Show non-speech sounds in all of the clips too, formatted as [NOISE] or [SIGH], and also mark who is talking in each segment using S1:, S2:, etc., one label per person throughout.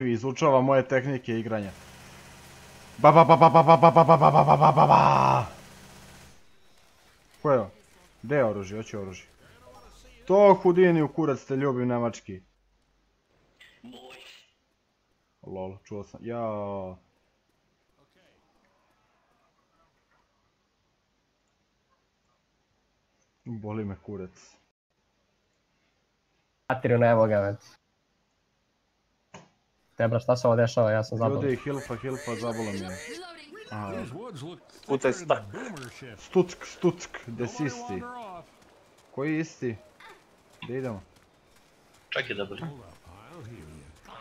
S1: izučava moje tehnike igranja. Ba ba ba ba ba ba ba ba ba ba ba ba ba ba Ko je ovo? Je oružje? Hoću oružje. To Hudini u kurac te ljubim nemački. Lol, čuo sam. Jao. Boli me kurac.
S2: Materinu evo ga već. Tebra, šta se ovo dešava? Ja sam zabavan.
S1: Ljudi, hilfa, hilfa, zabolo mi je. Aha,
S3: Putaj stak.
S1: Stuck, stuck, desisti. Koji isti? Gdje idemo?
S4: Čekaj da boli.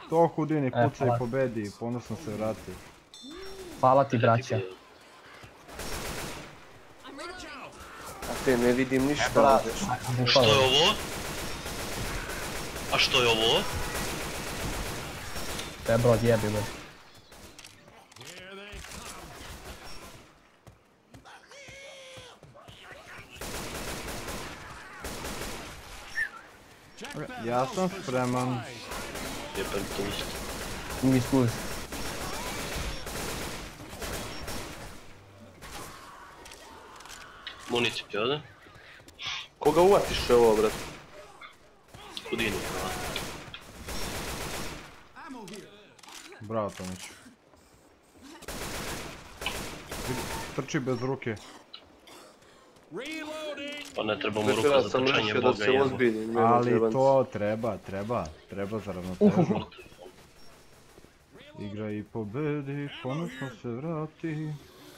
S1: To Hudini,
S2: E,
S1: puca i
S2: hvala.
S1: pobedi, ponosno se vrati.
S2: Hvala ti braća.
S3: A te ne vidim ništa.
S4: Što je ovo? A što je ovo?
S2: Det är bra jävligt.
S1: Ja sam spreman.
S4: Jebem tušt.
S2: Mi spust.
S4: Munici ti, ja.
S3: Koga uvatiš ovo, brad?
S4: Kudini, hvala.
S1: Bravo Tomić. Trči bez ruke.
S4: Pa ne trebamo ruka za trčanje boga
S3: nema
S1: Ali to treba, treba, treba za ravnotežu. Igra i pobedi, ponosno se vrati.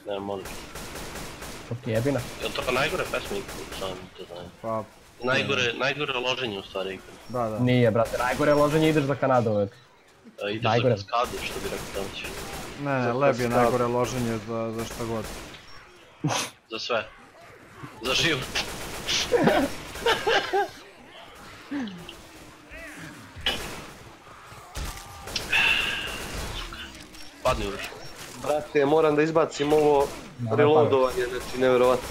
S4: Ne, molim.
S2: Odjebina.
S4: Je to najgore sam to znam.
S1: Pa,
S4: Najgore, najgore loženje u stvari igra.
S1: da, da.
S2: Nije, brate, najgore loženje ideš za Kanadu uvek.
S4: E, Ideš
S2: Najgore.
S4: za kaskadu, što bi rekao Tomić.
S1: Ne, ne, leb je najgore loženje za, za šta god. [LAUGHS]
S4: Za sve. Za život. [LAUGHS] Padni uruš.
S3: Brate, moram da izbacim ovo
S2: Da,
S3: reloadovanje, znači nevjerovatno.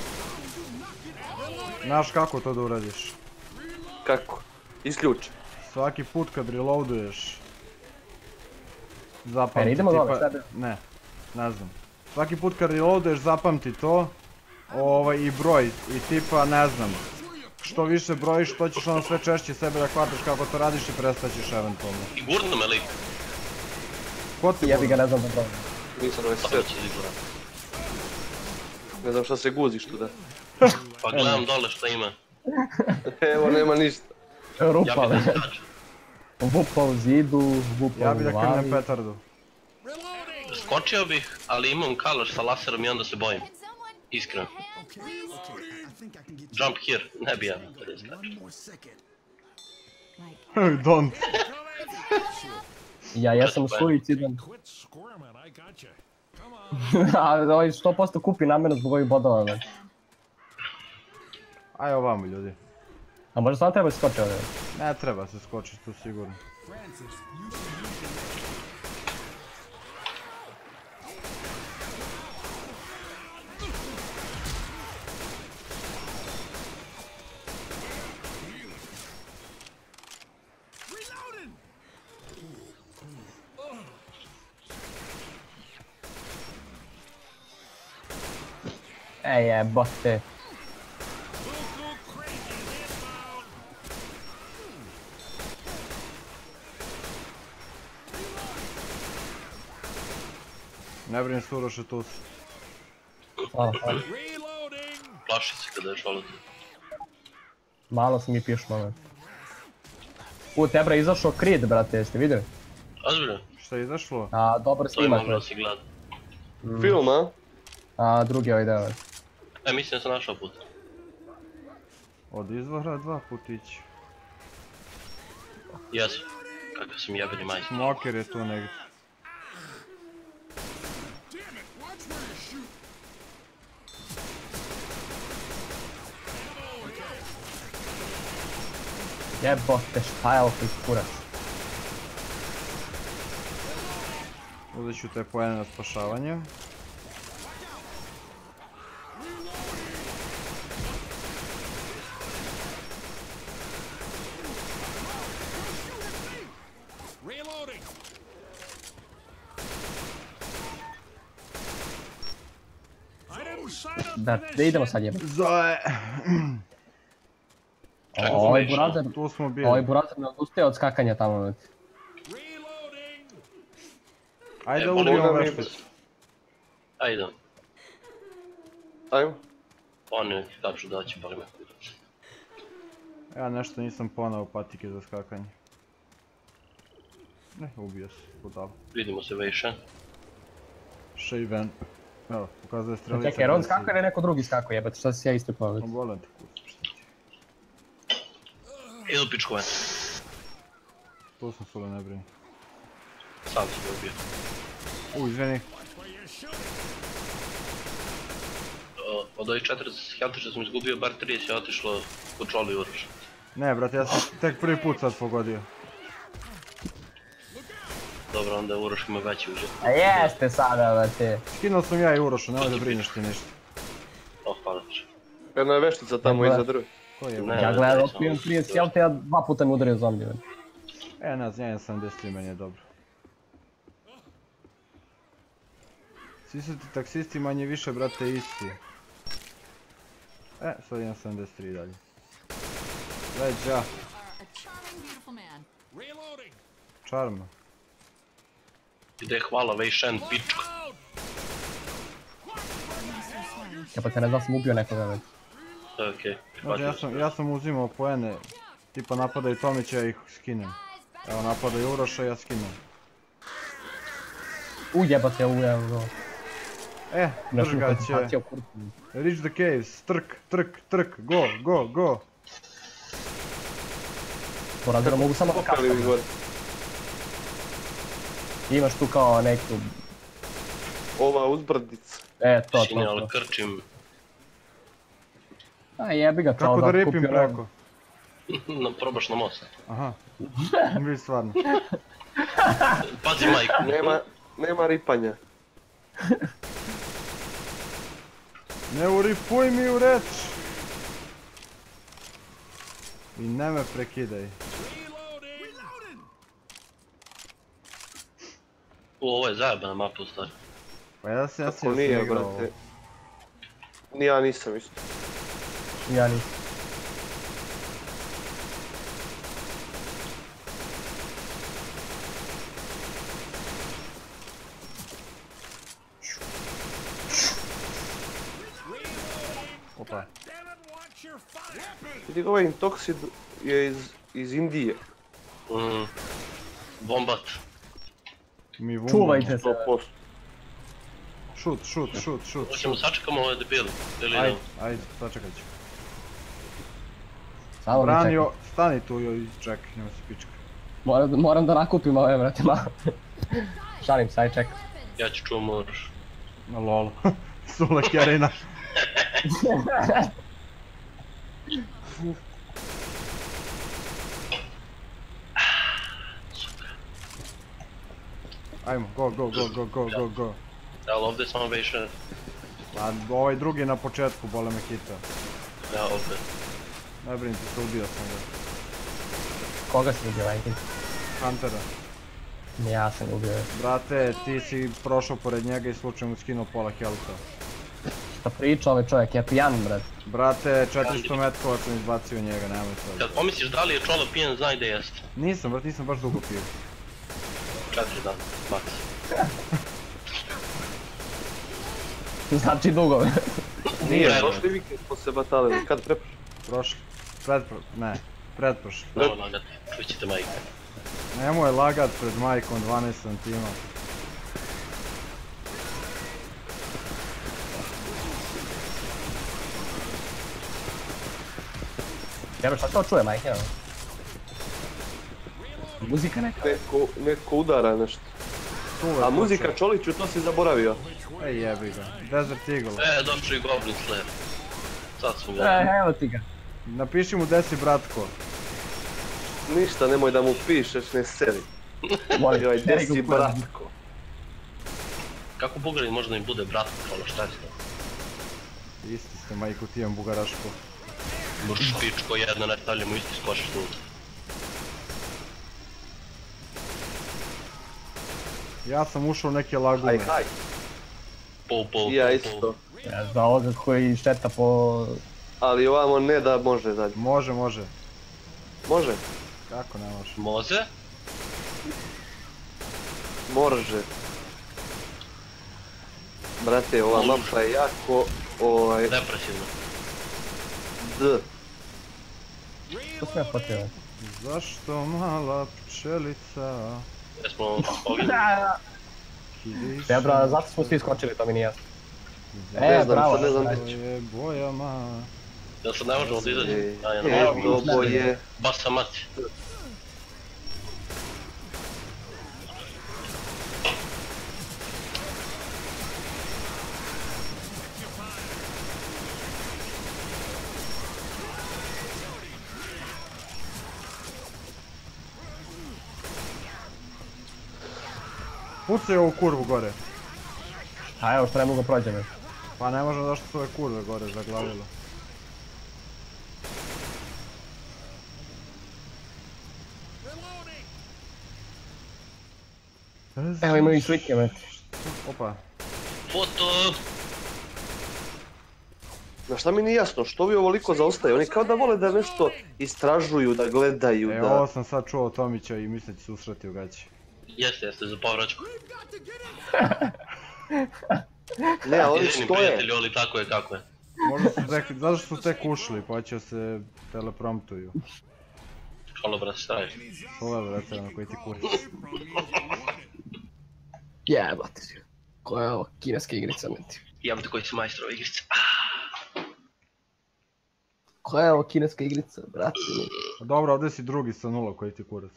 S1: Znaš kako to da uradiš?
S3: Kako? Isključ.
S1: Svaki put kad reloaduješ Zapamti
S2: E, idemo
S1: tipa-
S2: dole, sad?
S1: Ne, ne znam Svaki put kad reloaduješ zapamti to Ovaj i broj i tipa ne znam Što više brojiš to ćeš ono sve češće sebe da hvataš kako to radiš i prestaćeš eventualno
S4: I gurno me lik.
S1: Ko ti
S2: Jebi ga,
S1: gurno?
S2: ne znam da brojim.
S3: Nisam ovaj set.
S4: izgura.
S3: Ne znam šta se guziš tu da.
S4: Pa gledam dole šta ima. [LAUGHS]
S3: Evo, nema ništa.
S4: Ja
S2: Rupa,
S4: bi da
S2: le.
S4: skačem.
S2: Vupa u zidu, vupa
S1: Ja bi da krnem petardu
S4: Skočio bih, ali imam kalaš sa laserom i onda se bojim. Iskreno. Jump here, ne bi ja. [LAUGHS]
S1: Don't
S2: Ja jesam suicidan. A ovaj 100% kupi namjerno zbog ovih bodova, ne.
S1: Aj ovamo ljudi
S2: A možda samo treba skoči ovdje.
S1: Ne treba se skočiti tu sigurno
S2: Ej, jebote.
S1: Ne brini Suroše tu
S2: Hvala, hvala.
S4: Plaši se kada je šalati.
S2: Malo sam mi piješ moment. U, Tebra je izašao Creed, brate, jeste vidjeli?
S4: Ozbiljno,
S1: Šta je izašlo?
S2: A, dobar
S4: to je
S2: snimak,
S4: moglo da
S2: brate.
S4: si gleda.
S3: Film, a?
S2: A, drugi ovaj deo.
S4: E, mislim da sam našao put.
S1: Od izvora dva putići
S4: Jesu. Kakav sam jebeni majstor.
S1: Smoker je tu negdje
S2: Jebote, šta je ovo koji kurac?
S1: Uzet ću te pojene na spašavanje.
S2: Da, da idemo sad jebati. [CLEARS THROAT]
S1: Zove.
S4: Čekaj,
S2: Ovaj
S4: Formation.
S2: burazer,
S1: Tu smo bili.
S2: ovaj burazer ne odustaje od skakanja tamo. već.
S1: Ajde
S4: E, molim
S1: ubijemo vešticu.
S4: Ajde.
S3: Ajmo.
S4: Oni kažu da će me.
S1: Ja nešto nisam ponao patike za skakanje. Ne, ubio se, budalo.
S4: Vidimo se više.
S1: Shaven. Evo, pokazuje strelica.
S2: Čekaj, jer on skakuje ili neko drugi skakuje, jebate, šta si ja isto pao već.
S1: Bolan te kus.
S4: Idu pičkove.
S1: Tu sam solo ne brini.
S4: Sam se ubio.
S1: U, izvini.
S4: O, Od ovih 40 healtha što sam izgubio, bar 30 je otišlo u čoli uroš.
S1: Ne, brate, ja sam tek prvi put sad pogodio.
S4: Dobro, onda Uroš ima veći uđe.
S2: A jeste sada, brate.
S1: Skinuo sam ja i Urošu, nemoj da brineš ti ništa.
S4: Oh, hvala.
S3: Jedna je veštica tamo iza drve.
S1: Ko je?
S4: Ne.
S2: Ja gledam,
S4: uspio.
S2: 30 health, ja dva puta mi udario zombi. već.
S1: E, nas, ja 73 meni je dobro. Svi su ti taksisti manje više, brate, isti. E, sad imam 73 dalje. Leđa, čarma.
S4: Ide hvala Vejšen, pičko.
S2: Jebate, ne znam sam ubio nekoga već.
S4: Okej.
S1: Znači, ja sam, ja sam uzimao poene, tipa napadaju Tomića i ih skinem. Evo napadaju Uroša i ja skinem.
S2: U jebate, u evo.
S1: E, trgat će. Reach the caves, trk, trk, trk, go, go, go.
S2: Burazer, mogu samo
S3: gore.
S2: Imaš tu kao neku...
S3: Ova uzbrdica.
S2: E, to, to, to.
S4: krčim.
S2: A jebi ga, čao
S1: Kako da
S2: da
S1: ripim preko? [LAUGHS]
S4: Na, probaš na most.
S1: Aha. [LAUGHS] Vi stvarno. [LAUGHS]
S4: Pazi majku.
S3: Nema, nema ripanja.
S1: Ne uripuj mi u reč! I ne me prekidaj.
S4: U, ovo je zajebana mapa u stvari.
S1: Pa ja sam ja sam
S3: nije,
S1: igrao.
S3: brate. Ni ja nisam isto.
S2: Ja nisam.
S1: Opa.
S3: Vidi ovaj Intoxid je iz, iz Indije.
S4: Mm. Bombat.
S1: Mi vumbo.
S2: Čuvajte se.
S3: 100%.
S1: Šut, šut, šut, šut.
S4: Hoćemo sačekamo ove debile. Ili
S1: Ajde,
S4: ne?
S1: ajde, sačekat ću.
S2: Samo mi
S1: Branio,
S2: čekaj.
S1: stani tu joj, čekaj, nema se pička.
S2: Moram, moram da nakupim ove, brate, malo. [LAUGHS] Šalim se, aj čekaj.
S4: Ja ću čuvam Uroš.
S1: Na lol. Sula Kjerina. Ajmo, go, go, go, go, go, go, go.
S4: Ja, ali ovdje je samo Vejšen.
S1: A ovaj drugi na početku, bole me hita.
S4: Ja, ovdje.
S1: Ne brinite se, ubio sam ga.
S2: Koga si ubio, ajde?
S1: Huntera.
S2: Ja sam ubio.
S1: Brate, ti si prošao pored njega i slučajno skinuo pola helta.
S2: Šta priča ovaj čovjek, je pijan, brate.
S1: Brate, 400 metkova sam izbacio njega, nemoj sad.
S4: Kad pomisliš da li je čolo pijen, znaj da jeste.
S1: Nisam, brate, nisam baš dugo pio.
S4: Četiri dana, maks.
S2: Znači dugo, brate.
S1: Nije,
S3: Prošli vikend smo se batalili. Kad preprošli?
S1: Prošli. Predpro... Ne. Pretprošli.
S4: Nemoj lagati, čućete majke.
S1: Nemoj lagat pred majkom 12 santima.
S2: Jebe, šta to čuje, majke? Muzika neka.
S3: Neko, udara nešto. A muzika Čoliću, to si zaboravio.
S1: Ej jebi ga. Desert Eagle.
S4: E, došao i Goblin Slayer. Sad smo ga.
S2: E, evo ti ga.
S1: Napiši mu desi bratko.
S3: Ništa, nemoj da mu pišeš, ne seri.
S2: Molim,
S3: Joj,
S2: u kurac.
S3: bratko.
S4: Kako Bugarin možda im bude brat, ono šta je to?
S1: Isti ste majku tijem bugaraško.
S4: Buš pičko jedna, ne stavljamo isti skočiš tu.
S1: Ja sam ušao u neke
S3: Aj,
S1: lagume.
S3: haj.
S4: Pou, pou,
S3: I ja
S4: pou,
S3: isto.
S4: pou.
S2: Ja, za ovoga koji šteta po...
S3: Ali ovamo ne da može dalje.
S1: Može, može.
S3: Može?
S1: Kako ne može?
S4: Može?
S3: Može. Brate, ova mapa je jako... Ovaj...
S4: Depresivno.
S3: D.
S2: To sam ja potrebno.
S1: Zašto mala pčelica
S4: Jesmo ovdje.
S1: kidiš
S2: Debra, zato smo svi skočili, to mi nije jasno.
S3: Ne
S2: E,
S3: znam,
S2: bravo.
S3: sad ne znam ću.
S1: je bojama
S4: Jel se ne možemo da izađemo?
S3: Ej,
S4: Ja, ja ne možemo.
S3: boje.
S4: Basa mati.
S1: Pucaj ovu kurvu gore
S2: A evo što ne mogu prođem. još.
S1: Pa ne možemo zašto su ove kurve gore zaglavilo
S2: Evo imaju i slike, me.
S1: Opa
S4: Foto!
S3: Na šta mi nije jasno, što vi ovoliko zaostaje? Oni kao da vole da nešto istražuju, da gledaju,
S1: E
S3: da...
S1: ovo sam sad čuo Tomića i mislim da će se usrati u gaći
S4: Jeste, jeste, za povraćku. [LAUGHS]
S3: Ne, a oni stoje.
S4: prijatelji, ali tako je kako je.
S1: Možda su tek, zato što su tek ušli pa će se telepromptuju
S4: Halo, brate, staviš.
S1: Ovo je brate, na koji ti kurac [LAUGHS]
S2: Jebate si. Koja je ovo kineska igrica, meti?
S4: Jebate koji si majstor ove igrice.
S2: Koja je ovo kineska igrica, brate?
S1: Dobro, ovdje si drugi sa nula koji ti kurac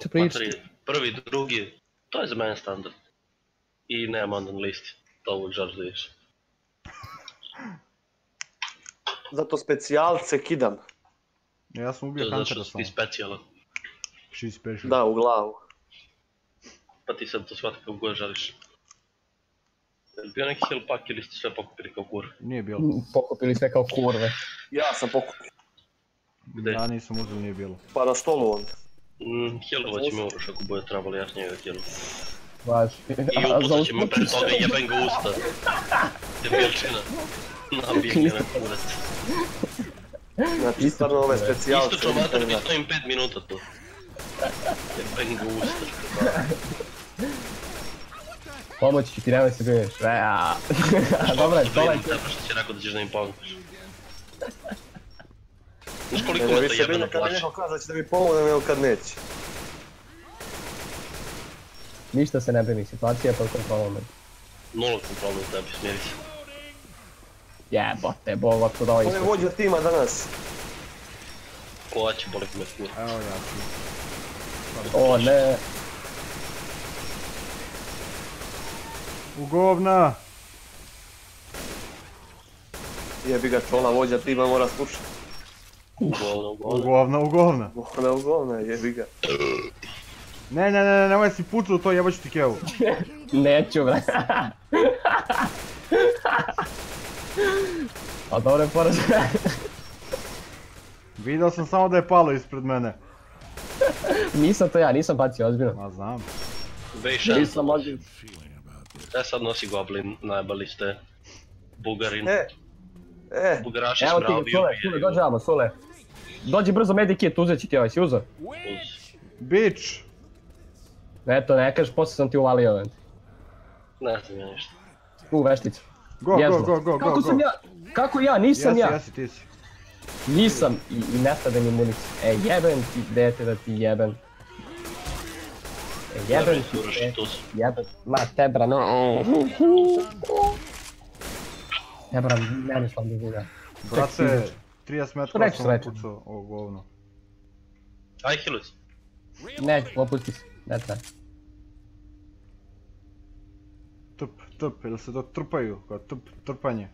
S2: Te priča.
S4: Matri, prvi, drugi, to je za mene standard. I nema onda na listi. To ovo George vidiš.
S3: Zato specijalce kidam.
S1: Ja sam ubio
S4: je zato
S1: Huntera
S4: što si specijalan.
S3: Da, u glavu.
S4: Pa ti sad to shvati kako god želiš. Je li bio neki heal pack ili ste sve pokupili kao kur?
S1: Nije bilo
S2: Pokupili sve kao kurve.
S3: Ja sam pokupio.
S4: Gde?
S1: Ja nisam uzeo, nije bilo
S3: Pa na stolu on.
S4: Mm, healovat će me uruš ako bude trebalo, ja s njega healu.
S2: Baš.
S4: I upucat će me pre toga, jebem ga usta. Debilčina. Nabije me na kurac.
S3: Znači, stvarno ove specijalce.
S4: Isto čomatar mi stojim 5 minuta tu. Jebem ga usta.
S2: Pomoći ću ti, nemoj se brineš. E, a. [LAUGHS] Dobra, dolaj.
S4: Vidim tebe što si rekao da ćeš da mi pomogneš. Znaš koliko me to
S3: se
S4: jebeno plaća?
S3: neko da će da mi pomogne, nego kad neće.
S2: Ništa se ne brini, situacija je pod kontrolom.
S4: Nula kontrolno u tebi, smiri se.
S2: Jebote, bol, otko da ovaj
S3: On je vođa tima danas.
S4: Kola će boli me kur.
S1: Evo ja ću
S2: O ne,
S1: U govna
S3: Jebi ga čola, vođa tima mora slušati.
S1: U govna, u govna
S3: Ona u govna, jebi ga.
S1: Ne, ne, ne, ne, nemoj si pucao u to, jebat ću ti kevu [LAUGHS]
S2: neću bre. [LAUGHS] A dobro je poraz. [LAUGHS]
S1: Video sam samo da je palo ispred mene
S2: nisam to ja, nisam bacio ozbiljno.
S1: Ma znam
S2: Nisam ozbiljno.
S4: E sad nosi Goblin, najbali ste. Bugarin.
S3: E, e,
S4: Bugaraši
S2: Evo ti Sule, Sule, dođi vamo, Sule. Dođi brzo medikit, uzet ću ti ovaj, si uzeo?
S1: Bitch
S2: Eto, ne kažeš, poslije sam ti uvalio. vent.
S4: Ne znam ja ništa.
S2: U vešticu.
S1: Go, go,
S2: Jezno.
S1: go, go, go,
S2: Kako
S1: go
S2: sam ja? Kako ja? Nisam
S1: Jesi,
S2: ja.
S1: jesi, ti si
S2: Nisam i, i nestade mi municije. E jebem ti dete da ti jebem. Jebem ti
S4: su.
S2: jebem. Ma tebra, no. Tebra, ne mislim da vidim.
S1: Brate, 30
S2: Što
S1: metra
S2: neću
S1: sam upucao o govno
S4: Aj healuj se.
S2: Ne, opusti se, ne treba.
S1: Tup, tup, ili se to trpaju, kao tup, trpanje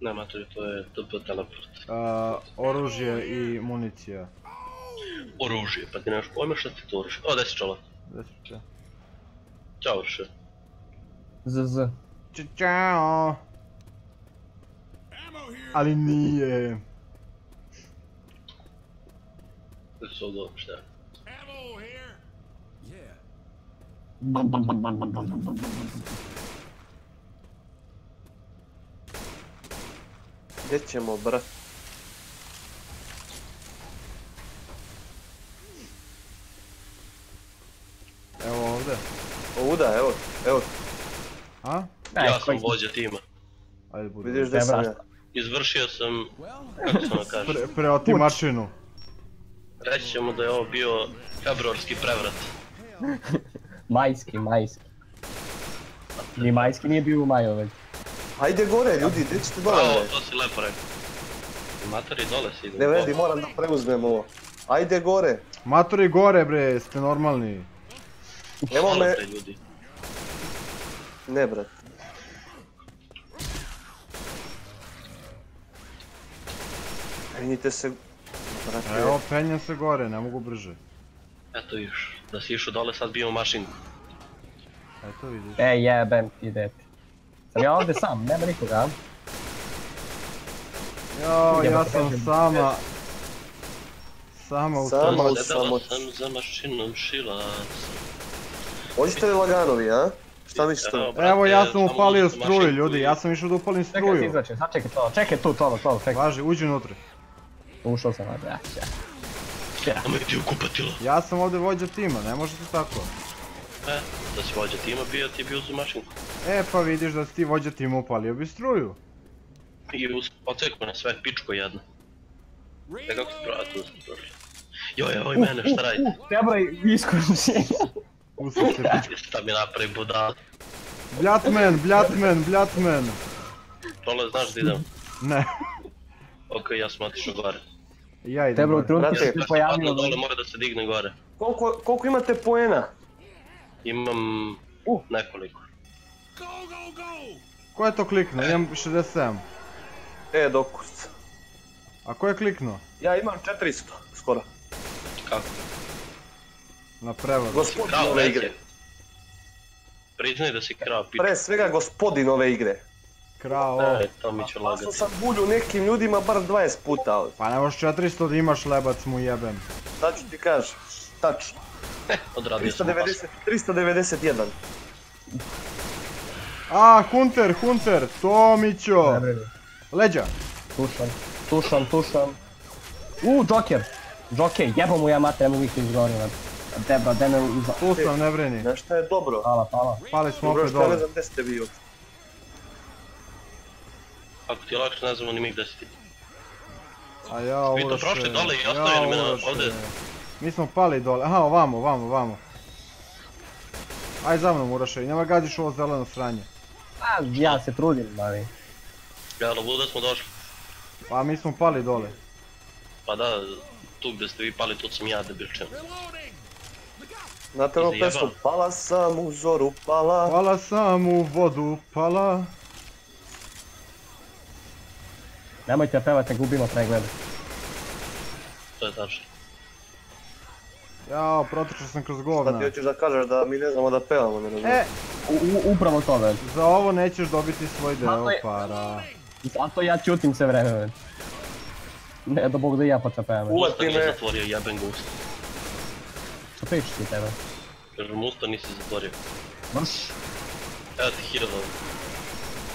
S4: Nema to, to je TP teleport.
S1: A, Oružje i municija
S4: Oružje, pa ti nemaš pojma šta ti to oružje. O, gdje si Wreszcie. Ciałszy.
S2: ZZ.
S1: Ciao.
S4: Ale nie. Co dobrze. Bam,
S3: bam, bam, bam,
S1: evo,
S3: evo,
S1: A?
S2: Ne,
S4: ja sam vođa tima.
S1: Ajde budi.
S3: vidiš gdje sam ja.
S4: Izvršio sam, kako sam da kažem,
S1: Pre, preoti mašinu.
S4: reći ćemo da je ovo bio februarski prevrat. [LAUGHS]
S2: Majski, majski. Ni majski nije bio u maju već.
S3: Ajde gore, ljudi, gdje ćete dole?
S4: Bravo,
S3: bre?
S4: to si lepo rekao. Matori dole si
S3: Ne vredi, moram da preuzmem ovo. Ajde gore.
S1: Matori gore bre, ste normalni.
S3: Evo me...
S4: ljudi.
S3: Ne, brat. Penjite se... Brate,
S1: Evo, penjem se gore, ne mogu brže.
S4: Eto viš, da si išao dole sad bio u mašinku.
S1: Eto vidiš.
S2: E, jebem ti dete. Sam ja ovdje sam, nema nikoga, a?
S1: Jao, ja sam sama. Sama u
S3: Sama u samoći.
S4: sam za mašinom šilac.
S3: Hoćete li laganovi, a? Šta mislite?
S4: Evo,
S1: ja sam upalio struju, ljudi, ja sam išao da upalim
S2: Čekaj, ti
S1: struju.
S2: izlačim, sad čekaj to, čekaj tu, to, to, čekaj.
S1: Važi, uđi unutra.
S2: Ušao sam, ajde, ja.
S4: Nemoj ti ukupatilo.
S1: Ja sam ovdje vođa tima, ne možete tako.
S4: E, da si vođa tima bio, ti bi uzeo mašinku.
S1: E, pa vidiš da si ti vođa tima upalio bi struju.
S4: I uz oceko na sve, pičko jedno. E kako ti brate tu smo prošli? Joj, evo i mene, šta radite?
S2: Treba iskoči.
S1: Usam se.
S4: Šta mi napravi budal?
S1: Bljatmen, bljatmen, bljatmen.
S4: Dole, znaš da idem?
S1: Ne,
S4: Ok, ja sam otišao gore.
S1: ja idem
S2: Treba u
S1: gore.
S3: Brate,
S2: se pojavio
S4: dole,
S2: da...
S4: mora da se digne gore.
S3: Koliko, koliko imate poena?
S4: Imam
S2: Uh.
S4: nekoliko.
S1: Ko je to kliknuo? Imam 67.
S3: E, dokust.
S1: A ko je kliknuo?
S3: Ja imam 400, skoro.
S4: Kako?
S1: Na prevaru.
S3: Gospodin
S4: Krao,
S3: ove igre.
S4: Priznaj da si krao, pičko.
S3: Pre svega gospodin ove igre.
S1: Krao.
S4: E, to mi će
S3: Pasao
S4: lagati.
S3: sam bulju nekim ljudima bar 20 puta, ali
S1: Pa ne možeš 400 da imaš lebac mu jebem.
S3: sad ću ti kažem. Tačno.
S4: Odradio sam pas.
S3: 390, 391.
S1: A, Hunter, Hunter, Tomićo. Leđa.
S2: Tušam, tušam, tušam. U, Joker! Joker, jebo mu ja mate, ne mogu ih izgovorim. Debra, de me iza...
S1: Tu sam, ne brini.
S3: Znaš šta je dobro?
S2: Hvala, hvala.
S1: Pali smo
S3: Dobro
S1: opet
S3: što ja ne
S1: dole.
S3: znam gdje ste vi ovdje.
S4: Ako ti je lakše, ne znamo ni mi gdje si ti.
S1: A ja
S4: Vi to prošli dole i ostavili me na- ovdje.
S1: Mi smo pali dole, aha ovamo, ovamo, ovamo. Aj za mnom Uroše, i nema gađiš ovo zeleno sranje.
S2: A, ja se trudim, ali...
S4: Ja, ali da smo došli.
S1: Pa mi smo pali dole.
S4: Pa da, tu gdje ste vi pali, tu sam ja debilčan.
S3: Ono
S4: Izjebao.
S3: pesmu? Pala sam u zoru, pala.
S1: Pala sam u vodu, pala.
S2: Nemojte da pevate, gubimo pregled.
S4: To je tačno.
S1: Jao, protrčao sam kroz
S3: Šta
S1: govna.
S3: ti hoćeš da kažeš da mi ne znamo da pevamo, ne razumijem.
S1: E,
S2: U, upravo to, već.
S1: za ovo nećeš dobiti svoj deo
S2: je-
S1: para.
S2: Zato ja ćutim sve vreme, već. Ne, da bog da i ja počnem pevam. već.
S3: Uvati
S4: Usta nisi
S3: me.
S4: zatvorio, jebem ga
S2: pričaš ti tebe?
S4: Kažem, usta nisi zatvorio.
S2: Vrš.
S4: Evo ti hiljada.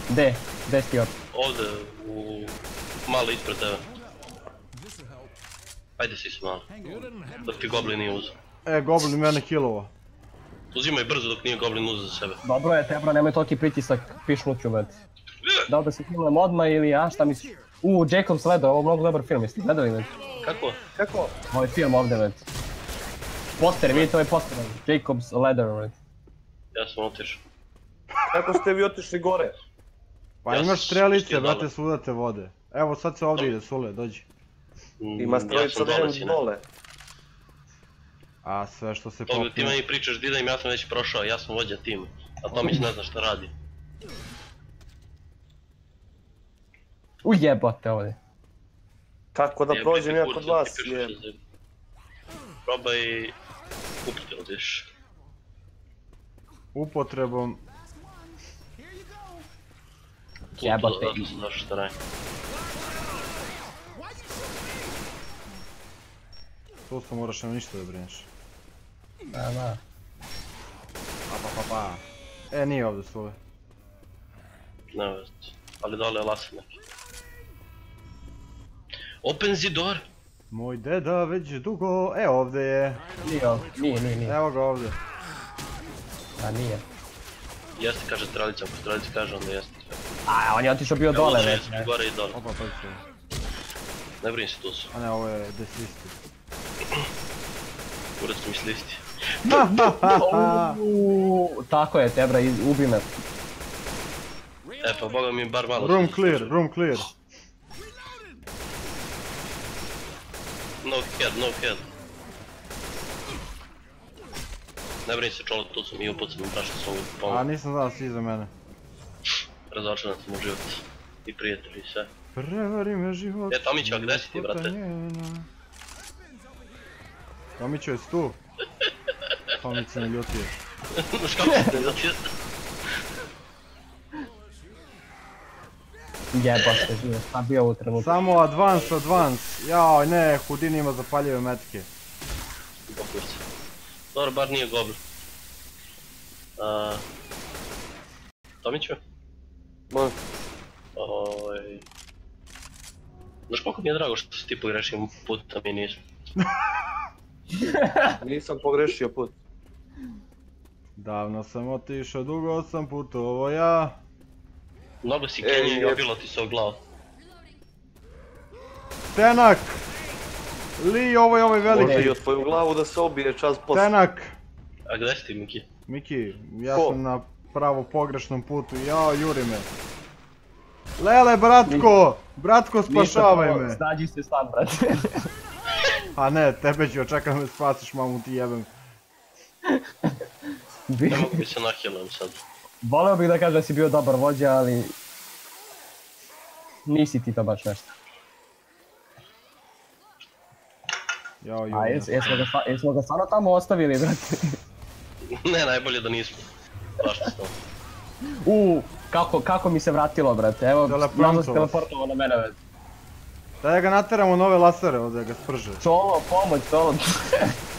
S2: Gde? Gde si ti otišao?
S4: Ovdje, u... malo ispred tebe. Ajde si malo. Dok ti goblin nije uzeo.
S1: E, Goblin mene kilova.
S4: Uzimaj brzo dok nije goblin uzeo za sebe.
S2: Dobro je, Tebra, nemoj toliki pritisak, pišnuću, već. Da li da se filmam odmah ili a, šta misliš? U, Jacob's Ladder, ovo je mnogo dobar film, jeste gledali već?
S4: Kako?
S3: Kako?
S2: Ovaj film ovdje već. Poster, vidite ovaj poster, Jacob's Ladder, već.
S4: Ja sam otišao.
S3: Kako ste vi otišli gore?
S1: Pa
S4: Ja
S1: imaš strelice, brate, svuda te vode. Evo sad se ovdje ide, Sule, dođi.
S4: Mm,
S3: Ima strelica da
S4: dole.
S1: A sve što se
S4: To ti meni pričaš di idem, ja sam već prošao, ja sam vođa tima. A Tomić ne zna šta radi.
S2: Ujebote ovdje.
S3: Kako da prođem ja kod vas, je.
S4: Probaj... kupiti ovdješ.
S1: Upotrebom.
S2: Jebote.
S4: Tu, tu, znaš šta radi.
S1: Tu sam moraš nema ništa da brineš.
S2: Da, da.
S1: Pa pa pa pa. E, nije ovdje Sule.
S4: Ne veze. Ali dole je lasan neki. Open zidor.
S1: Moj deda već dugo, e ovdje je.
S2: Nije, ovo, nije, nije, nije.
S1: Evo ga ovdje.
S2: A nije.
S4: Jeste kaže stralica, ako stralica kaže onda jeste.
S2: A, on je otišao bio dole već, ne.
S4: Gore i dole.
S1: Opa, pa se.
S4: Ne brini se tu su.
S1: A ne, ovo je deslisti. [CLEARS THROAT]
S4: Kurac mi slisti. [LAUGHS]
S2: Tako je, Tebra, ubi me.
S4: E pa boga mi bar malo.
S1: Room clear, room clear.
S4: No head, no head. Ne brini se čolo, tu sam i upucam i prašao sam ovu
S1: A
S4: pomoć.
S1: nisam znao da si iza mene.
S4: Razočaran sam u život. I prijatelji i sve.
S1: Prevari me život.
S4: E, Tomiću, a gde si ti, brate?
S1: Tomiću, jesi tu? [LAUGHS] Tomić se ne ljutio.
S4: Znaš kako se ne zatio?
S2: Jebate, živo, šta bio ovu trenutku?
S1: Samo advance, advance. Jao, ne, Houdini ima zapaljive metke.
S4: Dobro, bar nije goblin. Tomiću?
S3: Ma,
S4: Oj... Znaš koliko mi je drago što si ti pogrešio put, a mi nismo. [LAUGHS]
S3: nisam pogrešio put.
S1: Davno sam otišao, dugo sam putovao ja.
S4: Mnogo si
S3: Ej,
S4: Kenja i
S3: ja-
S4: obilo ti se o glavu.
S1: Tenak! Li, ovo je ovaj
S3: Možda i
S1: veliki.
S3: o tvoju glavu da se obije čas posle.
S1: Tenak!
S4: A gdje si ti, Miki?
S1: Miki, ja
S3: Ko?
S1: sam na pravo pogrešnom putu, jao, juri me. Lele, bratko! Bratko, spašavaj me!
S2: Snađi se sam, brate. [LAUGHS]
S1: A ne, tebe ću očekam da me spasiš, mamu ti jebem.
S2: Bi-
S4: Ne mogu bi se nahilam sad.
S2: Voleo bih da kažem da si bio dobar vođa, ali... Nisi ti to baš nešto.
S1: Jao,
S2: A jes, jesmo, ga, jesmo ga stvarno tamo ostavili, brate? [LAUGHS]
S4: ne, najbolje da nismo. Zašto sam?
S2: Uuu, kako, kako mi se vratilo, brate. Evo, malo se teleportovao na mene, brate.
S1: Daj da ga nateramo nove lasere ovdje, da ga sprže.
S2: Čolo, pomoć, čolo. [LAUGHS]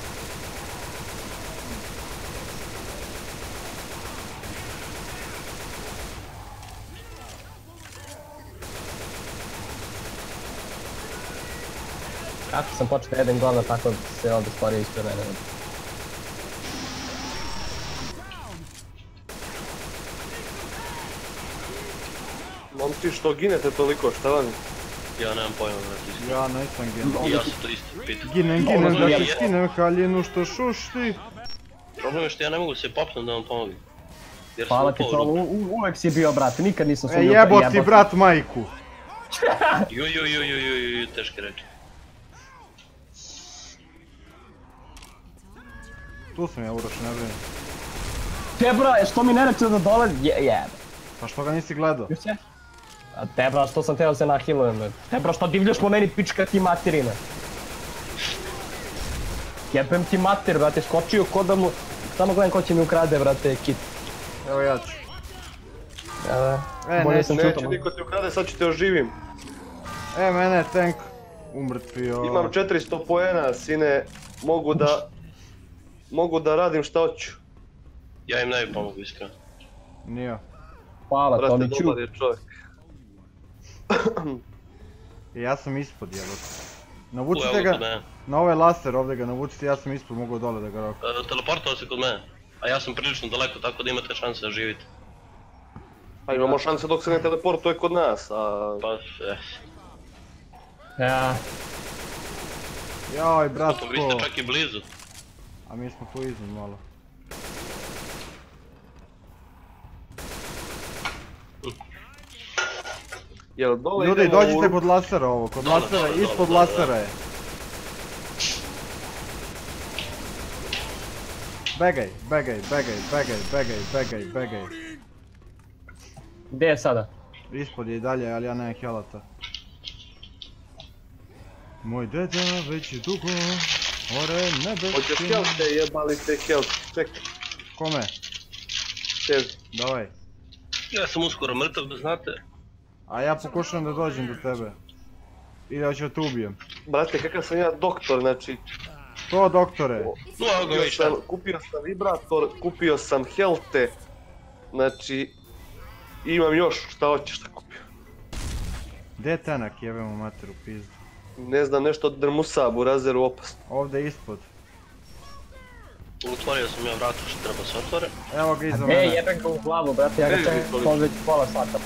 S2: sam počeo da jedem govna, tako se ovdje stvorio ispred mene.
S3: Momci što ginete toliko, šta vam?
S4: Ja nemam pojma, brate.
S1: Ja nisam.
S4: I ja se to isto pitam.
S1: Ginem, ginem,
S4: Ovo
S1: da te skinem haljinu što šušti.
S4: Problem je što ja ne mogu se popnem da vam pomognem. Jer
S2: Hvala
S4: sam
S2: ti
S4: u-
S2: uvek si bio brat, nikad nisam
S1: E
S2: sumnjao.
S1: jebo ti brat majku.
S4: Ju, ju, ju, ju, ju, ju, teške reči.
S1: Tu sam ja Uroš, ne brini.
S2: Tebra, što mi ne reče da dolazi? Je, jebe.
S1: Pa što ga nisi gledao?
S2: A Tebra, što sam teo da se nahilujem, bre. Tebra, što divljaš po meni, pička ti materina. Jebem ti mater, brate, skočio ko da mu... Samo gledam ko će mi ukrade, brate, kit.
S1: Evo ja ću.
S2: Evo,
S1: E,
S2: bolje
S1: neće,
S2: sam
S3: Neće
S2: čutao.
S3: niko ti ukrade, sad ću te oživim.
S1: E, mene je tank umrtvio.
S3: Imam 400 poena, sine, mogu da... Mogu da radim šta hoću.
S4: Ja im ne bi pomogao iskreno.
S1: Nije.
S2: Hvala,
S3: Brate,
S2: Tomiću.
S3: dobar je čovjek. [CLEARS THROAT]
S1: E, ja sam ispod jebote.
S4: Evo
S1: ga na ovaj laser ovdje ga navucite, ja sam ispod, mogu dole da ga roka.
S4: E, Teleportao se kod mene. A ja sam prilično daleko, tako da imate šanse da živite.
S3: Pa imamo šanse dok se ne teleportuje kod nas, a...
S4: Pa, eh.
S2: Ja,
S1: Joj,
S4: Gotovo, vi ste
S1: bratko.
S4: čak i blizu.
S1: A mi smo tu iznad malo.
S3: Jel dole
S1: Ljudi,
S3: u
S1: dođite kod lasera ovo, kod
S4: Dole,
S1: lasera,
S4: dole,
S1: ispod
S4: dole,
S1: lasera je. Begaj, begaj, begaj, begaj, begaj, begaj, begaj.
S2: gdje je sada?
S1: Ispod je i dalje, ali ja nemam helata. Moj deda već dugo, ore
S3: Hoćeš
S1: nebeske.
S3: helte, jebali te helte. Čekaj,
S1: Kome?
S3: tebi.
S1: Davaj.
S4: Ja sam uskoro mrtav, da znate.
S1: A ja pokušam da dođem do tebe. I da ću da te ubijem.
S3: Brate, kakav sam ja doktor, znači...
S1: To doktore.
S3: Kupio sam, kupio vibrator, kupio sam helte, znači... Imam još šta hoćeš da kupim.
S1: Gdje je tenak jebemo materu pizdu?
S3: Ne znam, nešto od Drmusa, Burazeru opasno.
S1: Ovdje ispod.
S4: Otvorio sam ja vrata što treba se otvore.
S1: Evo ga iza
S2: Ej,
S1: mene.
S2: jebem ga u glavu, brate, ja ga čekam već pola sata.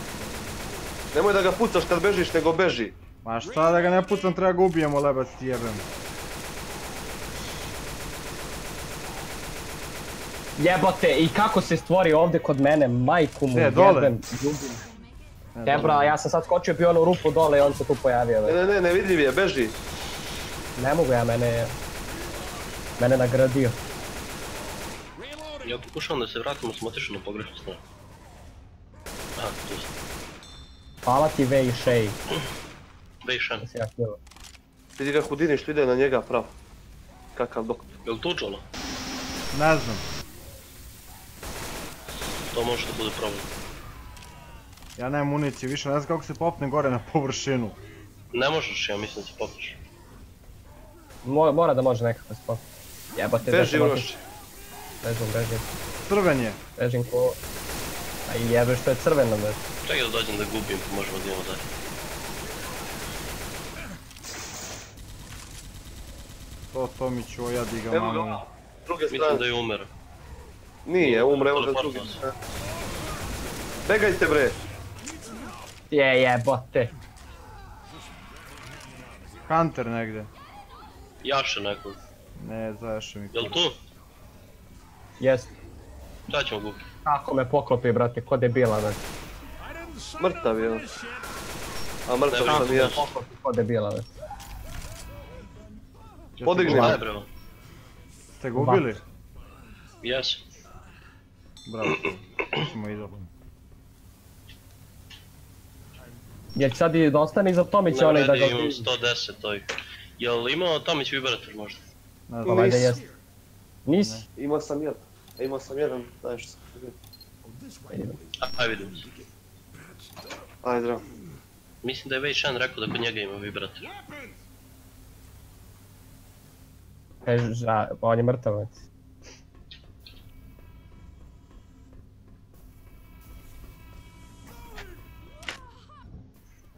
S3: Nemoj da ga pucaš kad bežiš, nego beži.
S1: Ma šta da ga ne pucam, treba ga ubijemo lebac ti jebem.
S2: Jebote, i kako se stvori ovdje kod mene, majku mu
S1: dole?
S2: jebem, ljubim.
S1: Dobro.
S2: ja sam sad skočio bio onu rupu dole i on se tu pojavio.
S3: Ne, ne, ne, nevidljiv je, beži.
S2: Ne mogu ja, mene je... Mene nagradio.
S4: Ja pokušavam da se vratimo, smo otišli na pogrešnu stranu. Aha, tu sam.
S2: Hvala ti Vej i Shea,
S4: Vejšan.
S2: da si ja htio.
S3: Vidi ga što ide na njega pravo. Kakav doktor.
S4: Jel tu Jolo?
S1: Ne znam.
S4: To može da bude problem.
S1: Ja nemam municije više, ne znam kako se popne gore na površinu.
S4: Ne možeš, ja mislim da se popneš.
S2: Mo- Mora da može nekako spot. Jebote,
S3: Beži
S2: zašto
S3: Uroš.
S2: Bežim, bežim,
S1: Crven je.
S2: bežim ko... A jebe što je crveno, be.
S4: Čekaj da dođem da gubim, pa možemo da idemo dalje.
S1: To Tomiću, ojadi ga
S3: Evo ga, druge
S4: Mislim da je umero.
S3: Nije, umre, evo ga s druge
S4: se.
S3: strane. Begajte bre.
S2: Je, jebote.
S1: Hunter negdje.
S4: Jaše nekog.
S1: Ne, zajaše mi.
S4: Jel tu?
S2: Jest.
S4: Sad ćemo gubiti.
S2: Kako me poklopi, brate, ko debila, be.
S3: Mrtav je on. A mrtav
S4: Ne,
S3: sam i ja.
S2: Poklopi ko debila, be.
S3: Podigni
S4: bre,
S1: Ste ga ubili?
S4: jes.
S1: Bravo. Smo idol.
S2: Jer sad i da ostane iza Tomića
S4: Ne
S2: onaj da
S4: vredi,
S2: ga...
S4: imam 110 toj. Jel imao Tomić vibrator možda?
S1: Ne
S2: Pa
S1: znam.
S2: valjda
S3: Nisi.
S2: jest. Nisi?
S3: Imao sam jedan. E, Imao sam jedan, daj što sam vidio.
S4: A, aj vidimo se.
S3: Ajde, zdravo.
S4: Mislim da je Vejšan rekao da kod njega ima vibrator.
S2: Kaže, on je mrtav,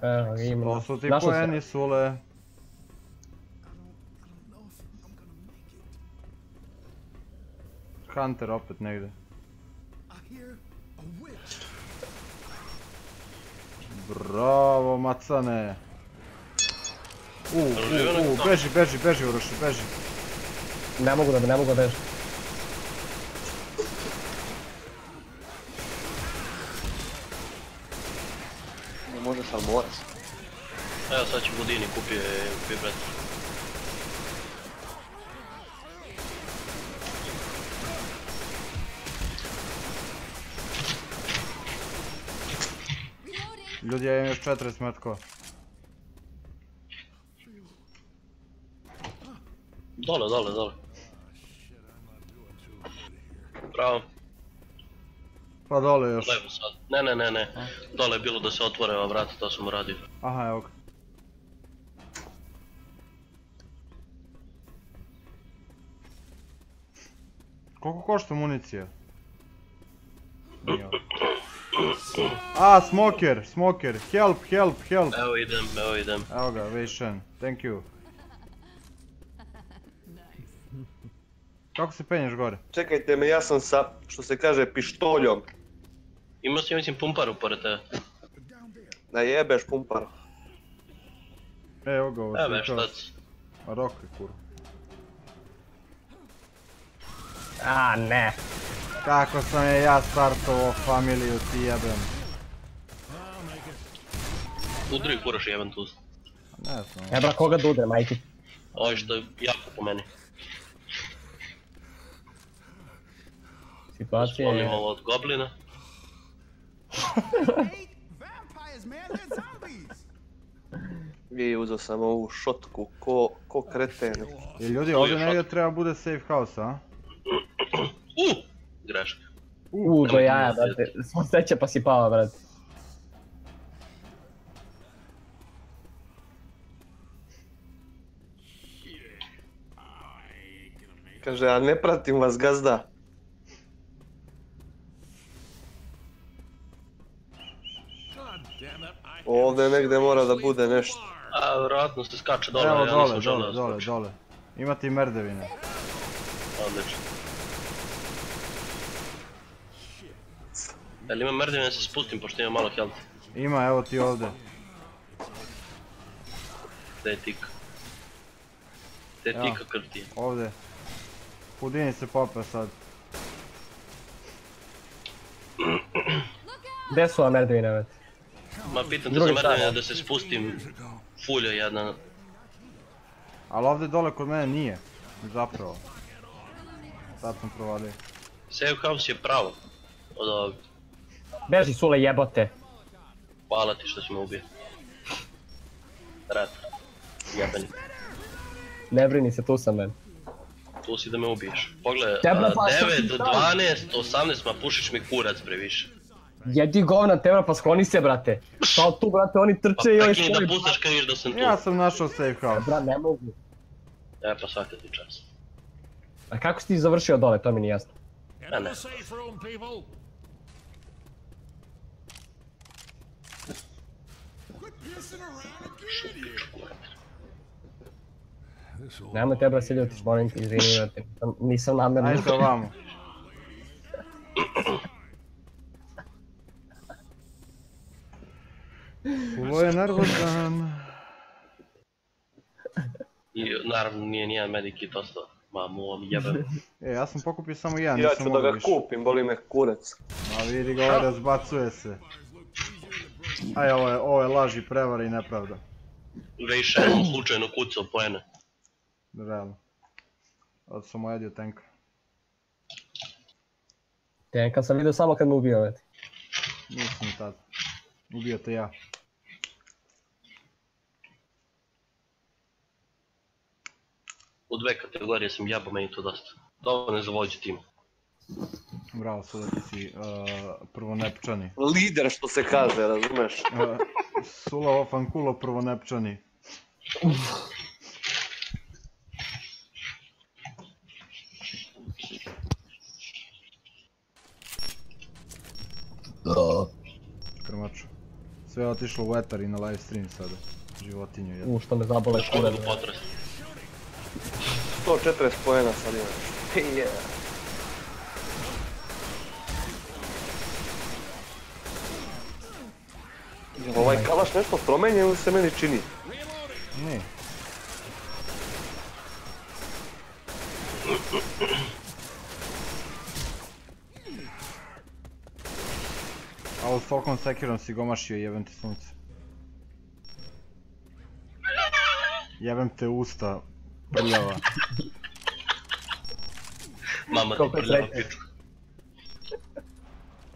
S1: А,
S2: именно. Просто
S1: ти поени, Суле. Хантер опит негде. Браво, мацане! У, у, у, бежи, бежи, бежи, Урош,
S2: бежи. Не могу да, не могу да
S3: бежи. Možeš, ali moraš.
S4: Evo sad će Budini kupio je vibrator.
S1: Ljudi, ja imam još 40 metkova.
S4: Dole, dole, dole. Bravo,
S1: Pa dole još.
S4: levo sad. Ne, ne, ne, ne. Dole je bilo da se otvore ova vrata, to sam uradio.
S1: Aha, evo ga. Koliko košta municija? Nije. A, smoker, smoker, help, help, help.
S4: Evo idem, evo idem.
S1: Evo ga, Vejšen, thank you. Kako se penješ gore?
S3: Čekajte me, ja sam sa, što se kaže, pištoljom.
S4: Imao sam, mislim, pumparu pored tebe.
S3: Da jebeš pumpar.
S1: E, evo ga, ovo slika.
S4: šta ci.
S1: Roke, kurva.
S2: A, ne.
S1: Kako sam je ja startovao familiju ti jebem.
S4: Udri kuraš jeben tu.
S1: Ne znam.
S2: Ebra, koga da udre, majki?
S4: Ovo što je jako po meni.
S2: Situacija je...
S4: ovo od goblina.
S3: I uzeo sam ovu šotku, ko, ko kreteni.
S1: I ljudi,
S4: Tu
S1: ovdje negdje treba bude safe house, a?
S4: U! Greška.
S2: U, do jaja, brate. Smo sreće pa si pao, brate.
S3: Kaže, a ne pratim vas gazda. Ovdje negdje mora da bude nešto.
S4: A, vjerojatno se skače dole,
S1: Evo
S4: ja
S1: dole, dole, dole, dole. Ima ti merdevine.
S4: Odlično. Jel ima merdevine da se spustim pošto imam malo health?
S1: Ima, evo ti ovdje.
S4: Gdje je tika? Gdje je tika krv ti je?
S1: Ovdje. Houdini se pope sad.
S2: Gdje su vam merdevine, već?
S4: Ma pitam te za da se spustim fulja jedna.
S1: Ali ovdje dole kod mene nije. Zapravo. Sad sam provalio.
S4: Save house je pravo. Od ovog.
S2: Beži Sule jebote.
S4: Hvala ti što si me ubio. Rat. Jebeni.
S2: Ne brini se, tu sam men.
S4: Tu si da me ubiješ. Pogledaj,
S2: Tebra,
S4: a,
S2: pa što
S4: 9,
S2: si tamo?
S4: 12, 18, ma pušiš mi kurac previše.
S2: Jedi govna tebra pa skloni se brate. Kao tu brate oni
S4: Pa
S2: trče i oni
S4: prekini da
S2: stoji.
S4: pucaš kad vidiš da sam tu.
S1: Ja sam našao safe house.
S2: Bra, ne mogu.
S4: E pa svaka ti čast.
S2: A kako si ti završio dole, to mi nije jasno.
S4: A ne.
S5: Quit pissing around and get in here.
S2: Nemoj tebra se ljutiš, molim ti, izvini, brate. Nisam- Nisam namjerno.
S1: Ajde ovamo. [LAUGHS] Ovo je nervozan.
S4: I naravno nije nijedan medikit ostao. Mamu ovom jebem. [LAUGHS]
S1: E, ja sam pokupio samo jedan,
S3: Ja
S1: nisam
S3: ću da ga kupim, boli me kurac.
S1: A vidi ga, ovaj razbacuje se. Aj, ovo je, ovo je laž i prevara i nepravda.
S4: Više slučajno kucao poene.
S1: Realno. Od sam ujedio tenka.
S2: Tenka sam vidio samo kad me ubio, već.
S1: Nisam ni tad. Ubio te ja.
S4: Dve kategorije sam jebao, meni to dosta. Dovoljno za vođu tima.
S1: Bravo, sada ti si uh, prvonepčani.
S3: Lider što se kaže, razumeš?
S1: Uh, Sulavo fankulo prvonepčani. Krmaču. Sve je otišlo u etar i na live stream sada. Životinju jednu.
S2: U, što me zabole
S4: Znaš
S2: kurac.
S4: Koliko potres?
S3: 140 pojena sad imaš. Yeah. [LAUGHS] Jel ovaj kalaš nešto promenjen ili se meni čini?
S1: Nije. A ovo s tolkom sekirom si gomašio jebem ti sunce. Jebem te usta, prljava.
S4: Mama ti prljava pičku.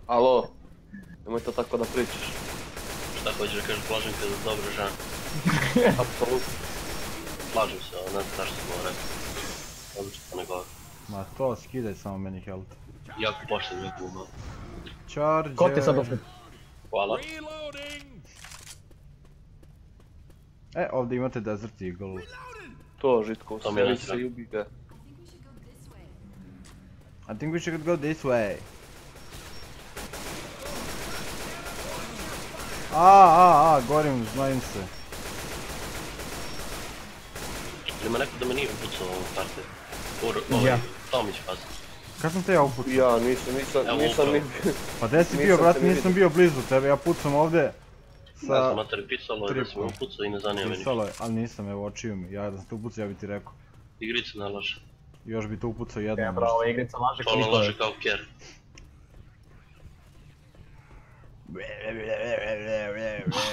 S3: Alo, nemoj to tako da pričaš.
S4: Šta hoćeš da kažeš, plažem te za dobro žena. [LAUGHS]
S3: Apsolutno.
S4: Slažem se, ali ne znam zašto sam ovo rekao. Odlično to ne govori.
S1: Ma to skidaj samo meni health.
S4: Jako pošten mi guma.
S1: Charger.
S2: Ko ti sad opet?
S4: Hvala.
S1: E, ovdje imate Desert Eagle.
S3: To žitko,
S4: mi
S3: seri se i ubi ga.
S1: I think we should go this way. A, a, a, gorim, znojim se.
S4: Ima neko da me nije upucao ovom parte. Ur, ovaj,
S2: Ja.
S4: Tomić, pazi.
S1: Kad sam te ja upucao?
S3: Ja nisam, nisam, nisam.
S1: Pa gdje si
S3: Nisam
S1: bio,
S3: te
S1: brate,
S3: ni
S1: nisam
S3: vidio.
S1: bio blizu tebe, ja pucam ovdje.
S4: Ne znam,
S1: Sa...
S4: mater, pisalo je da
S1: tripom.
S4: upucao i ne zanima me ništa.
S1: Pisalo je, ali nisam, evo, očiju mi. Ja da sam te upucao, ja bi ti rekao.
S4: Igrica ne laže.
S1: Još bi te upucao jednom.
S2: Ja, bravo, igrica laže
S4: To ne
S2: koliko
S4: laže kao ker.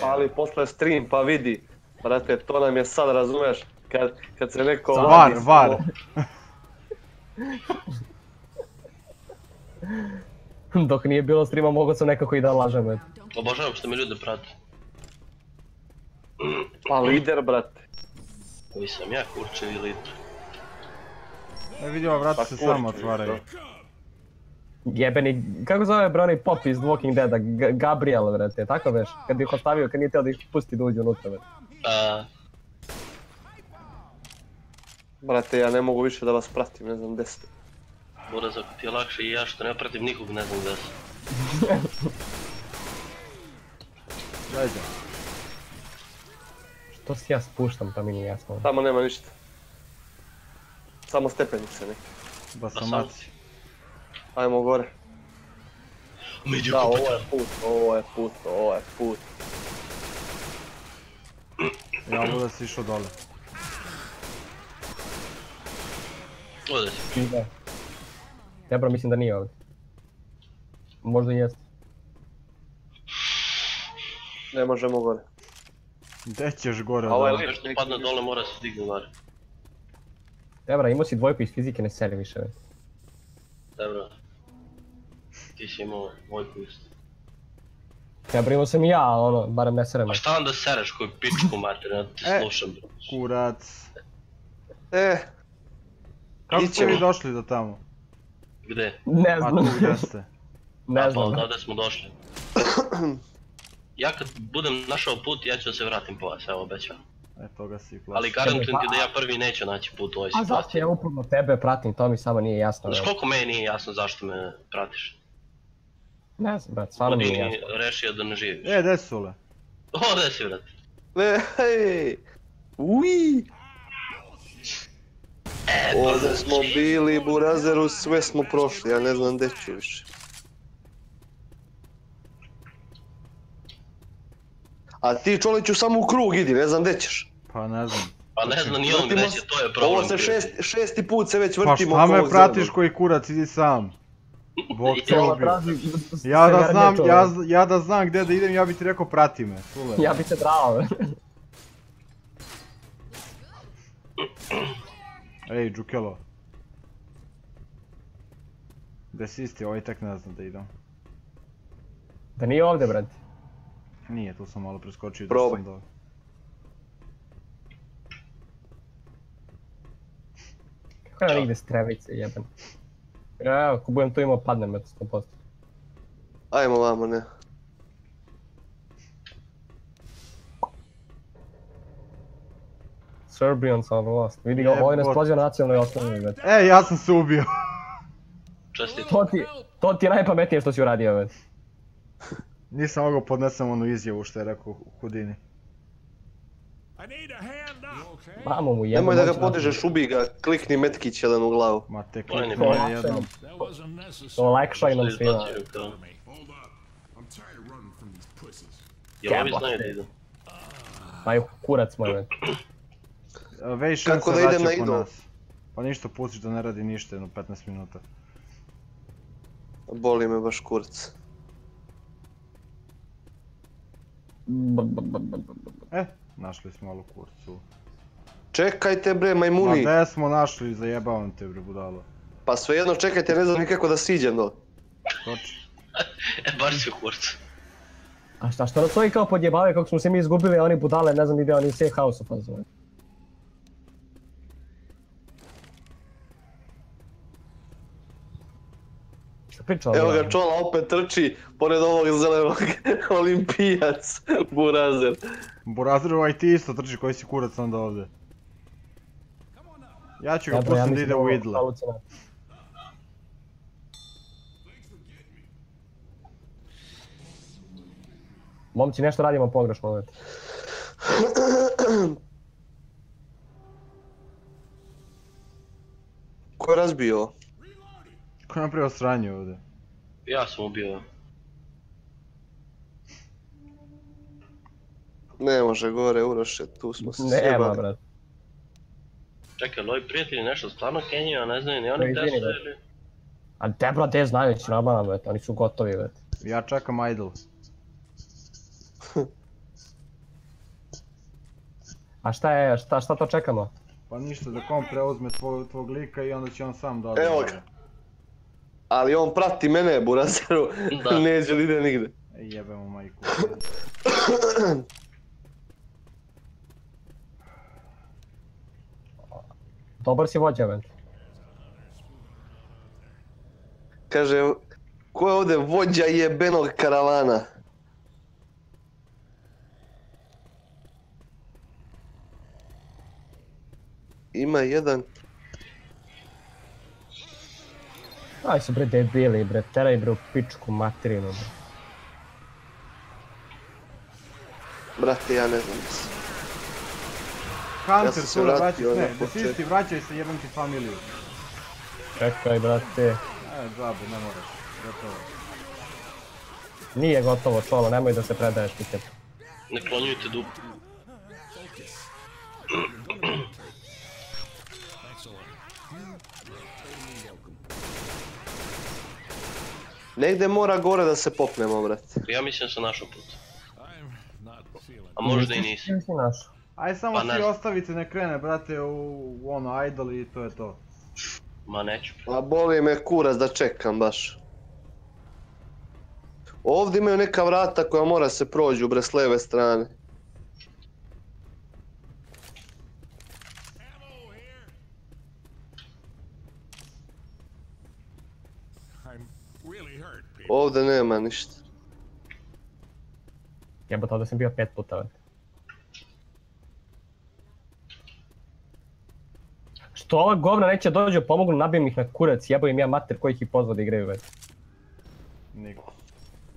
S3: Ali posle stream pa vidi. Brate, to nam je sad, razumeš? Kad, kad se neko
S1: Var,
S3: vadi...
S1: var. [LAUGHS]
S2: Dok nije bilo streama, mogao sam nekako i da lažem, već.
S4: Obožavam što me ljude prate.
S3: Pa lider, brate.
S4: Koji sam ja, kurčevi lider.
S1: E, vidi ova vrata
S3: Pa
S1: se samo otvaraju.
S2: Jebeni, kako zove brani pop iz Walking Deada? G- Gabriel, vrete, tako veš? Kad ih ostavio, kad nije teo da ih pusti da uđu unutra.
S4: A,
S3: Brate, ja ne mogu više da vas pratim, ne znam gdje ste.
S4: Buraz, ako ti je lakše i ja što ne pratim nikog, ne znam gdje sam.
S1: Gledaj.
S2: Što si ja spuštam, to mi nije jasno.
S3: Tamo nema ništa. Samo stepenice neke.
S1: Basamaci.
S3: Ajmo gore. Da, ovo je put, ovo je put, ovo je put.
S1: Ja budem si išao dole.
S4: Ovdje si.
S2: Ide. Dobro, mislim da nije ovdje. Možda i jest.
S3: Ne možemo gore.
S1: Gdje ćeš gore
S3: A ovo je
S1: dole?
S4: Nešto padne dole, mora se digne gore.
S2: Dobra, imao si dvojku iz fizike, ne seri više. već.
S4: Dobro. Ti si imao moj pust.
S2: Dobra, imao sam i ja, ali ono, barem ne serem.
S4: A šta onda sereš koju pičku mater, ja te [LAUGHS]
S1: E.
S4: slušam. bro.
S1: Kurac.
S3: E,
S1: Kako ste vi došli do tamo?
S4: Gde?
S2: Ne
S1: Pa
S2: znam.
S1: tu gdje ste. [LAUGHS]
S2: ne
S4: Pa
S2: znam.
S4: odavde smo došli. [CLEARS THROAT] Ja kad budem našao put, ja ću da se vratim po vas, evo obećam.
S1: E, toga si plaši.
S4: Ali garantujem ti da ja prvi neću naći put u ovoj
S2: A zašto
S4: situaciji.
S2: ja upravo tebe pratim, to mi samo nije jasno.
S4: Znaš koliko meni nije jasno zašto me pratiš?
S2: Ne znam, brat, stvarno mi nije
S4: Budini
S2: jasno.
S4: rešio da ne živiš.
S1: E, gdje su le?
S4: O, gde si
S3: ne, hej. Ui. Ovdje smo bili, Burazeru, sve smo prošli, ja ne znam gdje ću više. A ti Čoliću samo u krug idi, ne znam gdje ćeš.
S1: Pa ne znam.
S4: Pa ne znam ni on
S3: se-
S4: će, to je problem.
S3: Ovo se šest, šesti put se već
S1: Pa
S3: vrtimo
S1: šta
S3: oko
S1: me
S3: ovog
S1: pratiš
S3: zelenog.
S1: koji kurac, idi sam. Bog te [LAUGHS]
S2: traži-
S1: Ja da znam, ja, da znam gdje da idem, ja bi ti rekao prati me.
S2: Ja bi se drao. [LAUGHS]
S1: Ej, Džukelo. Gdje si isti, ovaj tek ne zna da idem.
S2: da nije ovdje, brat.
S1: Nije, tu sam malo preskočio.
S3: Probaj.
S1: da sam dole.
S2: Kako ja nigdje strevice, jeben. Evo, ako budem tu imao, padnem me 100%.
S3: Ajmo vamo, ne.
S2: Serbians are lost. Vidi ga, ovo je nespođen nacionalnoj osnovi, brat.
S1: E, ja sam se ubio.
S4: Čestit.
S2: To ti, to ti je najpametnije što si uradio, brat. [LAUGHS]
S1: Nisam mogao podnesem onu izjavu što je rekao Hudini.
S5: I need a hand up. Okay.
S2: Mamo mu.
S3: Nemoj da ga podižeš, ubi ga, klikni metkić jedan u glavu.
S1: Ma
S4: je
S1: klikni jednom.
S2: To olakšaj nam svima.
S4: Izbacio kao.
S5: Hold up. I'm tired of running from these pussies.
S4: Jel ovi znaju da idu?
S2: Maju kurac moj,
S3: Kako
S1: se vraća
S3: na
S1: po nas. Pa ništa pustiš da ne radi ništa, jedno 15 minuta.
S3: Boli me baš kurac.
S1: E, našli smo malo kurcu.
S3: Čekajte bre,
S1: Ma
S3: majmuni.
S1: gdje smo našli, zajebavam te bre budalo.
S3: Pa svejedno čekajte, ne znam nikako da siđem dole.
S1: Skoči. [LAUGHS]
S4: E, baš si u kurcu.
S2: A šta, što nas ovi kao podjebavaju kako smo se mi izgubili, a oni budale, ne znam gdje oni safe house-u fazu. Što priča ovo?
S3: Evo ga čola opet trči, pored ovog zelenog [LAUGHS] olimpijac, burazer.
S1: Burazerovaj ti isto trči koji si kurac onda ovdje. Ja ću ga
S2: Dobro, ja
S1: pustim da ide u idle.
S2: Momci, nešto radimo pogrešno ovaj. ovdje.
S3: Ko je razbio?
S1: Ko je napravio sranje ovdje?
S4: Ja sam ubio.
S3: Ne može gore, Uroše, tu smo se
S2: Nema,
S3: sjebali.
S2: brat.
S4: Čekaj, ovi prijatelji nešto stvarno kenjaju, a ne znaju ni oni
S2: je
S4: gde su ili...
S2: Ali te, bro, te znaju, će normalno, brat, oni su gotovi, brat.
S1: Ja čekam idle.
S2: A šta je, šta, šta to čekamo?
S1: Pa ništa, da kom preuzme tvoj, tvog lika i onda će on sam da
S3: Evo ga. Ali on prati mene, burazeru, [LAUGHS] neće li ide nigde.
S1: Jebemo majku. [CLEARS THROAT]
S2: Dobar si vođa, brat.
S3: Kaže, ko je ovdje vođa jebenog karavana? Ima jedan,
S2: Aj su bre debili, bre, teraj bre u pičku materinu, bre.
S3: brate, ja ne znam.
S1: Hunter,
S3: sam se
S1: Sura,
S3: vratio
S1: vraćaj se, ne,
S3: početak.
S1: desisti, vraćaj se, jebem ti familiju.
S2: Čekaj, brate.
S1: E, džabe, ne moraš, gotovo.
S2: Nije gotovo, čolo, nemoj da se predaješ pikem.
S4: Ne klonjujte dupu.
S3: Negdje mora gore da se popnemo, brate.
S4: Ja mislim da sam našao put. A možda i nisi.
S1: Aj samo
S4: Pa ne
S1: svi
S4: znam.
S1: ostavite ne krene, brate, u, u ono, idol i to je to.
S4: Ma neću.
S3: A boli me kurac da čekam baš. Ovdje imaju neka vrata koja mora se prođu bre s leve strane. Ovdje nema ništa.
S2: Jebote, ovdje sam bio pet puta. Što ova govna neće dođu pomognu, nabijem ih na kurac, jebo im ja mater kojih ih pozva da igraju već.
S1: Niko.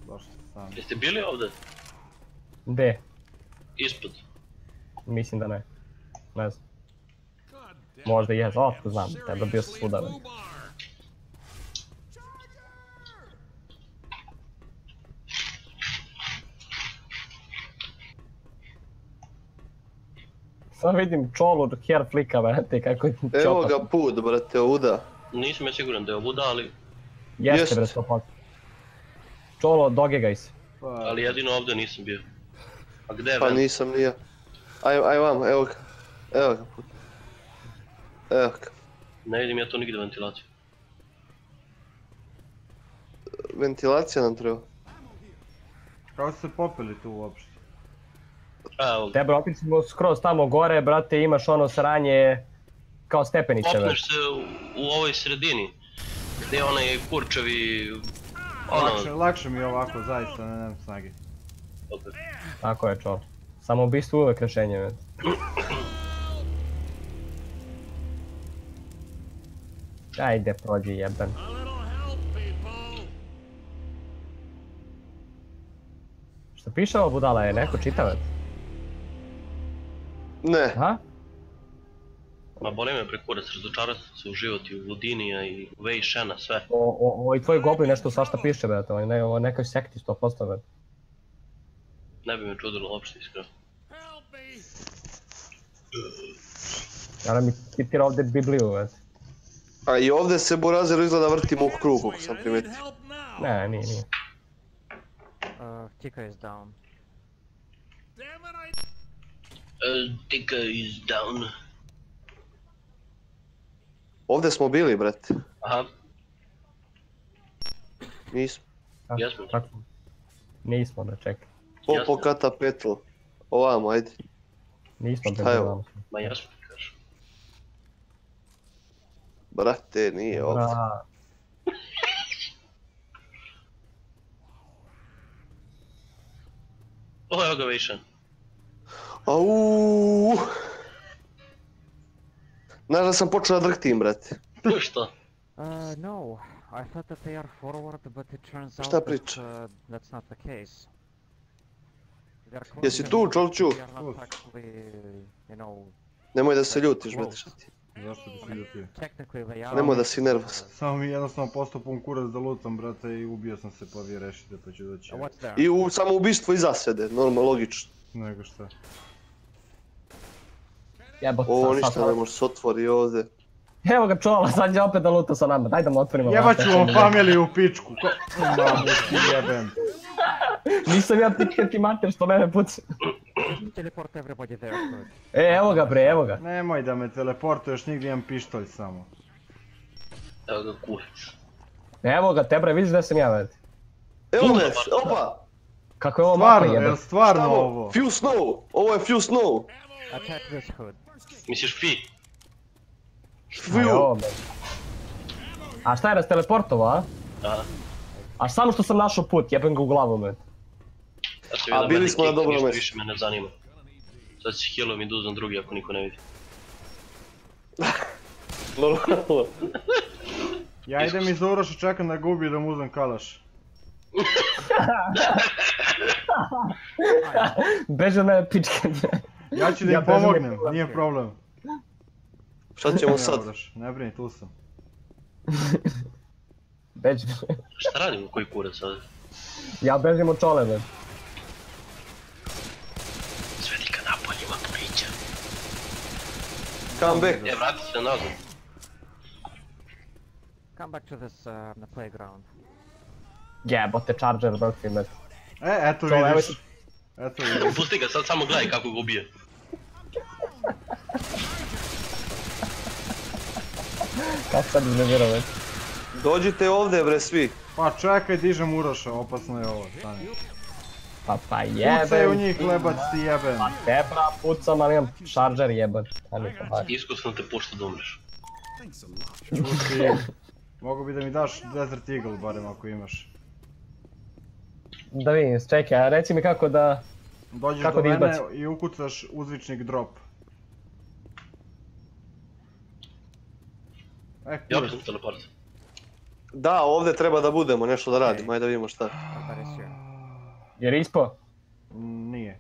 S1: Došli sami.
S4: Jeste bili ovdje?
S2: Gde?
S4: Ispod.
S2: Mislim da ne. Ne znam. Možda i jes, o,
S5: damn
S2: znam, tebe bio sam svuda. brate. Samo vidim čolu hair flika, brate, kako je
S3: Evo
S2: čopa.
S3: ga put, brate, ovuda.
S4: Nisam ja siguran da je ovuda, ali,
S2: Jeste,
S3: Jest.
S2: bre, 100%. Čolo, dogegaj se.
S1: Pa,
S4: ali jedino ovdje nisam bio. A gdje je
S3: Pa nisam ni ja. Aj, aj vam, evo ga. Evo ga put. Evo ga.
S4: Ne vidim ja to nigdje ventilaciju.
S3: Ventilacija nam treba.
S1: Kako ste se popili tu uopšte?
S4: Evo,
S2: Tebe otići smo skroz tamo gore, brate, imaš ono sranje kao stepenice,
S4: popneš se u, u ovoj sredini. Gdje je onaj kurčevi...
S1: Lakše,
S4: Ono,
S1: lakše mi je ovako, zaista, ne nemam snage.
S2: Tako je, čolo. Samo ubistvo uvek rešenje, bre. Ajde, prođi jeben. Što piše ovo budala, je neko čitavac?
S3: Ne,
S2: Aha?
S4: Ma boli me pre kurac, razočarao sam se u život i u Ludinija i u Vej Šena, sve.
S2: O, o, o, i tvoj goblin nešto svašta piše, brate, ovo je ne, nekoj sekti 100%, brate.
S4: Ne bi me čudilo uopšte iskreno.
S5: Help me.
S2: Naravno mi citira ovdje Bibliju, brate.
S3: a i ovdje se Burazer izgleda vrtimo u krug, kako sam
S5: now.
S2: Ne, nije, nije.
S6: Uh, Tika is down.
S5: Damn it, I
S4: Uh, Tika is down.
S3: Ovdje smo bili, brate.
S4: Aha,
S3: Nismo.
S4: Jesmo.
S2: Nismo, da čekaj.
S3: Popo kata petl. Ovamo, ajde.
S2: Nismo bez
S3: je ovo?
S2: ovamo.
S4: ma jasno ti kažem.
S3: Brate, nije ovdje.
S2: Bra,
S4: O, evo
S3: Auuu. Znaš da sam počeo da drhtim, brate.
S4: Šta?
S6: Uh, no. I thought that they are forward, but it turns out
S3: Šta
S6: that
S3: priča?
S6: uh, that's not the case.
S3: Jesi tu, Čolču? Nemoj da se ljutiš, brate, šta ti?
S1: Zašto bi se ljutio?
S3: Nemoj da si nervozan.
S1: Samo mi jednostavno postao pun kurac da lutam, brate, i ubio sam se, pa vi rešite, pa ću doći.
S3: I u samoubistvo i zasede, normalno, logično.
S1: Nego šta.
S2: Jebote,
S3: Ovo
S2: sad-
S3: ništa
S2: sad-
S3: ne može se otvori ovdje.
S2: Evo ga čola, sad će opet da luta sa nama, daj da mu otvorimo
S1: Jebat
S2: vrata.
S1: ću vam familiju u pičku, ko... Mamu ti jebem. [LAUGHS]
S2: Nisam ja ti ti mater što mene puca.
S6: Teleport everybody there first.
S2: E, evo ga bre, evo ga.
S1: Nemoj da me teleportuješ, nigdje imam pištolj samo.
S4: Evo ga kurac.
S2: Evo ga, te bre, vidiš da sam ja, brate.
S3: Evo me,
S4: Dobar.
S3: opa!
S2: Kako je ovo mapa
S1: Stvarno, jel
S2: jebote.
S1: stvarno
S3: Tamo,
S1: ovo?
S3: Few snow! Ovo je few snow!
S6: Attack this hood.
S4: Misliš fi?
S3: Few!
S2: bre. A šta je nas teleportovao, a?
S4: Aha.
S2: A samo što sam našao put, jebem ga u glavu.
S4: Ja sam
S3: A, bili smo na
S4: ništa
S3: mjestu.
S4: više me ne zanima. Sad će healom i da uzmem drugi ako niko ne vidi. [LAUGHS]
S3: Normalno.
S1: Ja idem iz Uroša, čekam da ga ubije da mu uzem kalaš. [LAUGHS]
S2: Beže mene pičke.
S1: Ja ću da
S2: Ja
S1: im
S2: bežim
S1: pomognem, nije problem.
S3: Šta ćemo sad?
S1: Ne brini, tu sam.
S2: Beđi.
S4: Šta radimo, koji kurac ovdje?
S2: Ja bežim od čole, bet.
S4: Sveti ka napolje, ima polića.
S3: Come back.
S4: E, vrati se nazad.
S6: Come back to this, uh, the playground.
S2: Jebote, Charger, mrtvi, bet.
S1: E, eto vidiš. Eto vidiš.
S4: Pusti ga, sad samo gledaj kako ga ubije.
S2: Kako sad iznervirao, bet.
S3: Dođite ovdje bre svi.
S1: Pa čekaj, dižem Uroša, opasno je ovo, stani.
S2: Pa pa
S1: Pucaj u njih, lebac ti jebem.
S2: Tebra, pucam, ali imam Charger jebem. Pa.
S4: Iskusno te pušta da umreš.
S1: Čuti. Mogu bi da mi daš Desert Eagle, barem ako imaš.
S2: Da vidim, čekaj, a reci mi kako da...
S1: Dođeš
S2: Kako
S1: do mene i ukucaš uzvičnik drop. E,
S4: Ja sam teleport.
S3: Da, ovdje treba da budemo, nešto da radimo, ajde da vidimo šta.
S6: Here.
S2: Jer ispo?
S1: Nije.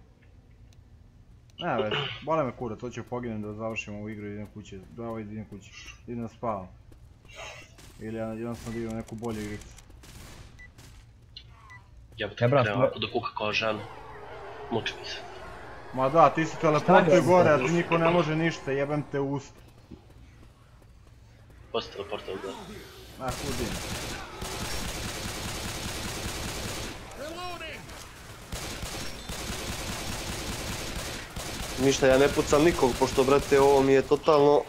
S1: Ne već, bole me kurac, hoću poginem da završimo ovu igru i idem kući. Da, ovo idem kući. Idem spavam. Ili jednostavno da idem u neku bolju igricu.
S4: Ja bih
S2: brat,
S4: krenuo da kuka kao žena. Muči mi se.
S1: Ma da, ti si teleportuj gore, a ti niko ne može ništa, jebem te u usta.
S4: Poslije teleporta ovdje.
S1: Ah, kudim.
S5: Reloading!
S3: Ništa, ja ne pucam nikog, pošto brate ovo mi je totalno...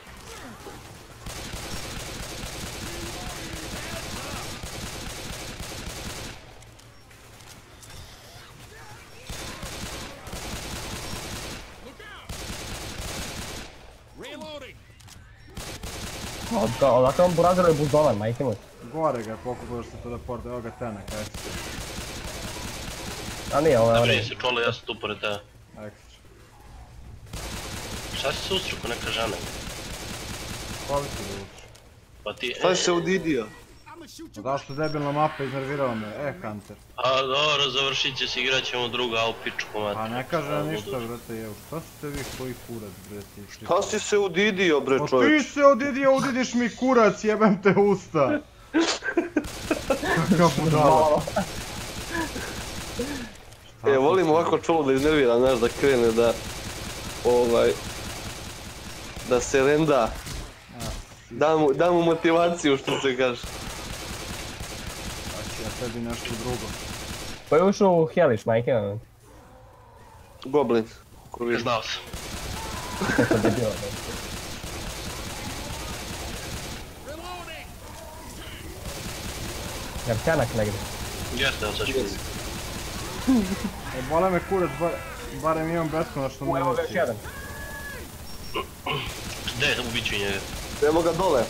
S5: Reloading!
S2: Od- Odakle on burazeru je buzdovan, majke mu.
S1: Gore ga je pokupao što se teleporta, evo ga tenek, ekstra.
S2: A nije, ovo je
S4: Ne
S2: onaj.
S4: brini se čole, ja sam tu pored tebe.
S1: Ekstra.
S4: Šta si se usro ko neka žena?
S1: Ti da učiš?
S4: Pa ti...
S3: Šta si se udidio?
S1: Pa zašto debilna mapa iznervirala me? E, Hunter.
S4: A dobro, završit će se, igrat ćemo druga, a u pičku mati.
S1: Pa ne kaže nam ništa, brate, evo. Šta ste vi koji kurac, brate?
S3: Šta si se udidio bre
S1: Pa ti
S3: čovječ?
S1: se odidio, udidiš mi kurac, jebem te usta. Kakav budala.
S3: E, volim ovako čolo da iznervira, znaš, da krene da... Ovaj... Da se renda. Da mu, da mu motivaciju, što se kaže.
S1: Pa tebi nešto drugo.
S2: Ko je ušao u Hellish, majke mu.
S3: Goblin. Vidi.
S4: Znao sam.
S2: Kako bi bilo. Tenak negdje.
S4: Jeste, evo sad ću.
S1: E, bole me kurac, bar, barem imam beskonačno
S2: U, evo ga još jedan.
S4: Gdje, ubit ću njega.
S3: Evo ga dole.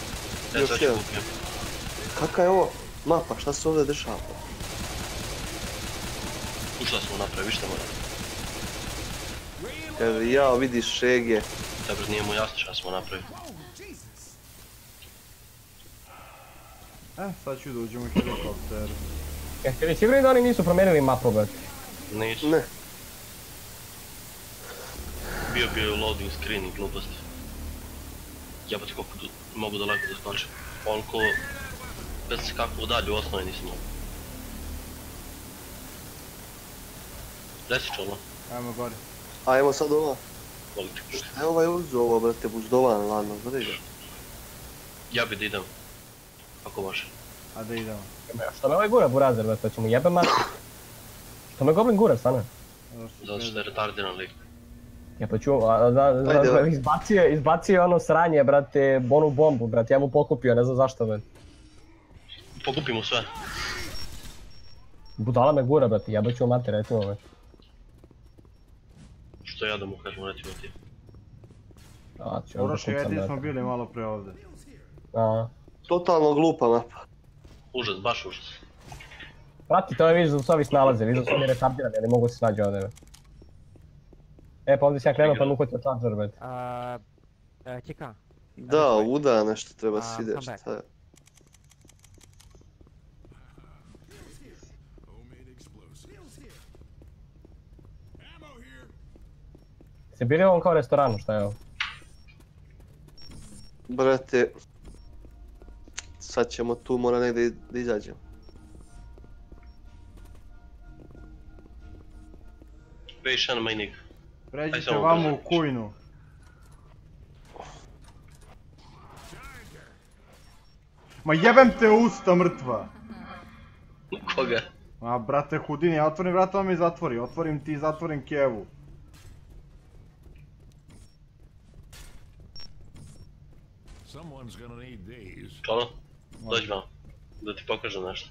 S4: E,
S3: Još
S4: sad ću
S3: jedan.
S4: kupim.
S3: Kaka je ovo? Mapa, šta se ovdje dešava?
S4: Ušla smo napravi, šta mora.
S3: Kaže, jao, vidiš šege.
S4: Dobro, nije mu jasno šta smo napravili.
S1: E, sad ću da uđem u helikopter.
S2: Jeste li sigurni da oni nisu promijenili mapu, bet?
S4: Nisu.
S3: Ne.
S4: Bio bio loading screen i gluposti. Jebate koliko mogu daleko da skočim. Koliko... Već se kako udalju u osnovi nisam mogu. Gdje si čolo?
S1: Ajmo gore.
S3: Ajmo sad ova. Šta je ovaj uzo ovo, brate, buzdovan, ladno, gledaj ga.
S4: Ja bi da idem. Ako može.
S1: A da idemo.
S2: Što me ovaj gura burazer, bet, to će mu jebe mati. Što me goblin gura, stane?
S4: Zato što je retardiran lik.
S2: Ja pa a, a, a, a,
S3: vai.
S2: izbacio, je- ono sranje, brate, onu bombu, brate, ja mu pokupio, ne znam zašto, bet.
S4: Pokupimo sve.
S2: Budala me gura, brate, jebaću u mati, recimo, bet.
S4: Što ja da mu kažem, recimo ti.
S2: Ću onda
S1: Uroš i ti smo
S2: brate.
S1: bili malo pre ovde.
S2: A,
S3: Totalno glupa mapa.
S4: Užas, baš užas.
S2: Prati, to je vidiš da su ovi snalaze, vidiš da su oni retardirani, ali mogu se snađi ovdje. E, pa ovdje si ja krenuo pa uhvatio charger,
S6: uh, Chika.
S3: Da, uda nešto treba
S6: back.
S3: šta je?
S2: Se bili u ovom kao restoranu, šta je ovo?
S3: Brate, sad ćemo tu, mora negdje da izađemo.
S4: Veš na majnik. Aj,
S1: Pređite vamo u kujnu. Ma jebem te usta mrtva!
S4: Koga?
S1: Ma brate Hudini, ja otvorim vrata, on mi zatvori. Otvorim ti i zatvorim kevu.
S4: Ono? Dođi vam. Da ti pokažem nešto.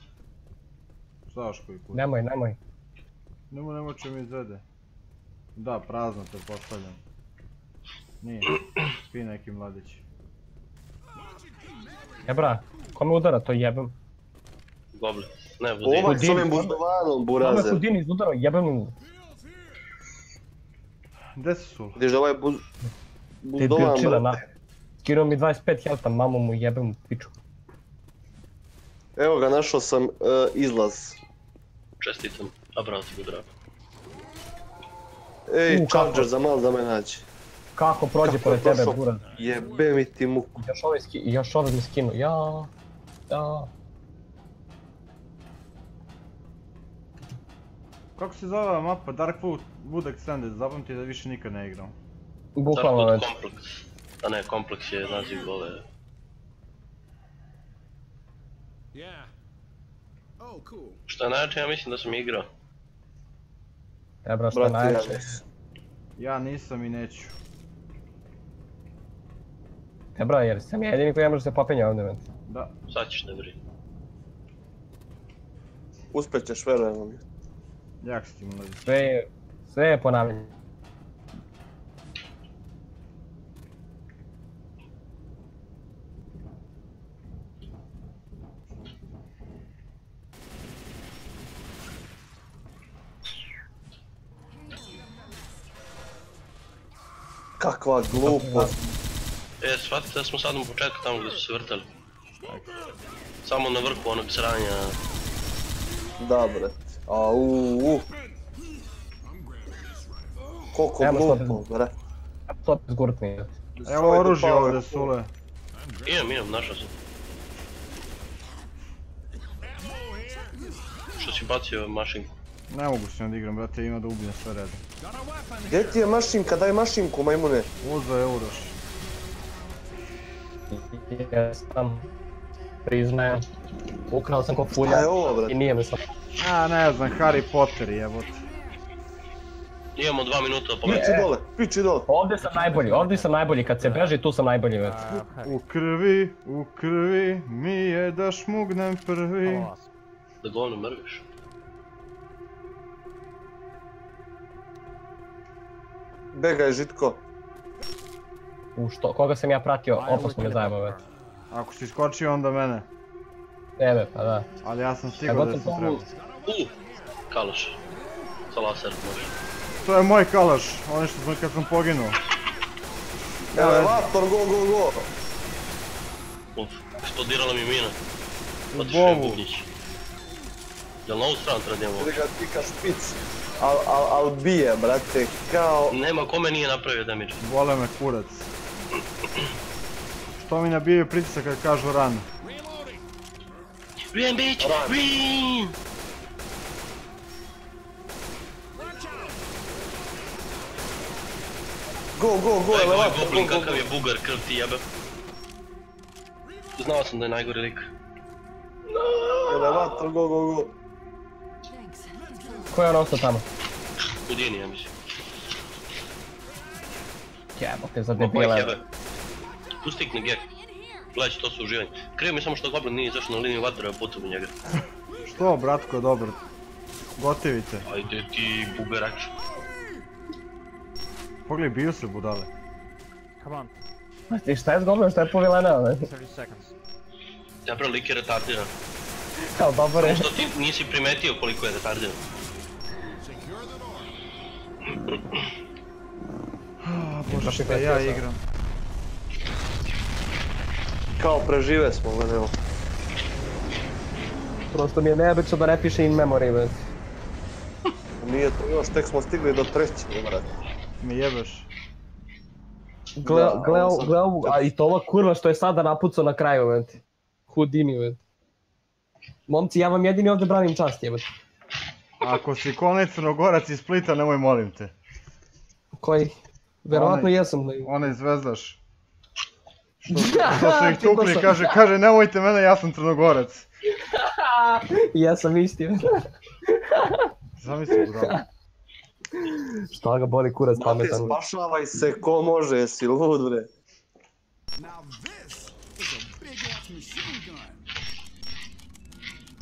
S1: Znaš koji kut.
S2: Nemoj, nemoj.
S1: Nemo, nemo će mi izvede. Da, prazno te postavljam. Nije. Spi neki mladić.
S2: E bra, ko me udara, to jebem.
S4: Goblin. Ne, vodi.
S3: Omak s ovim buzdovanom,
S2: Ko me
S3: burazer.
S2: Houdini izudarao, jebem mu.
S1: Gdje si sul?
S3: Vidiš da ovaj buz... Buzdovan, brate.
S2: Skinuo mi 25 helta, mamu mu jebem mu piču.
S3: Evo ga, našao sam e, izlaz.
S4: Čestitam. A bravo ti ga drago.
S3: Ej,
S2: U, kako?
S3: Charger za malo da me nađe.
S2: Kako prođe pored tebe, buraz.
S3: Jebe mi ti muku.
S2: Još ovaj, ski, još ovaj mi skinu, ja, ja.
S1: Kako se zove mapa? Dark Wood, Wood Extended, zapamti da više nikad ne igram.
S2: Bukvalno
S4: Darkwood
S2: već.
S4: Complex. A ne, kompleks je naziv ove...
S5: Yeah. Oh, cool.
S4: Što je najjače, ja mislim da sam igrao.
S2: E bra, šta
S3: ja
S2: najjače.
S3: nisam.
S1: Ja nisam i neću.
S2: E bra, jer sam ja jedini koji ne može se popenja ovdje, men.
S1: Da.
S4: Sad ćeš ne brini.
S3: Uspjet ćeš, verujem mi.
S1: Jak si ti mladić.
S2: Sve je, sve je ponavljanje.
S3: Kakva glupost.
S4: E, shvatite da smo sad u početku tamo gdje su se vrtali. Samo na vrhu onog sranja.
S3: Da, brate. Au, u. Koliko glupo, bre.
S2: To zgurtni.
S1: Evo oružje ovdje, Sule.
S4: Imam, imam, našao sam. Što si bacio mašinku?
S1: Ne mogu s njom da igram, brate, ima da ubijem sve redom.
S3: Gdje ti je mašinka, daj mašinku, majmune.
S1: Uzo je Uroš.
S2: Jesam. Priznajem. Ukrao sam ko fulja.
S3: je?
S2: I nije mi sam.
S1: A, ne znam, Harry Potter jebote.
S4: Imamo dva minuta po
S3: Piči dole, piči dole.
S2: Ovdje sam najbolji, ovdje sam najbolji. Kad se beži, tu sam najbolji već.
S1: U krvi, u krvi, mi je da šmugnem prvi.
S4: Da govno mrviš.
S3: Begaj, Žitko.
S2: U što, koga sam ja pratio, opasno me zajebao
S6: that
S2: već.
S6: car?
S1: Ako si skočio onda mene.
S2: Tebe, pa da.
S1: Ali ja sam stigao da sam trebao.
S4: U! Kalaš. Sa laserom može.
S1: To je moj kalaš, onaj što sam kad sam poginuo.
S3: Elevator, go, go, go.
S4: Uf, eksplodirala mi mina. Otišao je
S1: bovu.
S4: Bubnjić. Jel na ovu stranu treba idemo?
S3: Ili ga tika špic. Al, al, al bije, brate, kao...
S4: Nema kome nije napravio damage.
S1: Bole me kurac. Što mi nabijaju pritisak kad kažu run?
S4: Win bitch! Win!
S3: Go, go, go,
S4: ovaj
S3: elevator, go,
S4: kakav je bugar krv ti jebe. Znao sam da je najgori lik.
S3: Elevator, go, go, go.
S2: Ko je on ostao tamo?
S4: Udini ja mislim.
S2: Jebote, za
S4: Ma koji
S2: debile.
S4: jebe? Tu stikni gek. Gledaj, to su uživanje. Krivo mi samo što goblin nije izašao na liniju vatra, potom u njega.
S1: Što, bratko, dobro. Gotivite.
S4: Ajde ti bugarač.
S1: Pogledaj, bio se budale.
S6: Come on,
S2: Ti šta je zgodno, šta je povilena, ne?
S6: 30 seconds.
S4: Zapravo lik je retardiran.
S2: Kao dobar je.
S4: Što ti nisi primetio koliko je retardiran.
S1: A, bože, šta ja igram.
S3: Kao prežive smo, gledaj
S2: Prosto mi je neobično da ne piše in memory, već.
S3: Nije to još, tek smo stigli do treće, brate.
S1: Mi jebeš.
S2: Gle,
S3: Da,
S2: gle,
S3: ovo sam-
S2: gle, ovu- a i to ova kurva što je sada napucao na kraju, već. Houdini, već. Momci, ja vam jedini ovdje branim čast, jebate.
S1: Ako si konec crnogorac iz Splita, nemoj molim te.
S2: Koji? Verovatno jesam.
S1: Onaj zvezdaš. Što, [LAUGHS] što su ih tukli, kaže, kaže, nemojte mene, ja sam crnogorac. [LAUGHS]
S2: Jesam isti. [LAUGHS]
S1: Zamisli, bravo.
S2: Šta ga boli kurac
S3: Mate,
S2: pametan.
S3: spašavaj se ko može, jesi lud bre.
S5: Now this is a big ass machine gun.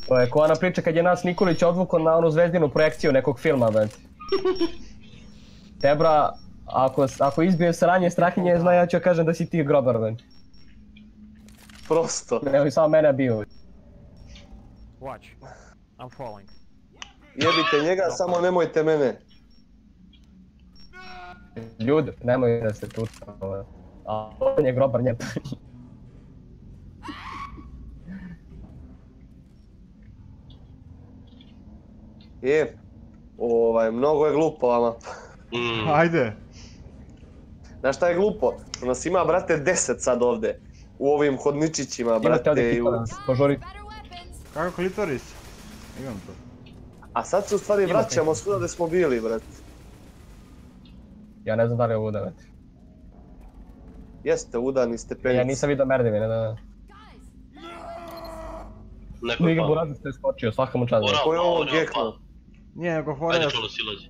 S2: To je ko ona priča kad je nas Nikolić odvukao na onu zvezdinu projekciju nekog filma, već. [LAUGHS] Tebra, ako, ako izbije sranje strahinje, zna ja ću kažem da si ti grobar, već.
S3: Prosto.
S2: Evo i samo mene bio.
S6: Watch. I'm falling.
S3: Jebite njega, samo nemojte mene.
S2: Ljudi, nemoj da se tu... A on je grobar nje.
S3: Je. Ovaj, mnogo je glupo vama.
S4: Mm,
S1: Ajde.
S3: Znaš šta je glupo? Što nas ima, brate, 10 sad ovde. U ovim hodničićima,
S2: Imate ovdje
S3: brate. i u-
S7: weapons.
S1: Kako klitoris? Imam to.
S3: A sad se u stvari
S2: Imate.
S3: vraćamo svuda gdje smo bili, brate.
S2: Ja ne znam da li je da već.
S3: Jeste, udani stepenici.
S2: Ja nisam vidio da, da.
S7: Guys,
S4: neko je pao.
S2: Burazer se skočio, svaka mu čast.
S3: Ko je ovo
S4: pao.
S1: Nije nego fora
S4: Ajde čolo silazi.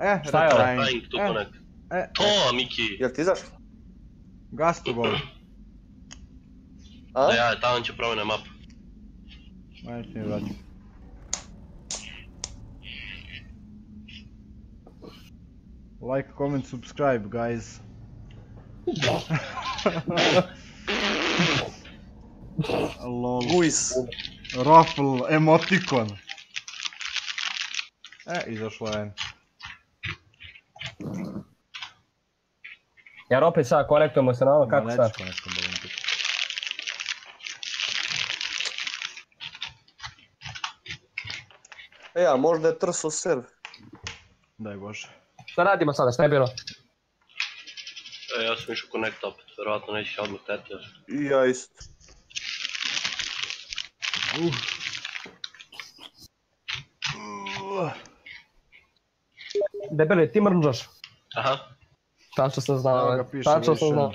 S1: E,
S2: Šta je ovo?
S4: to
S1: E,
S4: connect.
S1: e,
S4: To, Miki.
S3: Jel ti izašlo?
S1: gas to boli. [CLEARS THROAT]
S3: A?
S4: Da ja, tamo će promjena map.
S1: Ajde ti mi vraćam. Like, comment, subscribe, guys. [LAUGHS] Lol.
S3: Guis.
S1: Ruffle, emotikon. E, izašla je.
S2: Jer opet sad konektujemo se na ono, kako sad?
S3: E, a možda je trso serv.
S1: Daj Bože.
S2: Šta radimo sada, šta je bilo?
S4: E, ja sam išao connect opet, verovatno neće odmah tete.
S3: I ja isto.
S2: Debeli, ti mrnđaš.
S4: Aha,
S2: Tačno sam znao, tačno sam znao.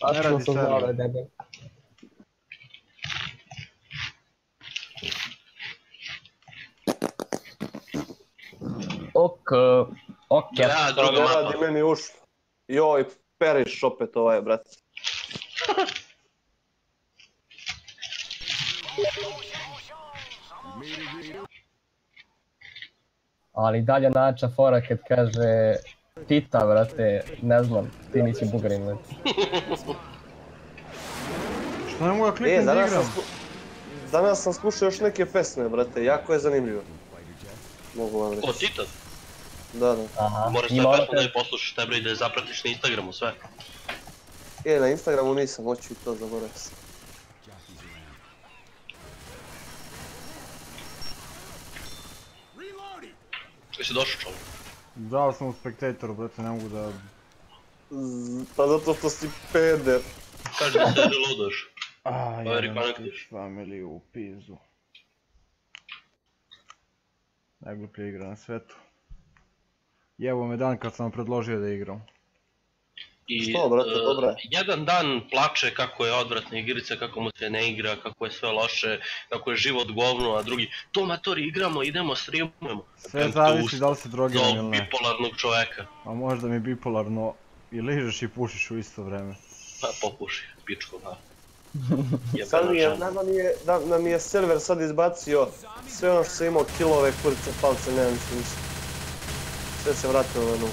S2: Tačno sam znao da je debel. Ok, ok.
S4: ja, druga mapa.
S3: meni ušlo. Joj, periš opet ovaj, brate.
S2: Ali dalje nača fora kad kaže Tita, brate, ne znam, ti nisi bugarin, već.
S1: Što ne mogu da
S3: E,
S1: kliknem da
S3: danas sam,
S1: igram?
S3: danas sam slušao još neke pesme, brate, jako je zanimljivo. Mogu vam
S4: O,
S3: reći.
S4: Titan.
S3: Da, da.
S2: Aha,
S4: Moraš sve
S2: ima ono
S4: pesmu da je poslušaš tebe i da je zapratiš na Instagramu sve.
S3: E, na Instagramu nisam, hoću i to zaboravio sam.
S5: Reloading.
S4: Jesi došao čovjek?
S1: Dao sam u spektatoru, brate, ne mogu da...
S3: Pa zato što si peder.
S4: Kaži da se [LAUGHS] reloadaš.
S1: A,
S4: Pa.
S1: Twitch family u pizdu. Najgluplja igra na svetu. I evo me dan kad sam vam predložio da igram.
S4: I,
S3: Što, brate,
S4: e,
S3: dobro je.
S4: jedan dan plače kako je odvratna igrica, kako mu se ne igra, kako je sve loše, kako je život govno, a drugi, to matori igramo, idemo, streamujemo.
S1: Sve zavisi da li si drogiran
S4: Za
S1: ili ne.
S4: bipolarnog čoveka.
S1: A možda mi bipolarno i ližeš i pušiš u isto vreme.
S4: Pa popuši, pičko, da. [LAUGHS]
S3: Sad mi je, nama nije, da, nam je server sad izbacio sve ono što sam imao kilove, kurice, palce, nemam više ništa. Sve se vratilo na nulu.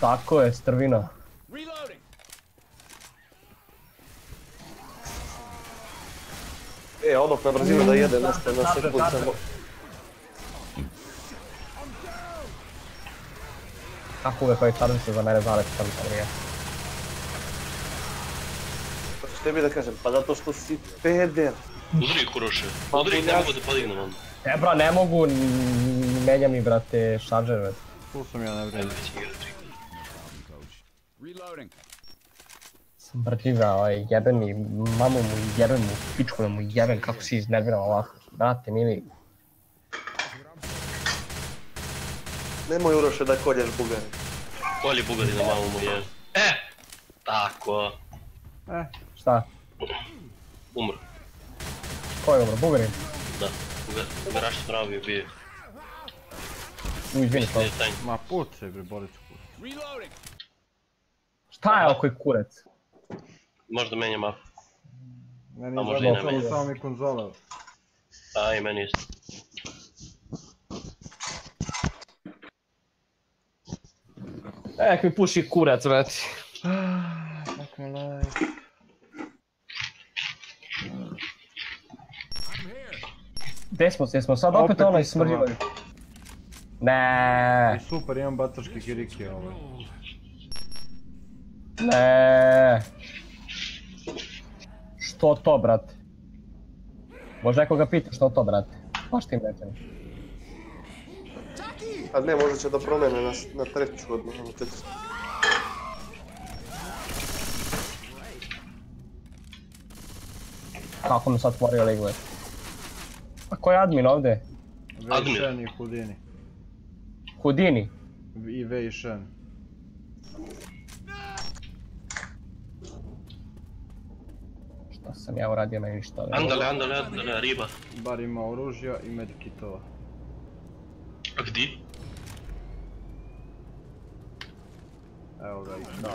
S2: Tako je, strvina.
S3: E, odmah na brzinu da jede nešto na sekund samo.
S2: Kako uvek ovaj čarli se za mene zaleti sam sam nije.
S3: Pa što tebi da kažem, pa zato što si peder.
S4: Udri ih, Kuroše.
S3: Pa,
S4: Udri ih, ne
S3: ja-
S4: mogu da podignem onda.
S2: E bro, ne mogu, n- menja mi brate šaržer, brate.
S1: Tu sam ja na vrijeme.
S5: Reloading.
S2: Smrdljiva, ovaj, jeben mi, mamu mu, jeben mu, pičku da mu jeben, kako si iznerviran ovako. Brate, mili,
S3: Nemoj Uroše da kolješ bugari.
S4: Kolji bugari na mamu mu je. E! Tako.
S1: Eh,
S2: šta?
S4: Umro.
S2: Ko je umro, Bugarin?
S4: Da. Bugar, bugaraš se pravi bio.
S2: U, izvini,
S4: je
S1: ma bre, boli se pucaj.
S5: Reloading.
S2: Šta je ovo koji kurac?
S4: Možda menja mapu.
S1: Meni
S4: A
S1: je
S4: možda i ne
S1: samo mi konzola.
S4: A i meni isto.
S2: E, mi puši kurac, brate.
S1: Fuck my life.
S2: Gdje smo se, smo sad opet
S1: Opet
S2: onaj
S1: isto,
S2: smrdljivo. Ne,
S1: super, imam bataški kiriki ovaj.
S2: Ne. Što to, brate? Može nekoga pita što to, brate? Baš tim rečem.
S3: A ne, možda će da promene na, na treću odmah. na treću.
S2: Kako mi sad otvorio ligu, A ko je admin ovdje?
S4: Admir.
S1: Vejšen i Hudini.
S2: Houdini.
S1: I Vejšen.
S2: Šta sam ja uradio, meni ništa.
S4: Andale, andale, andale, riba.
S1: Bar ima oružja i medkitova.
S4: A gdje?
S1: Evo ga, dala.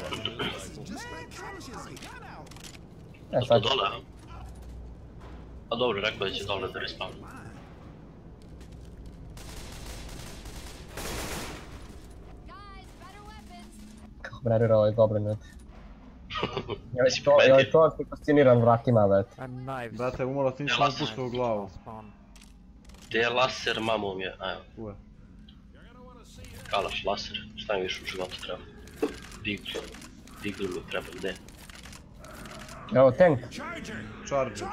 S2: E sad,
S4: dole, a? A dobro, rekao je da će dole da respawnu.
S7: Guys, better weapons.
S2: kako brenira ovaj goblin, brate. Joj [LAUGHS]
S4: Mislim,
S2: to,
S4: meni-
S2: to je fasciniran vratima, brate.
S1: Brate, umalo ti nisam
S4: Ja,
S1: upuštao u glavu.
S4: Gdje je laser, mamom je, a evo.
S1: Tu je.
S4: Kalaš, laser, šta mi više u životu treba? Digl. Digl mi treba, gdje?
S2: Evo tank.
S5: Charger.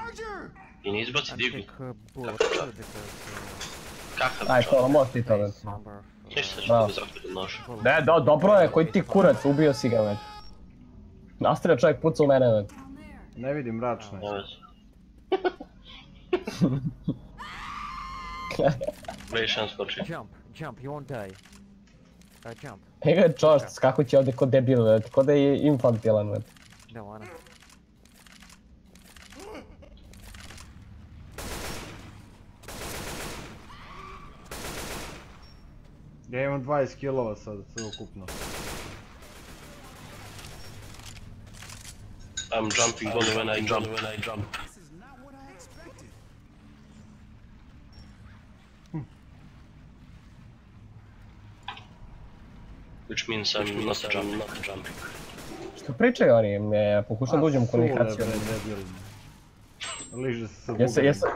S4: I ne izbaci
S6: And
S4: digl.
S6: take bullet too because
S4: Kakav
S2: Aj, to možeš ti to,
S6: of
S4: Ništa što bi zakljeli nož.
S2: Ne, do, dobro je, koji ti kurac, ubio si ga, brate. Nastavlja čovjek puca u mene.
S1: Ne vidim mračne.
S4: Ne veze. Vejšan skoči.
S6: jump, jump, you won't die. Uh, jump.
S2: Ega je čošt, kako će ovdje ko debil, brate, ko da je infantilan,
S6: wanna.
S1: Ja imam 20 killova sad, sve ukupno.
S4: I'm jumping only when I jump, when I jump.
S5: This is not what I expected.
S4: Which means I'm not jumping, not jumping.
S2: Što pričaju oni, pokušam da uđem u komunikaciju.
S1: Liže se sa
S2: Jesu,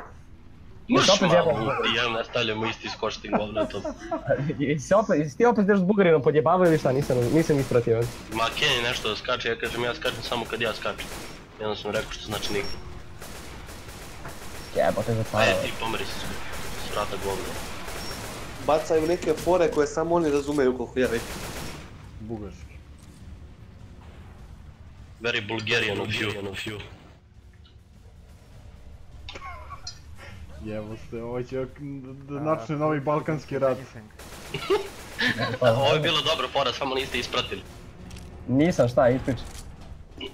S4: mamu, ja stavljamo isti skoč tim govnetom. [LAUGHS]
S2: jesi opet, jesi ti opet ideš s bugarinom podjebavao ili šta, nisam, nisam ispratio.
S4: Ma Kenny nešto da skače, ja kažem ja skačem samo kad ja skačem. I onda sam rekao što znači niko.
S2: Jebote za
S4: Ajde
S2: stvarno.
S4: ti pomeri se s vrata govna.
S3: Bacaju neke fore koje samo oni razumeju koliko ja vidim.
S1: Bugarski.
S4: Very Bulgarian of you.
S1: Jevo se, ovo će da načne novi balkanski rat. [LAUGHS]
S4: Ovo je bilo dobro fora, samo niste ispratili.
S2: Nisam, šta, ispričaj.
S6: Uh,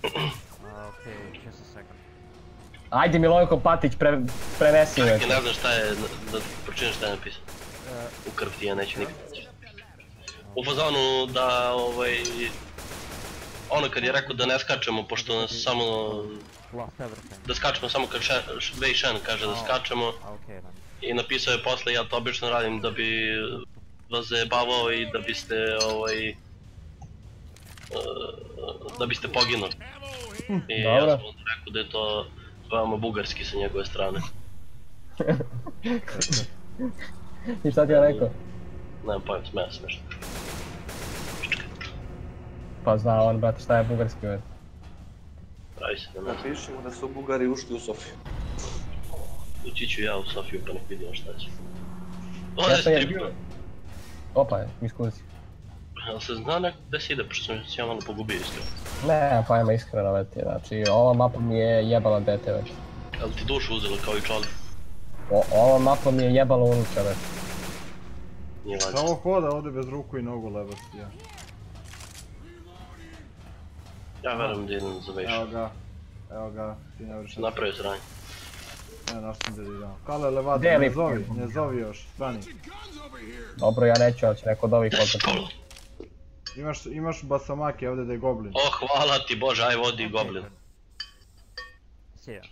S6: okay, just a second.
S2: Ajde Milojko Patić, pre, prenesi me.
S4: Ne znam šta je, da pročitam šta je napisano. U krv ti ja neću nikad. U fazonu da, ovaj... Ono kad je rekao da ne skačemo, pošto nas samo...
S6: Lost everything.
S4: Da skačemo samo kad Wei Shen kaže da skačemo. I napisao je posle, ja to obično radim da bi vas zajebavao i da biste, ovaj... eh, da biste poginuli. I ja
S2: Dobro.
S4: sam onda rekao da je to veoma bugarski sa njegove strane. [LAUGHS]
S2: I šta ti ja rekao?
S4: Nemam pojma, smeja se nešto.
S2: Pa zna on, brate, šta je bugarski, brate.
S4: Se.
S3: Napišimo da su Bugari ušli u Sofiju.
S4: Ući ću ja u Sofiju pa nek vidimo šta će. O,
S2: Ja
S4: ne
S2: sam je
S4: stripno.
S2: bio. Opa, iskuzi.
S4: Jel se zna neko gde se ide, pošto sam se ja malo pogubio iskreno.
S2: Ne, pa ima iskreno veti, znači ova mapa mi je jebala dete već.
S4: Jel ti dušu uzela kao i čali?
S2: O, ova mapa mi je jebala unutra već.
S1: Samo hoda ovdje bez ruku i nogu lebasti, ja.
S4: Ja verujem da idem za
S1: Evo
S4: veš.
S1: ga. Evo ga, ti ne vrši.
S4: Napravio sranje.
S1: Ne, naš sam da idemo. Kale,
S2: Gdje je
S1: ne zovi, ne zovi još,
S5: here.
S2: Dobro, ja neću, ali će neko od ovih
S4: go!
S1: Imaš, imaš basamake ovdje da je goblin.
S4: O, hvala ti Bože, aj vodi goblin. [CLEARS THROAT]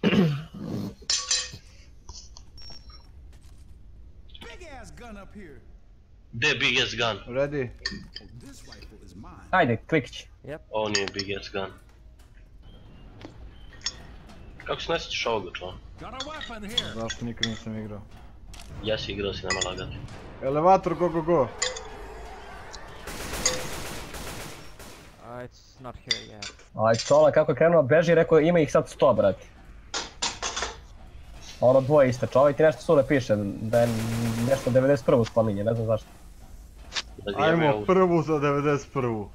S5: Big ass gun up here.
S4: Gde je big ass gun?
S1: Ready?
S2: Ajde, klikć.
S4: Ovo nije big ass gun. Kako se ne sjećaš ovoga člana?
S5: Got a weapon here.
S1: Zašto nikad nisam igrao.
S4: Jesi igrao si, nema lagati.
S1: Elevator, go, go, go.
S6: Uh, it's not here yet.
S2: Aj, čola kako je krenuo beži, rekao ima ih sad 100, brate. Ono dvoje iste, čovjek ti nešto sule piše, da je nešto 91. spominje, ne znam zašto.
S1: Ajmo prvu za 91.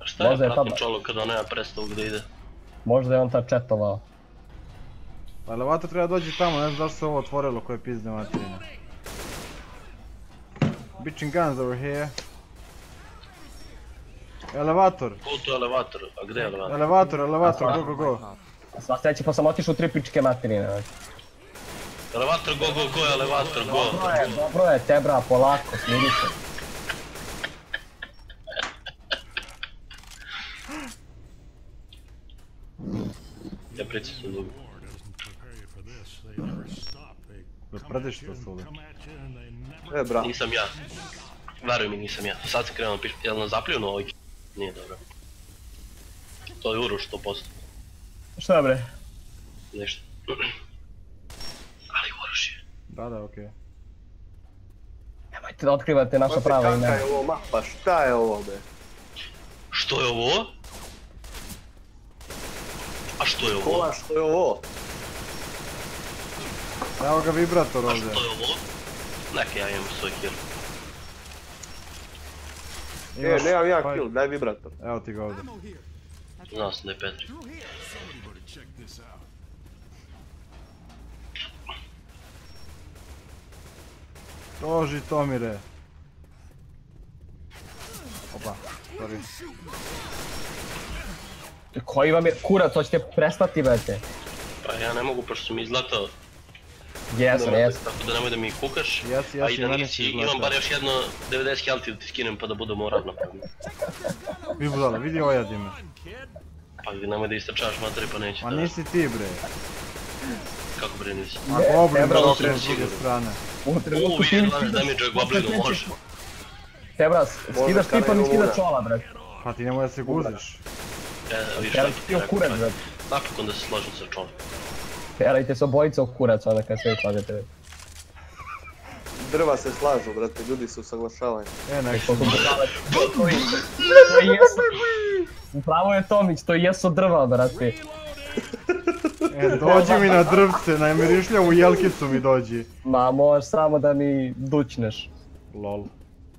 S4: A šta
S2: Možda je
S4: pratim čolo kada nema predstavu gdje ide?
S2: Možda je on tad četovao.
S1: Elevator treba doći tamo, ne znam zašto se ovo otvorilo koje pizde materine. Bitching guns over here. Elevator,
S4: Put u elevator, a gdje je elevator?
S1: elevator, elevator, go, go, go.
S2: Sva sreća pa sam otišao u tri pičke materine.
S4: Elevator, go, go, go, elevator, go.
S2: Dobro je, dobro je, tebra, polako, smiri se.
S4: Ja pričam
S1: pradiš
S5: at you
S1: to
S5: never
S3: E, bra.
S4: Nisam ja. Veruj mi, nisam ja. Sad se krenuo piš, jel na zapljuno ovoj Nije dobro. To je Uroš 100%.
S2: Šta bre?
S4: Ništa. [CLEARS THROAT]
S1: Da, da, okej.
S2: Nemojte da otkrivate naša prava imena.
S3: je ovo mapa, šta je ovo be?
S4: Što je ovo? A što je ovo?
S3: Kola, što je ovo?
S1: Evo ga vibrator
S4: A
S1: ovdje.
S4: što je ovo? Neka ja imam svoj kill.
S3: E,
S1: Imaš
S3: nemam ja kill, daj vibrator.
S1: Evo ti ga ovdje.
S4: Znao sam da je Petri.
S1: Doži Tomire. Opa, sorry.
S2: Koji vam je kurac, hoćete prestati brate?
S4: Pa ja ne mogu, pošto sam izlatao.
S2: Jesam, jesam.
S4: Tako da nemoj da mi kukaš.
S1: Jesi,
S4: A
S1: jesi,
S4: i da nisi,
S1: si
S4: imam bar još jedno 90 healthy da ti skinem pa da budemo ravnopravni.
S1: Vi budala, vidi ojadi me.
S4: Pa nemoj da istračavaš materi pa neće
S1: Ma
S4: da...
S1: nisi ti bre.
S4: Kako bre nisi?
S1: A goblin došao
S4: otrem
S1: s druge strane.
S2: U trenutku ti
S4: 12 damage goblinu, može.
S2: Tebra, skidaš ti pa mi
S3: Možda
S2: skida
S3: kada
S2: čola brate.
S1: Pa ti nemoj da se guziš.
S4: E,
S2: ti
S4: rekao,
S2: kurac brate.
S4: Napokon da se složim sa čolom.
S2: Terajte se obojica u kurac onda kad sve slažete.
S3: Drva se slažu, brate, ljudi su usaglašavani.
S1: E, nek
S2: To [LAUGHS] su drva, to je- to jesu. Upravo je Tomić, to jesu drva brate. [LAUGHS]
S1: E, dođi mi na drvce, na mirišljavu jelkicu mi dođi.
S2: Ma možeš samo da mi dućneš.
S1: Lol.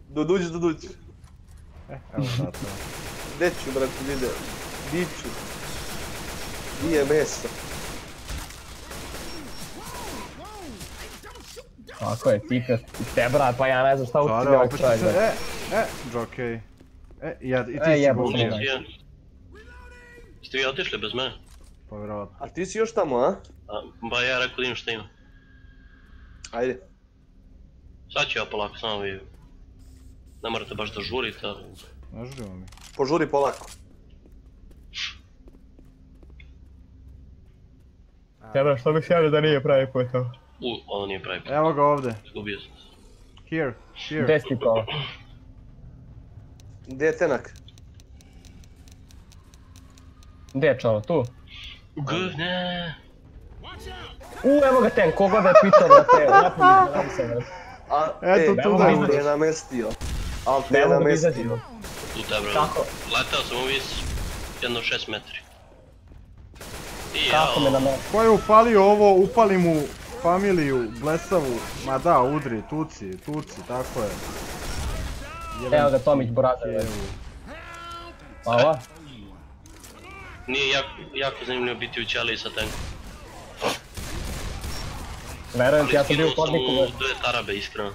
S3: Duduć, duduć.
S1: E, evo sad to.
S3: Gdje ću, brate, vide? Di ću? Di je meso?
S2: Tako je, ti kad tebra, pa ja ne znam šta učinio ovog
S1: opet
S2: čovjek
S1: se,
S2: brate.
S1: e, e, Jokej. E, ja, i ti
S2: E,
S1: si
S4: ja. Ste vi otišli bez mene?
S1: Pa vjerovatno.
S3: A ti si još tamo, a?
S4: Ba ja rekao da imam šta ima.
S3: Ajde.
S4: Sad ću ja polako, samo vi... Ne morate baš da žurite, ali...
S1: Ne žurimo mi.
S3: Požuri polako.
S2: Tebra, što bih javio da nije pravi put to?
S4: U, ovo nije pravi put.
S1: Evo ga ovdje.
S4: Izgubio sam se.
S1: Here, here.
S2: Gdje si to?
S3: Gdje je tenak?
S2: Gdje je čolo, tu?
S4: G, ne.
S2: U, evo ga ten, koga da je pitao, brate, lepo mi gledam se, brate.
S3: A,
S1: Eto,
S3: e,
S1: tu
S2: da
S3: Al te
S2: ideš.
S3: je namestio. Al te
S2: Ne
S3: je
S2: da
S3: namestio.
S4: Tu tebra.
S2: Kako?
S4: Letao sam u vis jedno 6 metri. I
S2: Kako me
S4: jao.
S2: na me...
S1: Ko je upalio ovo, upali mu familiju blesavu. Ma da, udri, tuci, tuci, tako je.
S2: Evo ga Tomić Borazer. već.
S4: Nije jako, jako zanimljivo biti u ćeliji sa tankom.
S2: Verujem ti, ja sam bio u
S4: skinuo sam
S2: hodniku.
S4: mu
S2: već.
S4: dve tarabe, iskreno.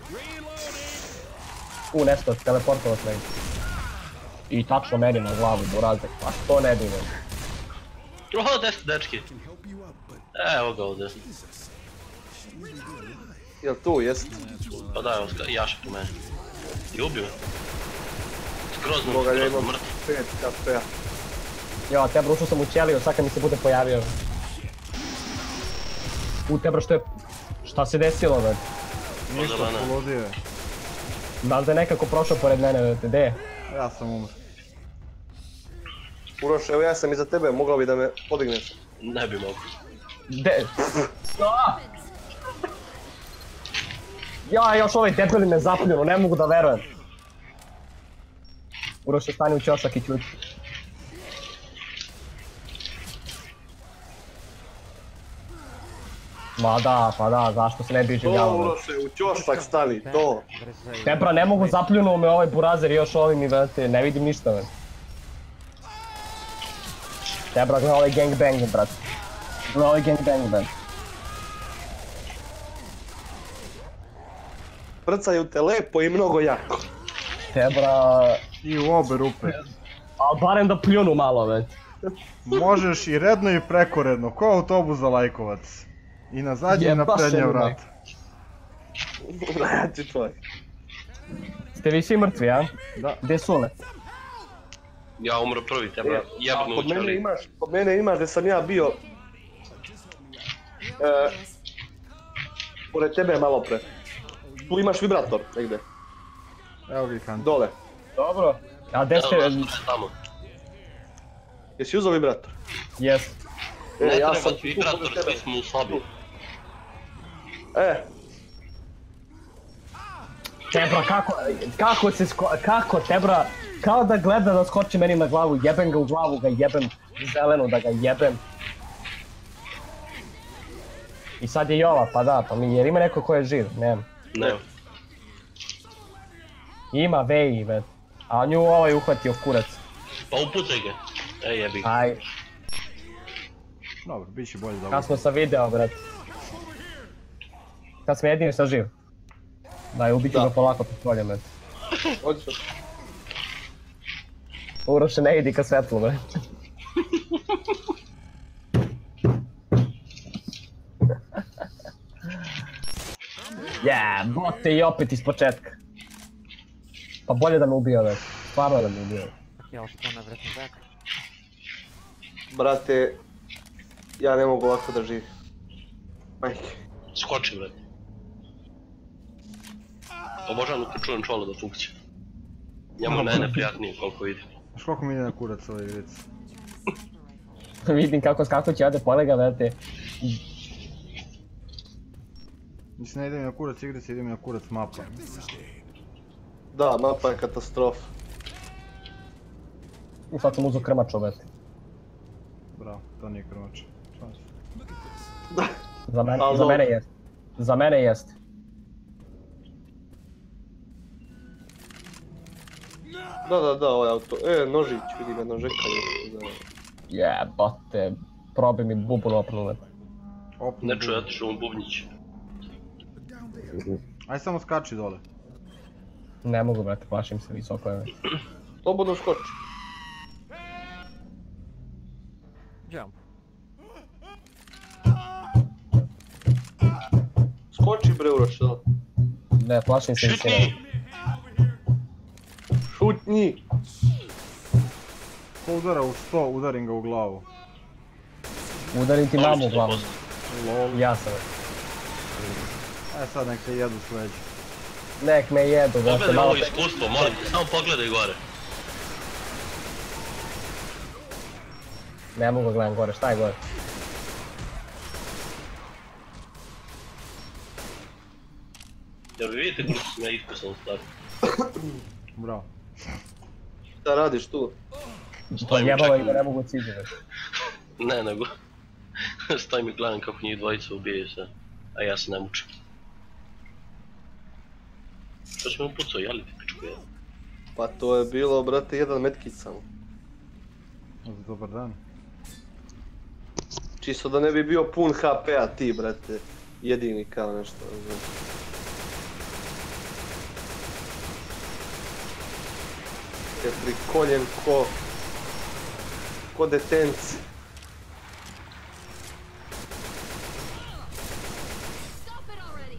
S2: U nešto, teleportova se negdje. I tačno meni na glavu, Borazer. Pa što ne bi me.
S4: O, gdje ste dečki? Evo ga ovdje.
S3: Jel tu, jest?
S4: Pa da, evo, jaša po meni. I ubio me. Skroz mu, skroz mu
S3: imam
S4: mrtav.
S3: 5 HP-a.
S2: Jo, tebro, ušao sam u ćeliju, sad kad mi se bude pojavio. U tebro, što je... Šta se desilo, već?
S1: Ništa, polodio je.
S2: Da li da je nekako prošao pored mene, već? Gde je?
S1: Ja sam umr.
S3: Uroš, evo ja sam iza tebe, mogao bi da me podigneš.
S4: Ne bi mogu.
S2: Gde? A! Ja, još ovaj debeli me zapljunu, ne mogu da verujem. Uroš je stani u ćošak i ćuti. Ma da, pa da, zašto se ne bi
S3: To,
S2: življavao?
S3: Uroše, u ćošak stani, to.
S6: There is a
S2: Tebra, ne mogu zapljunuo me ovaj burazer i još ovi mi, vrate, ne vidim ništa, vrate. Tebra, gleda ovaj gangbang, brate. Gleda ovaj gangbang, brate.
S3: Prcaju te lepo i mnogo jako.
S2: Tebra,
S1: I u obe rupe.
S2: al barem da pljunu malo, već.
S1: Možeš i redno i prekoredno, ko autobus za lajkovac. I na zadnje i na prednje vrat.
S3: Znači tvoj.
S2: Ste vi svi mrtvi, a?
S1: Da.
S2: Gdje su one?
S4: Ja umro prvi, tebra. Jeba me u
S3: Kod mene imaš, kod mene imaš gdje sam ja bio... E, pored tebe malo pre. Tu imaš vibrator negdje,
S1: Evo ga i Kanti.
S3: dole.
S2: Dobro. A gdje ste...
S4: Tamo.
S3: Jesi uzao vibrator?
S2: Jes.
S3: E,
S4: Ne
S3: ja
S4: treba
S3: sam
S4: vibrator, svi smo u sobi.
S3: E,
S2: Tebra, kako, kako se sko... Kako, Tebra, kao da gleda da skoči meni na glavu, jebem ga u glavu, ga jebem zelenu, da ga jebem. I sad je i ova, pa da, pa mi, jer ima neko ko je živ, nema.
S4: Ne.
S2: Ima Veji, već. A nju ovaj uhvatio kurac.
S4: Pa upucaj ga. Ej, jebi. ga.
S2: Aj,
S1: Dobro, bit će bolje da
S2: kad
S1: ovo.
S2: smo sa video, brat. Kad smo jedini sa živ. Daj, ubit ću ga polako po polje, brat. [LAUGHS]
S3: hoću.
S2: Uroše ne idi ka svetlu, [LAUGHS] brat. Yeah, bote i opet iz početka. Pa bolje da me ubio, već. Stvarno da me ubio.
S6: yeah, I'll spawn everything back.
S3: Brate, ja ne mogu ovako da živim. Majke.
S4: Skoči, brate. Obožavam kad čujem čolo da fukće. Njemu ne neprijatnije koliko vidim.
S1: Znaš koliko mi ide na kurac ovaj igrici? [LAUGHS]
S2: Vidim kako skakuće ode polega, vrate.
S1: Mislim ne ide mi na kurac igrici, ide mi na kurac mapa.
S3: Da, mapa je katastrofa.
S2: I sad sam uzeo krmač, vrate.
S1: Bravo, to nije krmač.
S2: Za mene, za mene jest. Za mene jest.
S3: Da, da, da, ovaj auto. E, nožić, vidi ga nožekanje. Da.
S2: Jebate, probi mi bubun opnu,
S1: Opnu
S4: Ne čuje,
S1: bubu.
S4: otišao mu bubnjić.
S1: Aj samo skači dole.
S2: Ne mogu, brate, plašim se, visoko je.
S3: Slobodno skoči.
S6: Jump.
S3: Skoči bre Uroš, da.
S2: Ne, plašim se visine.
S3: Šutnji!
S1: Ko udara u sto, udarim ga u glavu.
S2: Udarim ti mamu u glavu.
S4: 100%.
S1: Lol.
S2: Ja sam.
S1: E sad nek te jedu s leđa.
S2: Nek me jedu,
S4: Pogledaj
S2: malo
S4: ovo iskustvo, molim te, samo pogledaj gore.
S2: Ne mogu gledam gore, šta je gore?
S4: Jel vi vidite koliko sam ja iskusan stvar?
S1: Bravo.
S3: Šta radiš tu?
S2: To
S4: Stojim i čekam.
S2: da ne mogu ciđe.
S4: Ne, nego... [LAUGHS] Stojim i gledam kako njih dvojica ubijaju se, a ja se ne mučim. Što si me upucao, jeli ti pičku jedan?
S3: Pa to je bilo, brate, jedan metkić samo.
S1: Dobar dan.
S3: Čisto da ne bi bio pun HP-a ti, brate. Jedini kao nešto. ne znam. Je prikoljen ko... Ko detenci.
S7: Stop it already!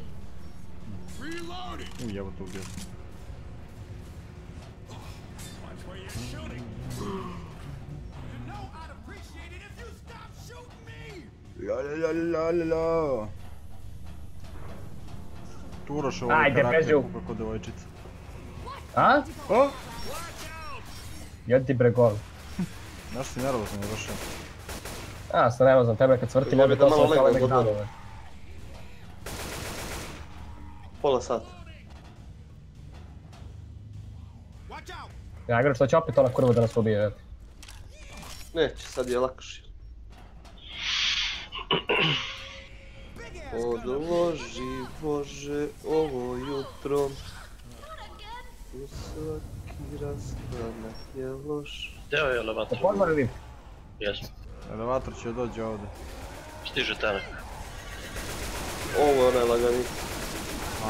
S5: Reloading.
S1: U jevo to ubio. sam.
S2: Jel ti bre gol?
S1: Znaš si nervozno je došao.
S2: A, sam nervozan, tebe kad cvrti
S3: Ja bi
S2: to sam kao McDonald's.
S3: godinu. Pola sata.
S5: Watch out.
S2: Ja igram što će opet ona kurva da nas ubije, eto.
S3: Neće, sad je lakše.
S5: Ass
S3: Odloži Bože ovo jutro U svaki rastanak je loš
S4: Gdje je elevator?
S2: Pozvali vi?
S4: Jesmo.
S1: Elevator će doći ovdje.
S4: Stiže tenek.
S3: Ovo je onaj lagani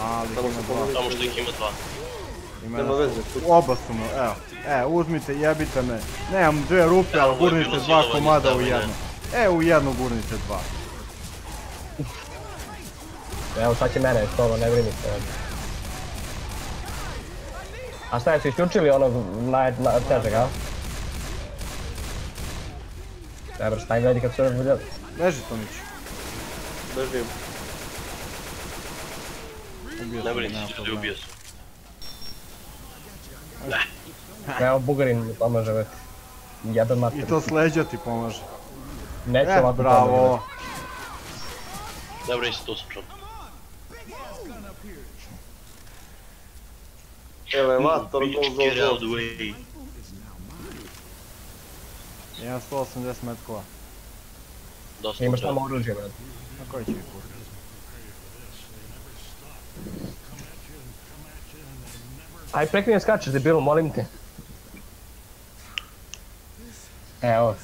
S1: Ali
S3: Samo
S1: ima dva.
S4: Samo što ih ima dva.
S1: Ima
S3: Nema veze, tu-
S1: Oba su mu, evo. E, uzmite, jebite me. Nemam dvije rupe,
S4: Evo,
S1: ali gurnite dva komada u
S4: stavljene.
S1: jedno. E, u jednu gurnite dva.
S2: Evo sad će mene, solo, ne brinite. A šta jesu isključili onog a? Dobro, šta im vedi kad su razbuljali?
S1: Leži Tomić.
S3: Bežim
S1: Ubio
S4: Ne
S1: sam ga,
S4: brini se, ljudi ubio se.
S2: Evo Bugarin mi pomaže, već. Jebem mater.
S1: I to s leđa ti pomaže.
S2: Neću
S1: E,
S2: ovako
S1: bravo.
S4: Ne brini se, tu sam čovjek.
S3: Elevator, go, go, go.
S1: Имам 180
S2: меткова. Доста
S1: Имаш там оръжие, брат. На
S2: кой ще ви курка? Ай, прекни не скачаш, дебил, молим те. Ево,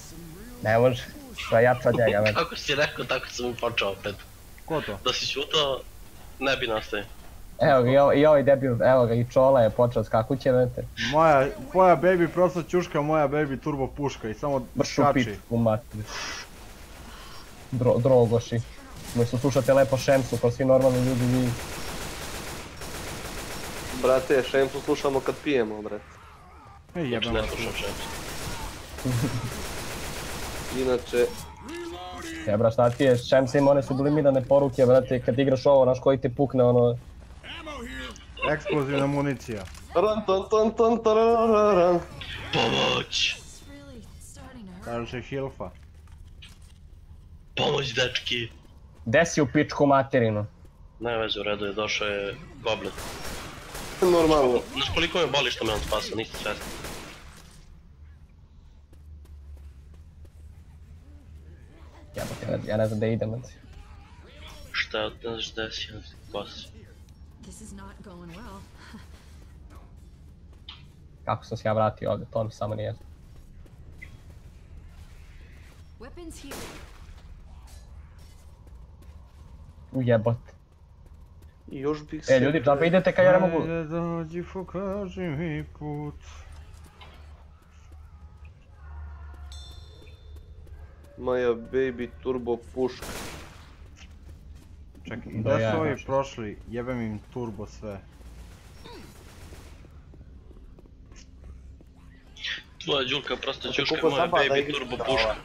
S2: не може. Заятва
S4: тяга, бе. Ако си леко, така съм почал,
S1: Пет. Кото?
S4: Да си шута, не би настай.
S2: Evo ga, i ovaj, debil, evo ga, i Čola je počeo skakuće, vete.
S1: Moja, tvoja baby prosto čuška, moja baby turbo puška i samo
S2: Bršu
S1: skači.
S2: pit u mater. Dro, drogoši. Umjesto slušate lepo šemsu, pa svi normalni ljudi vi.
S3: Brate, šempu slušamo kad pijemo, brate
S1: E, jebem
S4: Ne
S1: vas.
S4: slušam šems. [LAUGHS]
S3: Inače,
S2: Ja bra, šta ti je, šems ima one sublimirane poruke, brate, kad igraš ovo, naš koji ti pukne, ono.
S1: Eksplozivna municija.
S3: ran ton ton ton tarararan.
S4: Pomoć!
S1: Kaže se Hilfa.
S4: Pomoć, dečki!
S2: gde si u pičku materinu?
S4: Ne veze, u redu je, došao je Goblin.
S3: Normalno
S4: Znaš koliko me boli što me on spasao, niste svjesni.
S2: Jebote, ja ne znam gde idem.
S4: Šta ne znaš gde si, ko si?
S7: This is not going well.
S2: Kako sam se ja vratio ovdje, to mi samo nije.
S7: Weapons here.
S2: Ujebote.
S3: Još bih se...
S2: E, ljudi, džabe idete kad ja ne mogu...
S1: Ajde dođi, pokaži mi put.
S3: Maja baby turbo puška.
S1: Čekaj,
S2: Da,
S1: su ovi prošli? Jebem im turbo sve.
S4: Tvoja prosto ćuška,
S3: koliko
S4: moja baby turbo puška.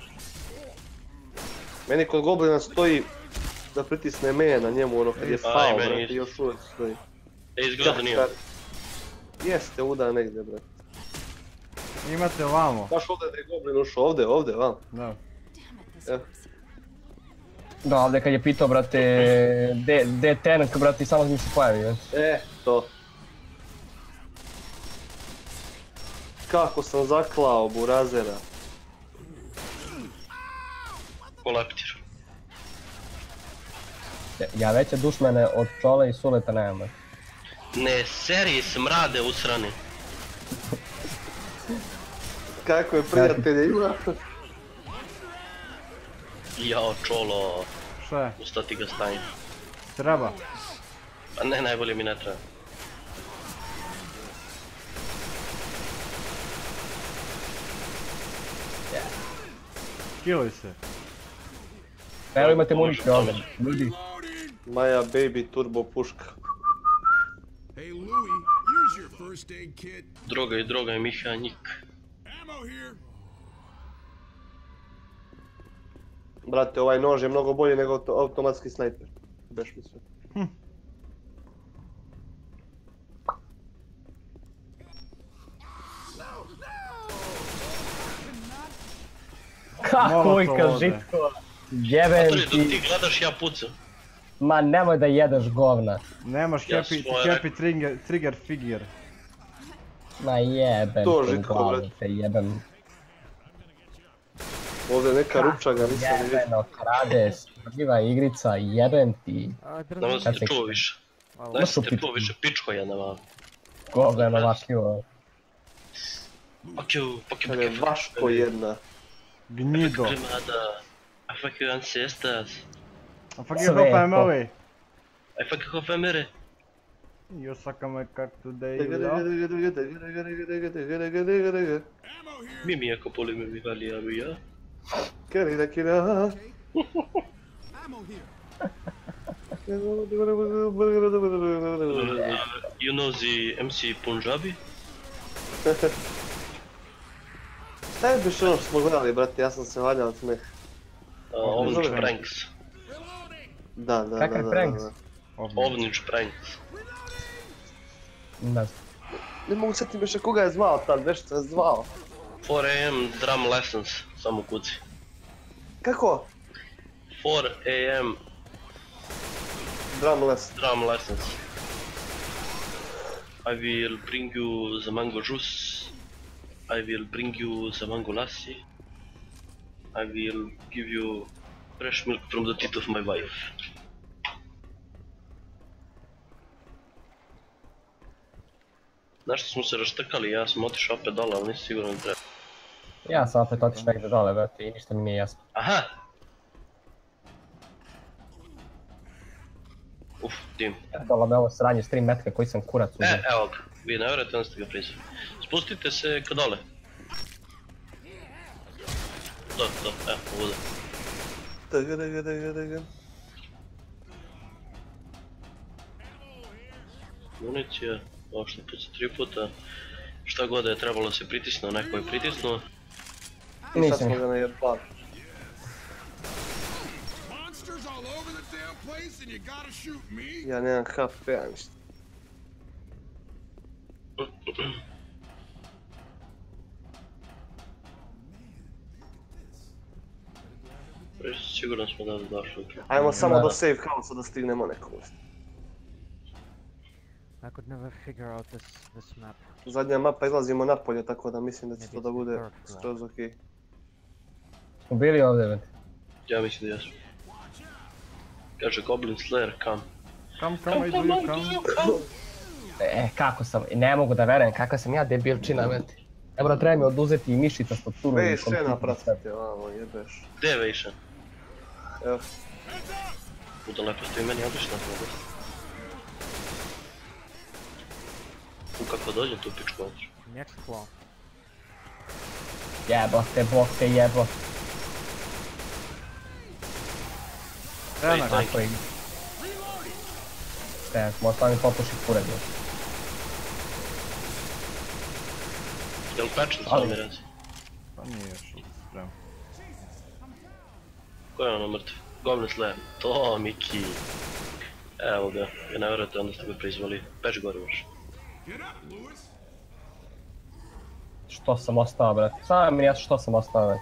S3: Meni kod Goblina stoji da pritisne me na njemu ono kad je faul,
S4: meni
S3: brate, još uvijek stoji.
S4: E, izgleda nije.
S3: Jeste, uda negdje, brate.
S1: Imate vamo.
S3: Baš ovdje da je Goblin ušao, ovdje, ovdje, vam.
S1: Da.
S7: Damn
S2: Da, ovdje kad je pitao, brate, gde je tank, brate, i samo mi se pojavi, već.
S3: E, to. Kako sam zaklao burazera.
S4: Ko leptir.
S2: veće, ja veće dušmene od čole i suleta nemam. brate.
S4: Ne seri smrade usrani.
S3: Kako je prijatelje ima?
S4: Jao čolo,
S1: Šta je?
S4: ustati ga stavim.
S1: Treba.
S4: Pa ne, najbolje mi ne treba.
S1: Kiluj se.
S2: Evo imate municiju ovdje, ljudi.
S3: Maja baby turbo puška.
S5: Hey, Louie, use your first aid kit.
S4: Droga i droga je mehanik.
S5: Ammo here.
S3: Brate, ovaj nož je mnogo bolji nego auto- automatski snajper. Beš mi sve.
S2: Kako
S1: Molotov
S2: ujka žitko. Jebem
S4: dok ti
S2: ti.
S4: gledaš ja pucam.
S2: Ma nemoj da jedeš govna.
S1: Nemaš
S4: Ja
S1: happy, trigger, trigger figure.
S2: Ma jebem
S3: To žitko, brate.
S2: te jebem.
S3: Ovdje je neka ručaga, nisam ni vidio.
S2: Jebeno, krade, sprljiva igrica, jebem ti.
S6: Uh,
S4: možda
S2: Kad
S4: te
S2: se-
S4: čuo više.
S2: U
S4: se te čuo više, pičko jedna vam.
S2: Govno vašljivo.
S4: Fuck you, fuck you,
S3: Kad je
S4: fuck you.
S3: Vaško jedna.
S1: Gnido.
S4: I fuck your ancestors.
S2: Sve
S1: you,
S2: je to.
S1: MOE.
S4: I fuck your family.
S1: Jo saka me kak today,
S5: Ammo here.
S4: Mimi ako poli mi vali abi Care
S3: era kira?
S4: You know the MC Punjabi?
S3: Стай беше в смогнали, брат, аз съм се валял от смех. Овнич
S4: Пранкс. Да,
S3: да,
S4: как
S3: е да, е
S2: Пранкс?
S3: Овнич
S2: Пранкс.
S3: Да.
S4: Не мога
S2: да се
S3: ти беше кога е звал, там беше се е звал. 4
S4: AM Drum Lessons. Samo kuci.
S3: Kako?
S4: 4am
S3: Drumless.
S4: drum lessons. I will bring you the mango juice. I will bring you the mango lassi. I will give you fresh milk from the teeth of my wife. Znaš što smo se raštrkali, ja sam otišao opet dole, ali nisam siguran da treba.
S2: Ja sam opet otišao negdje dole, brate, i ništa mi nije jasno.
S4: Aha! Uf, dim.
S2: Dala me ovo sranje s 3 metka koji sam kurac uzeo.
S4: E, evo ga, vi ne vjerujete, onda ste ga prizvali. Spustite se ka dole. To, to, evo, ovdje. Municija, ovo što puca tri puta. Šta god je trebalo da se pritisnuo, neko je pritisnuo.
S3: I sad
S2: Nisam.
S3: smo ga najebali.
S5: Monsters all over the damn place and you gotta shoot me?
S3: Ja nemam HP-a ništa.
S4: Siguran smo da je došli.
S3: Ajmo samo
S2: Da,
S3: do save house da stignemo nekog.
S6: I could never figure out this this map.
S3: Zadnja mapa izlazimo napolje, tako da mislim da će
S6: Maybe
S3: to da bude skroz okej.
S2: Smo bili ovdje, brate.
S4: Ja mislim da jesu. Kaže Goblin Slayer, come.
S1: Come, come, I do you come?
S2: E, kako sam, ne mogu da verujem kakav sam ja debilčina, brate. Evo treba mi oduzeti i mišica što turu.
S3: Sve je šena, pratite, ovamo, jebeš.
S4: Gdje je Vejša?
S3: Evo,
S4: Buda lepo stoji meni obično zbog U kako dođem tu pičku.
S6: Next claw.
S2: Jebote, bog te jebo.
S1: Enak.
S4: Ej,
S2: Tako je. Ne, možda mi popuši kuret, brate.
S4: Jel pečen sam mi reci?
S1: Pa nije još sprem.
S4: Ko je ono mrtv? Goblin Slayer. To, Miki. Evo ga, ja ne vjerujete, onda ste me prizvali. Peć gore još.
S2: Što sam ostao, brate. Samo mi jasno što sam ostao,
S5: man.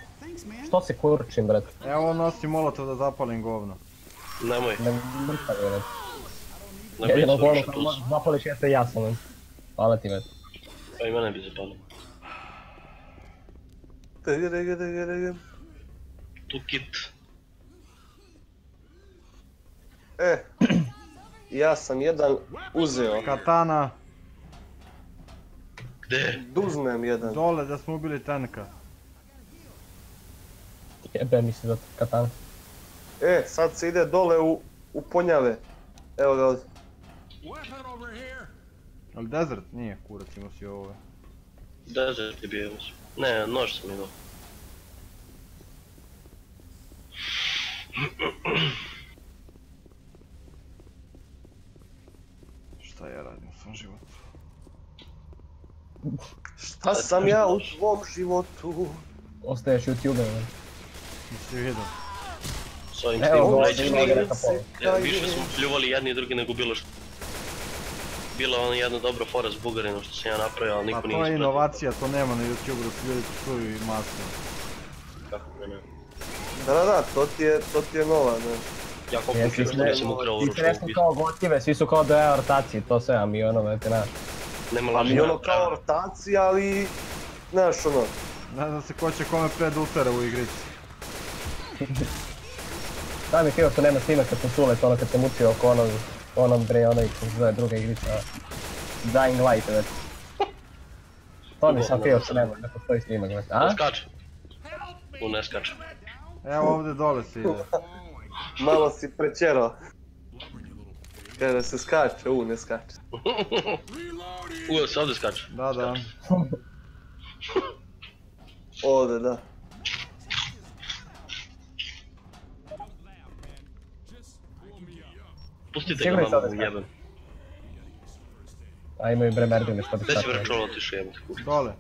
S2: Što se kurčim, brate.
S1: Evo nosi molotov da zapalim govno.
S4: Nemoj,
S2: Ne mrtav, brate.
S4: nemoj
S2: Jedino možeš zapališ jeste ja sam. Hvala ti, brate.
S4: Pa i mene bi zapalio. Tu kit.
S3: E, ja sam jedan uzeo.
S1: Katana,
S4: Gde?
S3: Duznem jedan.
S1: dole da smo ubili tenka.
S2: Jebe mi se za katana.
S3: E, sad se ide dole u, u ponjave. Evo ga ovdje.
S5: Weapon over here.
S1: Ali desert nije, kurac imao si ovo.
S4: Desert je bio. Ne, nož sam imao.
S1: Šta ja radim u svom životu?
S3: Šta sam ja u svom životu?
S2: Ostaješ youtuber. ne?
S1: Nisi vidio.
S4: S ovim snimom. Ja, više smo pljuvali jedni i drugi nego bilo što. Bila ono jedna dobra fora s Bugarinom što sam ja napravio, ali
S1: Pa
S4: niko
S1: to
S4: nije
S1: je
S4: ispratio.
S1: inovacija, to nema na YouTube da se ljudi psuju i masu.
S4: Kako ne, ne.
S3: Da, da, da, to ti je, to ti je nova, ne.
S4: Ja koliko
S2: sve-
S4: nisam ukrao
S2: Ti
S4: oružje
S2: si nešto kao gotive, svi su kao do rotacije, to sve, a mi ono, vete, znaš.
S4: Nema
S3: Pa
S4: lažnja.
S3: mi ono kao rotacija, ali... Znaš ono,
S1: Ne znam se ko će kome pred utara u igrici. [LAUGHS]
S2: Da mi je krivo što nema snima kad sam sulet, ono kad sam učio oko onog, onom bre, onaj, kako se zove druga igrica. Dying Light, već. To mi je sam krivo što nema, ne postoji snimak, već. A?
S4: Skače. Tu ne skače.
S1: Evo ovdje dole se ide. [LAUGHS]
S3: malo si prećerao. Kaže se skače, u ne skače.
S4: Ujo se ovdje skače.
S1: Da, da.
S3: Ovdje, da.
S4: Pustite ga
S2: Sigurno sada
S4: u jebem.
S2: A imaju bre merdine što bi
S4: Gde si bre čolo otišao jebem te kući?
S1: Dole.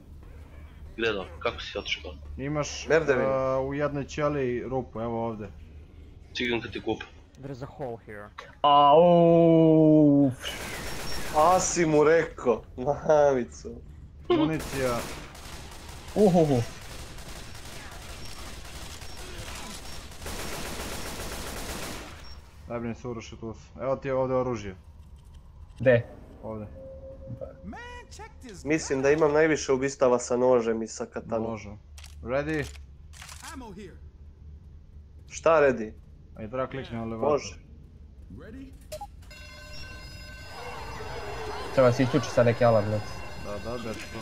S4: Gde da? Kako si otišao dole?
S1: Imaš uh, u jednoj ćeliji rupu, evo ovdje.
S4: Ciganka ti kupa.
S6: There is a hole here.
S2: Auuu.
S3: A si mu rekao, [LAUGHS] mamicu.
S1: Municija,
S2: Uhuhu.
S1: Daj brini se uruši tu. su. Evo ti je ovdje oružje.
S2: De.
S1: Ovdje.
S3: Mislim da imam najviše ubistava sa nožem i sa katanom.
S1: Može. Ready?
S3: Šta redi?
S1: A i treba klikni na elevator.
S3: Može.
S5: Ready?
S2: Treba se isključi sad neki alarm, već.
S1: Da, da, dečko.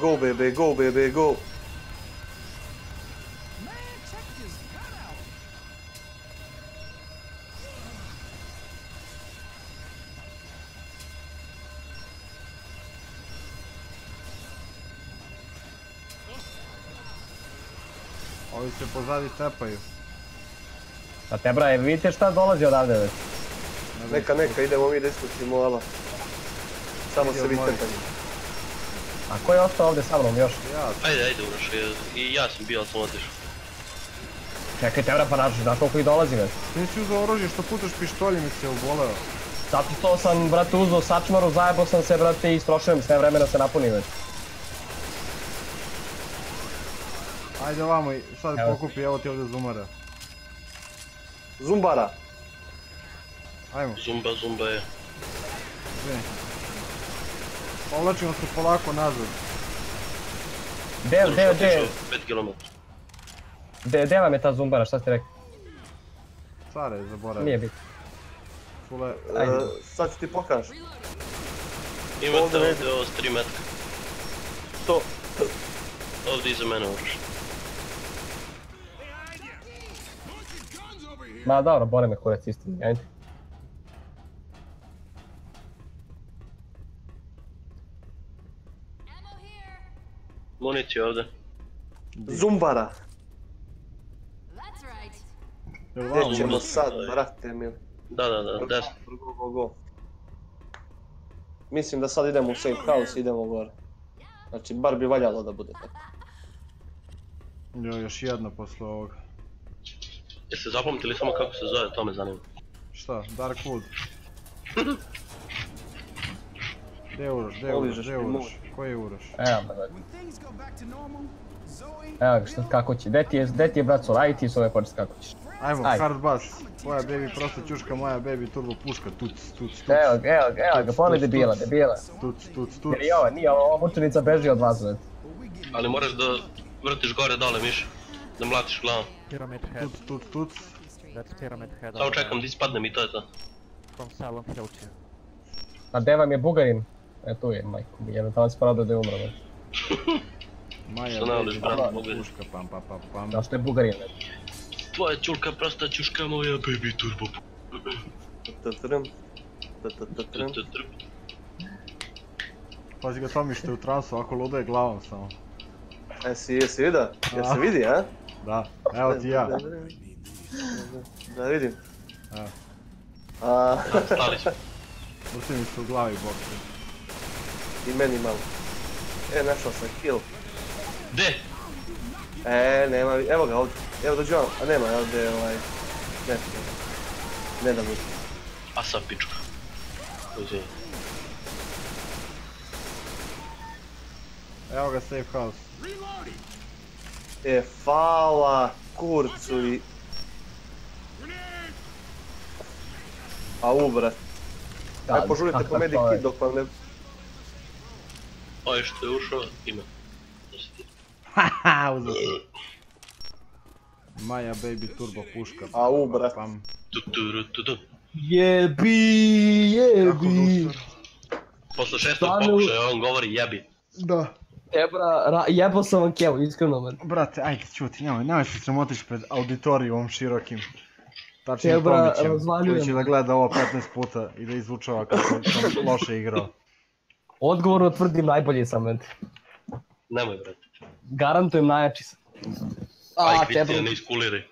S3: Go bebe, go bebe, go.
S1: Pozadi tepaju.
S2: Pa te bra, vidite šta dolazi odavde, već.
S3: Neka, neka, idemo mi iskućimo ala. Samo se vi tepaju.
S2: A ko je ostao ovdje sa mnom još?
S1: Ja,
S4: Ajde, ajde Uroš, i ja sam bio, ali sam otišao.
S2: Čekaj, te bra, pa naš, znaš koliko ih dolazi, već.
S1: nisi uzeo oružje što putaš pištolje mi se uboleo.
S2: Zato što sam, brate, uzeo sačmaru, zajebao sam se, brate, i istrošio mi sve vremena se napuni, već.
S1: Ajde vamo i sad
S2: Evo.
S1: pokupi, evo ti ovdje zumara.
S3: Zumbara.
S1: Ajmo,
S4: Zumba, zumba je.
S1: izvini. Povlačimo se polako nazad.
S2: De,
S4: Uroš
S2: de,
S4: otišao
S2: de,
S4: 5 km.
S2: de, de vam je ta zumbara, šta ste rekli?
S1: Care, zaboravim.
S2: Nije bitno.
S1: Fule,
S2: Ajde.
S3: E, sad ću ti pokaž.
S4: Imate
S3: Ovdje
S4: ovo s 3 metka.
S3: To.
S4: Ovdje iza mene Uroš.
S2: Ma dobro, bole me kurac istini, ajde.
S4: Municija ovdje.
S3: Zumbara. Gdje ćemo sad, brate mi?
S4: Da, da, da, desno.
S3: Go, go, go. Mislim da sad idemo u safe house, idemo gore. Znači, bar bi valjalo da bude tako.
S1: Jo, još jedno posle ovoga.
S4: Jeste zapamtili samo kako se zove, to me zanima.
S1: Šta? Darkwood. Gdje je Uroš? Gdje je Uroš? Gdje je Uroš? Koji je Uroš?
S2: Evo
S5: Zoe,
S2: Evo ga, šta, kako će, de ti je, ti je brat sol, ajde ti s ove početi kako ćeš.
S1: Ajmo,
S2: Ajde.
S1: hard bass. Tvoja baby prosta čuška, moja baby turbo puška. Tuc, tuc, tuc.
S2: Evo ga, evo ga, evo ga, pone debila, debila.
S1: Tuc, tuc, tuc.
S2: Jer i ovo, nije, ova mučenica beži od vas, već.
S4: Ali moraš da vrtiš gore dole miš. Da mlatiš glavom.
S6: Pyramid Head.
S1: Тут, тут, тут.
S6: That's Pyramid Head.
S4: Само чакам да изпадне ми той
S6: From Silent Hill
S2: 2. А дева ми е бугарин. Ето е, майко ми, я не
S1: си
S4: правда да умра,
S1: бе. [LAUGHS]
S4: Майя,
S1: бе,
S4: брат,
S1: пушка, пам, пам, пам, пам.
S2: Да, ще е бугарин, бе.
S4: Твоя чурка, проста чушка, моя беби турбо.
S3: Татръм. Татръм.
S1: Pazi ga sam ište u transu, ako luda je glavom samo.
S3: E, si, jesi vida? Jesi vidi, a?
S1: Da, evo ti ja.
S3: Da vidim.
S1: Evo.
S3: A,
S4: Stali smo.
S1: Vrti mi se u glavi bokse.
S3: i meni malo. E, našao sam kill.
S4: De?
S3: E, nema, vi- evo ga ovdje. Evo dođi vam, a nema, ovdje je ovaj... Ne, ne da mi.
S4: A sad pička. Uzmi.
S1: Evo ga safe house.
S3: E, fala, kurcu i... A u, brat.
S2: Da,
S3: Aj, požurite
S2: kakav
S3: po mediki
S2: čovjek.
S3: dok vam ne...
S4: Ovaj što je ušao, ima.
S1: Haha, sam. [LAUGHS] Maja baby turbo puška.
S3: A, u, brat.
S1: Pam.
S4: Tu, tu, ru, tu, tu.
S2: Jebi,
S1: dušer.
S4: Posle šestog pokušaja on govori jebi.
S1: Da.
S2: Ra, jebo sam vam kevu, iskreno man.
S1: Brate, ajde čuti, nemoj, nemoj se sramotiš pred auditorijom širokim. Tačnije Tomićem,
S2: razvaljujem.
S1: koji će da gleda ovo 15 puta i da izvučava kako sam loše igrao.
S2: Odgovorno tvrdim najbolji sam, man.
S4: Nemoj brate.
S2: Garantujem najjači sam.
S4: Aj
S2: A,
S4: Kristijan,
S2: tebro,
S4: ne iskuliraj.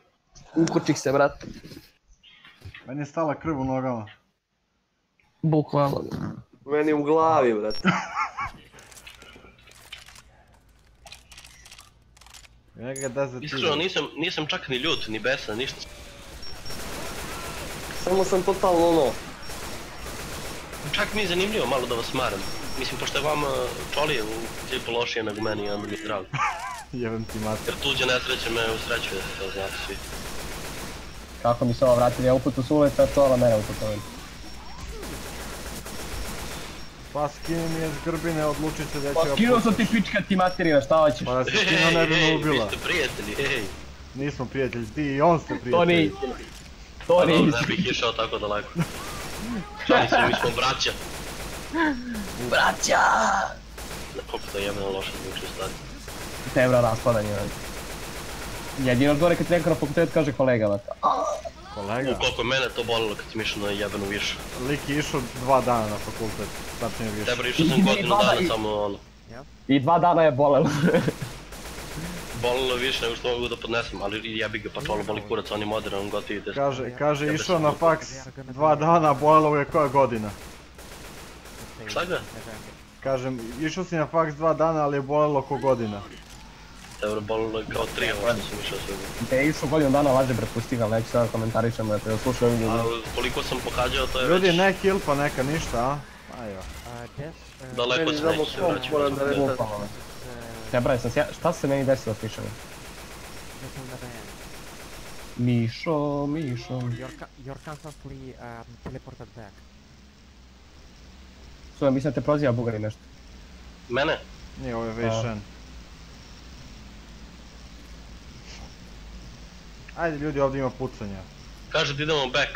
S2: ukočih se, brat.
S1: Meni je stala krv u nogama.
S2: Bukvalno.
S3: Meni u glavi, brat.
S1: Ja ga desert
S4: Iskreno nisam, nisam čak ni ljut, ni besan, ništa.
S3: Samo sam totalno ono...
S4: Čak mi je zanimljivo malo da vas maram. Mislim, pošto je vama čolije u klipu lošije nego meni, onda mi je drago. [LAUGHS]
S1: Jebem ti mater.
S4: Jer tuđe nesreće me usrećuje, to znate svi.
S2: Kako mi se ovo vratili, ja uput u suleta, čola mene uput ovim.
S1: Pa skini mi je zgrbine, odluči se da ću
S2: Pa
S1: ja
S2: skinuo sam ti pička ti materina, šta hoćeš?
S1: Pa da se skino ne bi me
S4: vi
S1: ubila.
S4: ste prijatelji, hej.
S1: Nismo prijatelji, ti i on ste
S2: To
S1: prijatelji.
S2: nije istina. To
S4: Pa
S2: nije
S4: dobro, ne bih išao tako daleko. Čali se, mi smo braća.
S2: Braća!
S4: Koliko to jebeno loše zvuči stvari.
S2: Tebra raspadanje, man. Jedino gore kad neko na fakultet kaže kolega, brat.
S1: Kolega,
S4: U koliko je mene to bolilo kad sam išao na jebenu višu.
S1: lik je išao dva dana na fakultet, tačnije više.
S4: Tebra išao sam
S2: I-
S4: godinu
S2: i-
S4: dana
S2: i-
S4: samo ono.
S2: I dva dana je bolelo. [LAUGHS]
S4: Bolilo više nego što mogu da podnesem, ali i jebi ga pa čolo boli kurac, on je modern, gotovo ide.
S1: Kaže, kaže
S4: Ja
S1: išao na faks dva dana, bolelo je koja godina.
S4: Šta ga?
S1: Kažem, išao si na faks dva dana, ali je bolelo ko godina.
S4: Tebra bolilo je kao tri ovo što sam išao sve.
S2: Te je išao godinu dana laže prepustiga, neću sada komentarišem, da te slušao ovdje.
S4: A koliko sam pohađao to je
S1: Ljudi,
S4: već
S1: ne kill pa neka ništa, a? Ajde.
S6: Uh, this, uh,
S4: daleko se neće se vraćati.
S3: moram da
S2: Tebra, sam sja... šta se meni desilo s Mišom?
S6: missile never ends.
S2: Mišo, Mišo.
S6: You're, co- you're constantly teleported back.
S2: Sve, mislim da te proziva Bugari nešto.
S4: Mene?
S1: Nije, ovo je Vejšen. Ajde ljudi, ovdje ima pucanja.
S4: Kaže da idemo back.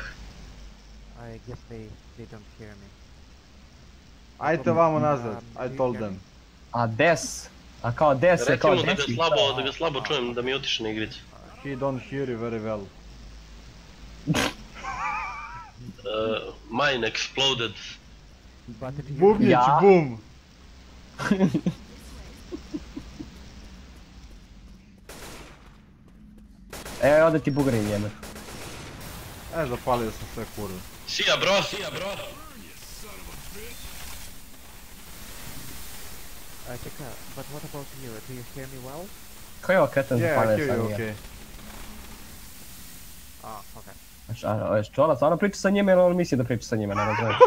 S6: I guess they, they don't hear me.
S1: Ajde vamo nazad,
S6: Um,
S1: I told them.
S2: A des? A kao des je kao
S4: Recimo da ga
S2: desi.
S4: slabo, da ga slabo čujem, da mi otiše na igricu.
S1: He don't hear you very well. [LAUGHS]
S4: Uh, mine exploded.
S2: Ja?
S1: bum! [LAUGHS]
S2: Evo ovdje ti Bugari njeme.
S1: E, zapalio sam sve kurve.
S4: Sija bro, sija bro.
S6: Uh, Chika, but what about you? Do you hear me well?
S2: Ko je ovo kretan za
S1: Yeah, I
S2: panel
S1: hear
S2: sa
S1: you,
S2: nije?
S1: okay.
S6: Ah, okay.
S2: Znači, Čola stvarno priča sa njime ili on misli da priča sa njime, ne razumijem. [LAUGHS]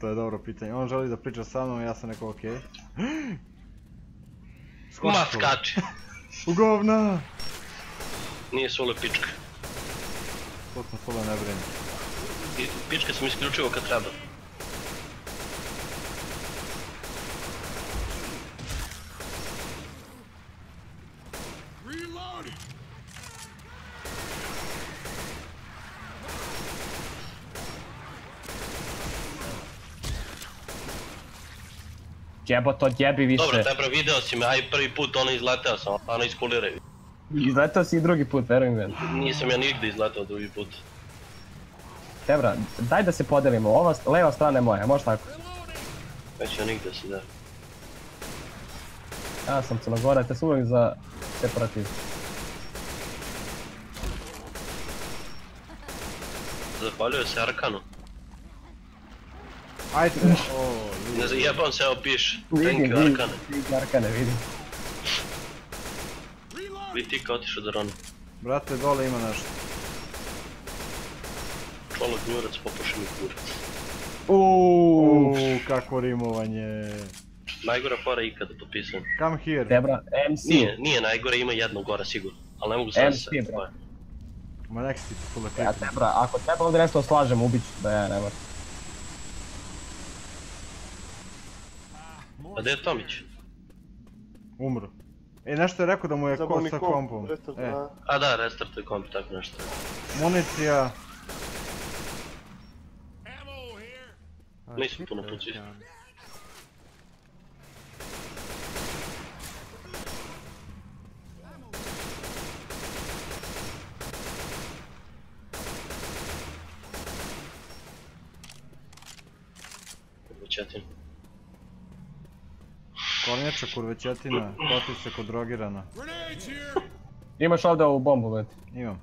S1: To je dobro pitanje. On želi da priča sa mnom, ja sam rekao okej. [GASPS]
S4: Ma skači.
S1: U govna!
S4: Nije solo pička.
S1: Potno solo ne brini.
S4: Pička sam isključivo kad treba.
S2: Jebo to djebi više.
S4: Dobro, dobro, video si me, aj prvi put ono izleteo sam, ono iskuliraj.
S2: Izletao si i drugi put, veruj mi.
S4: Nisam ja nigde izletao drugi put.
S2: Debra, daj da se podelimo, ova leva strana je moja, može tako?
S4: Neću ja nigde si da.
S2: Ja sam Crnogora, te sam uvijek za separatizam.
S4: Zahvaljujem se Arkanu.
S1: Ajde, o,
S4: Ne znam, jebam se, evo piš. Thank
S2: Vidim, vidim, vidim, Arkane, vidim.
S4: Vi ti kao otišao da rano.
S1: brate, dole ima nešto.
S4: Čolog njurac, popuši mi kurac.
S1: Uuu, kakvo rimovanje.
S4: Najgora fora ikada potpisan.
S1: Come here.
S2: Debra, MC.
S4: Nije, nije najgore, ima jedno gore sigurno. Ali ne mogu sad
S2: MC,
S4: se...
S1: Ma nek si ti pule
S2: Ja. Debra, ako treba ovdje nešto slažem, ubit ću da ja ne moram.
S4: A gdje je Tomić?
S1: Umro.
S3: Е,
S1: нещо
S3: е
S1: рекao
S3: да
S1: му
S3: е
S1: ко
S3: комp,
S4: са компом. Рестърт, е. Да. А
S1: да,
S5: рестърт е
S6: комп,
S4: так
S6: нещо.
S4: Муниция.
S6: Не
S4: си
S6: понапучих.
S4: Замечательно.
S1: Kornjača, kurvećetina, kotica kod drogirana. [LAUGHS]
S2: Imaš ovdje ovu bombu, veti.
S1: Imam.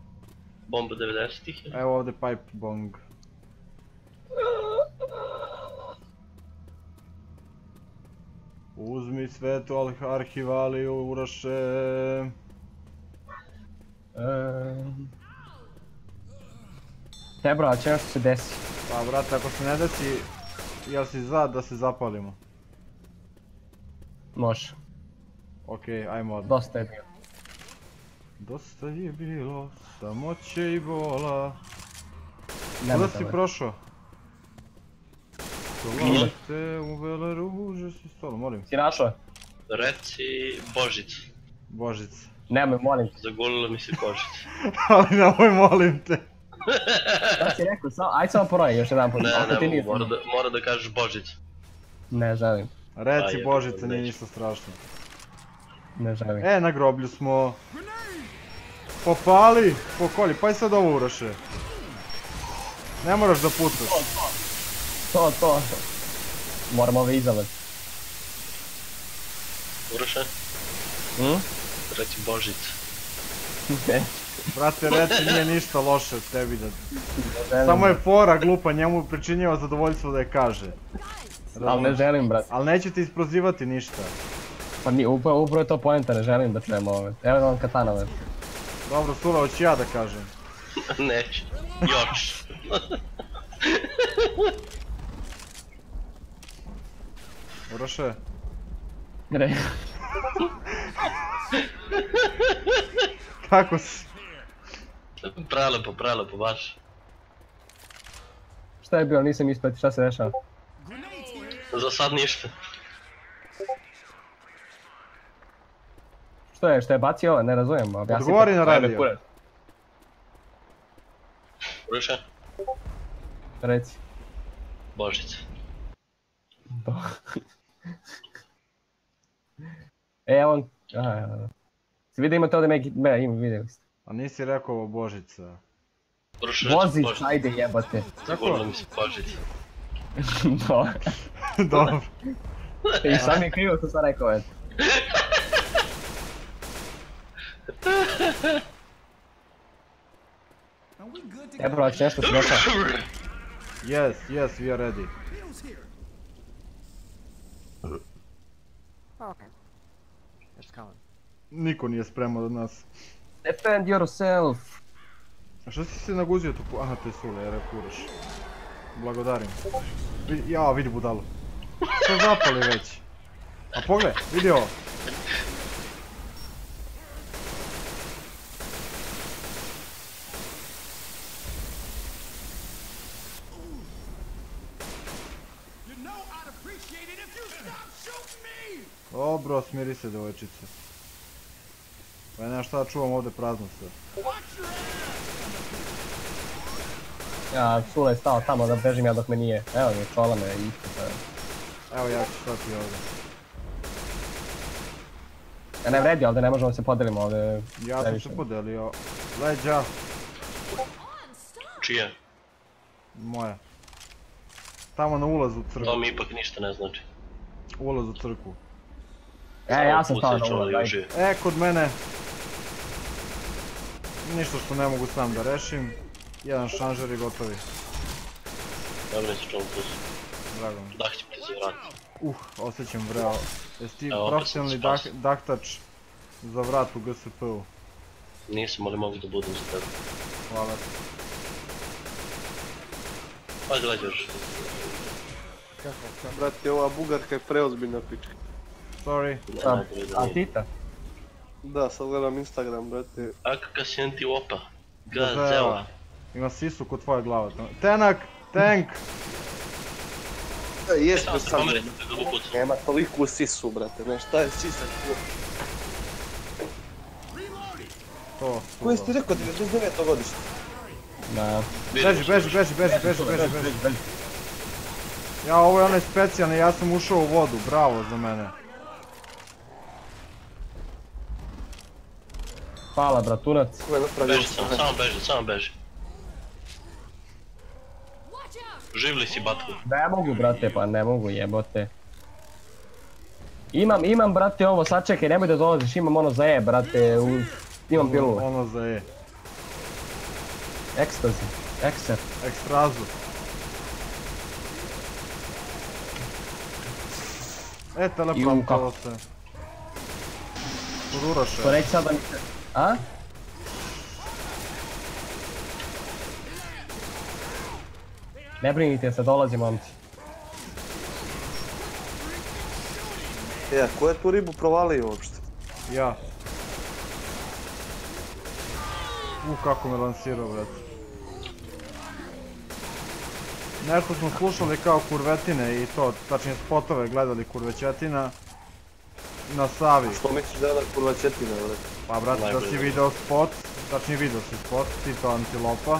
S4: Bomba 90-ih je.
S1: Evo ovdje pipe bong. Uzmi svetu al- arhivaliju, Uroše.
S2: Ehm... Ali će nešto se desi.
S1: Pa brate, ako se ne desi, jel si za da se zapalimo?
S2: Može,
S1: Okej, ajmo odmah.
S2: dosta je bilo.
S1: Dosta je bilo, samoće i bola. Kuda si prošao? Dolazite u vele ruže si stolo, molim.
S2: Si našao?
S4: Reci Božic.
S1: Božic.
S2: Nemoj, molim te.
S4: Zagulila mi se kožica. [LAUGHS]
S1: Ali nemoj molim te.
S2: Šta si rekao? Samo, aj samo ponovi još jedan put.
S4: Ne, ne mora da, mora da kažeš Božic.
S2: Ne želim,
S1: Reci Božica, nije
S4: neću.
S1: ništa strašno.
S2: ne želim.
S1: E, na groblju smo. Popali, pokolji, pa i sad ovo Uroše. Ne moraš da pucaš.
S2: To, to. Moramo ove.
S4: Uroše,
S2: Hm?
S4: reci Božic.
S2: Ne,
S1: Brate, reci, nije ništa loše od tebi da... Samo je fora glupa, njemu pričinjava zadovoljstvo da je kaže.
S2: Ali ne želim, brat.
S1: Ali neće ti isprozivati ništa.
S2: Pa ni, upravo, upravo je to poenta, ne želim da čujemo ove. Evo vam katana, već.
S1: Dobro, Sula, hoću ja da kažem. [LAUGHS]
S4: Neće. Još. [LAUGHS]
S1: Uroše,
S2: Re. [LAUGHS]
S1: kako si?
S4: Prelepo, prelepo, baš.
S2: Šta je bilo, nisam ispratio, šta se dešava?
S4: Za sad ništa.
S2: Što je, što je bacio ovo, ne razumijem, objasnite.
S1: Odgovori na radio.
S4: Uroše,
S2: Reci.
S4: Božic.
S2: To. e, on... Aha. Si vidio imate ovdje neki... Me, ima, vidjeli ste.
S1: A nisi rekao ovo Božica.
S4: Uroše, reci
S2: Vozić,
S4: Božic.
S2: ajde jebate.
S4: Zagulila mi se
S2: To. [LAUGHS]
S1: Dobro.
S2: I sam je krivo što sam rekao, eto.
S5: Are we good to
S2: E, bro, će nešto se dešava.
S1: Yes, yes, we are ready.
S6: Okay. It's coming.
S1: Niko nije spreman od nas.
S2: Defend yourself.
S1: A što si se naguzio tu? po- Aha, to je Sule, ja rekao Uroš. Blagodarim. Ja, vidi budalu. Što zapali već? A pogledaj, vidi ovo. Dobro, smiri se devojčice. Pa nema šta čuvam ovdje prazno sve.
S2: Ja, Sule je stao tamo da bežim ja dok me nije. Evo mi, čola me isto. to je.
S1: Evo ja ću stati ovdje.
S2: E, ne vredi, ovdje ne možemo se podelimo ovdje.
S1: Ja sam se podelio. Leđa,
S4: Čije?
S1: moja. Tamo na ulazu u
S4: To
S1: crkvu.
S4: mi ipak ništa ne znači.
S1: Ulaz u crkvu.
S2: E, ja sam stao na ulaz.
S1: E, kod mene... Ništa što ne mogu sam da rešim. Jedan šanžer i gotovi.
S4: Dobro se čuvam plus.
S1: Drago mi.
S4: Dah ti se.
S1: Uh, osjećam vreo. Jesi ti
S4: Evo,
S1: profesionalni dah, dahtač za vrat u GSP-u?
S4: Nisam, ali mogu da budem za tebe.
S1: Hvala.
S4: Ajde, leđe još.
S3: Brate, ova bugarka je preozbiljna pička.
S1: Sorry.
S4: Da
S2: a. Tita?
S3: Da, sad gledam Instagram, brate.
S4: Aka senti opa.
S1: Gazela. Ima sisu kod tvoje glave. Tenak! Tank!
S3: Jes,
S4: ga upucam.
S3: Nema toliku sisu, brate, znaš šta je sisa?
S1: To
S3: Koji
S1: su...
S3: si ti rekao, 99. godište?
S2: Da.
S1: Beži, beži, beži, beži, beži, beži, beži. Ja, ovo je onaj specijalni, ja sam ušao u vodu, bravo za mene.
S2: Hvala,
S3: napravio
S4: Beži samo, samo beži, samo beži. Živli si batku.
S2: Ne mogu, brate, pa ne mogu, jebote. Imam, imam, brate, ovo, sačekaj, nemoj da dolaziš, imam ono za E, brate, u... Imam pilu,
S1: Ono za E.
S2: ekstazi, ekser.
S1: Ekstrazu. E, teleportalo se. Kod Uroša.
S2: To reći sad da mi se... A? Ne brinite se, dolazi momci.
S3: E, a ko je tu ribu provalio uopšte?
S1: Ja. U, kako me lansirao, brate. Nešto smo slušali kao kurvetine i to, tačnije spotove gledali kurvećetina. Na Savi.
S3: Što misliš da je ona kurva četina, brate?
S1: Pa brate, da si video spot, tačnije video si spot, Tito Antilopa.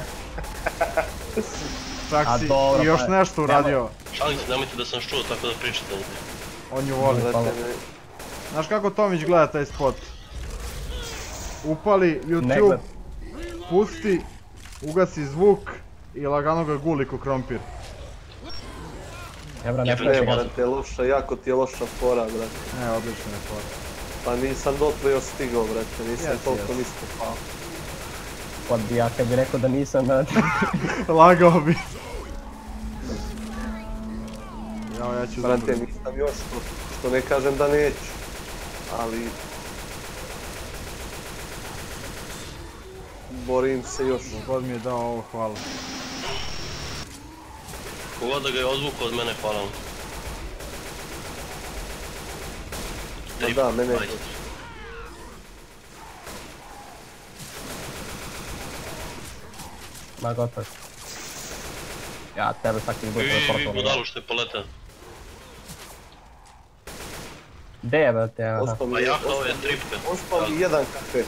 S1: [LAUGHS] Čak
S2: A
S1: si
S2: dobro,
S1: i još
S2: pa,
S1: nešto uradio,
S4: Šalim se, nemojte da sam čuo, tako da pričate.
S1: on ju voli. Znaš kako Tomić gleda taj spot? Upali YouTube, pusti, ugasi zvuk i lagano ga guli ko krompir.
S2: Ebra, ne ga.
S3: brate, loša, jako ti je loša fora, brate.
S1: Ne, odlično je spot.
S3: Pa nisam dotle još stigao, brate, nisam toliko nisko pao.
S2: Pa bi ja kad bi rekao da nisam, brate. [LAUGHS]
S1: Lagao bi. Jao, ja ću
S3: Brate, nisam još, što, što ne kažem da neću. Ali... Borim se još.
S1: God mi je dao ovo, hvala.
S4: Kogod da ga je odvukao od mene, hvala vam.
S3: Ma da, mene-
S4: Ajde.
S2: Ma gotovo. Ja tebe svaki
S4: Vi,
S2: bude
S4: vi, vi,
S2: teleportovan.
S4: budalu što je poletao.
S2: Gde je, brate?
S3: Ostao mi
S4: A
S3: je, jedan kafe.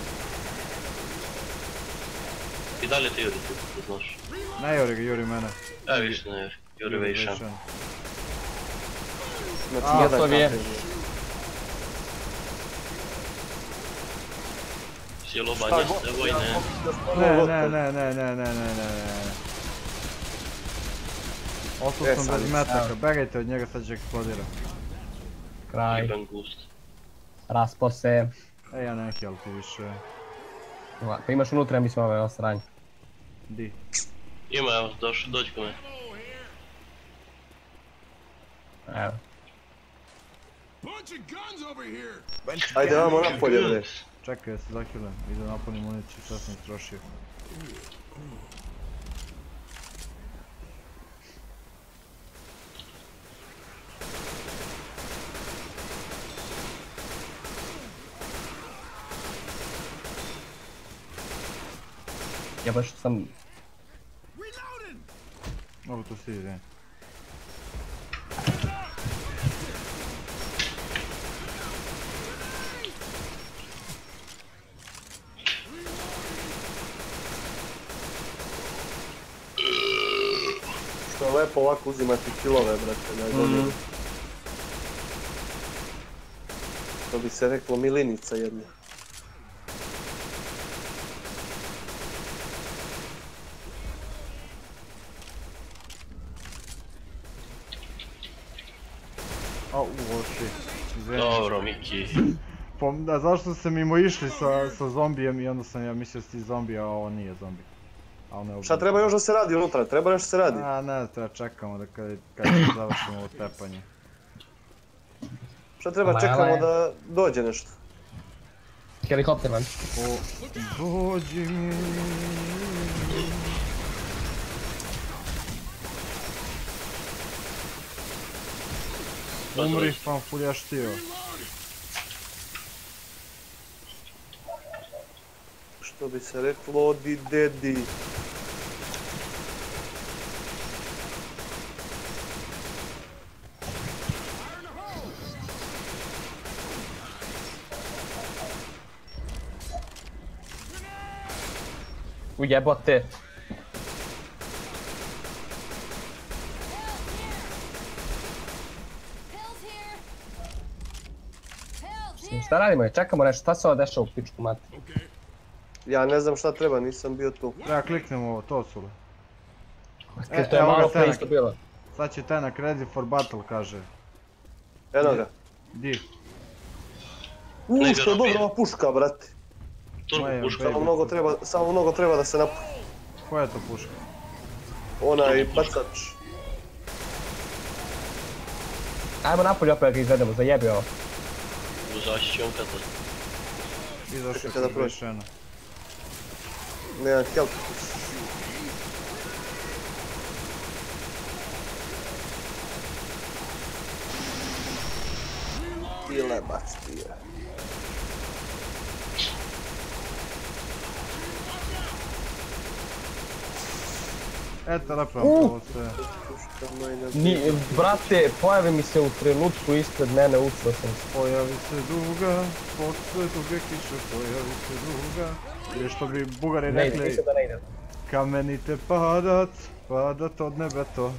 S4: I dalje ti juri tu, znaš.
S1: Ne juri ga, juri mene.
S4: Ja više ne juri. Juri Vejšan.
S3: Znači jedan
S2: to mi je.
S3: kafe.
S4: Sjelo banja ste vojne.
S1: Ne, ne, ne, ne, ne, ne, ne, ne, ne. Ostao sam bez metaka, od njega, sad će eksplodira.
S2: Kraj.
S4: Riban gust.
S2: Raspo se.
S1: E, ja ne helpu više.
S2: Pa imaš unutra, ja mislim, ove osranje.
S1: Di?
S4: Ima, evo, došli, dođi ko me.
S2: Evo.
S5: Bunch of guns over here.
S3: Ajde, vamo napolje, bre.
S1: Čekaj, ja se zahilim, idem napunim municiju, sad sam istrošio.
S2: Ja baš sam...
S1: Ovo tu si ide.
S3: Što je lepo ovako uzimati kilove, brate, da je godinu. Što bi se reklo milinica jedna.
S4: Dobro, Miki.
S1: Pom- da, zašto ste mimo išli sa, sa zombijem i onda sam ja mislio da si ti zombi, a ovo nije zombi. A ono je
S3: Šta treba još da se radi unutra? Treba nešto se radi.
S1: A ne, treba čekamo da kad, kad završimo ovo tepanje.
S3: Šta treba čekamo da dođe nešto?
S2: Helikopter man.
S1: O, dođi mi. Umri, fanfuljaštio.
S3: Što bi se reklo, odi dedi.
S2: Ujebote. Šta radimo? Čekamo nešto, šta se ovo dešava u pičku mati?
S3: Ja ne znam šta treba, nisam bio tu.
S1: Treba kliknemo ovo, to su li. E,
S2: to je malo pre
S1: Tenak.
S2: isto bilo.
S1: Sad će Tenak ready for battle, kaže.
S3: Eno ga.
S1: Di?
S3: Uuu, što je dobra ova puška, brate.
S4: Turbo puška.
S3: Samo mnogo treba, samo mnogo treba da se nap...
S1: Koja je to puška?
S3: Onaj bacač.
S2: Ajmo napolje opet da ga izvedemo, zajebi ovo.
S4: Uzaći će on kad to...
S1: Izašao
S3: Čekaj da
S1: Не, тялото Пила, бач,
S3: пила. Ето
S2: направо Ни, брате, появи ми се утре лучко изпред мене, утра съм.
S1: Появи се друга, под друга киша, появи се друга. Ili što bi bugari
S2: Ne ide,
S1: rekli,
S2: mislim da ne ide.
S1: kamenite padat, padat od nebeto.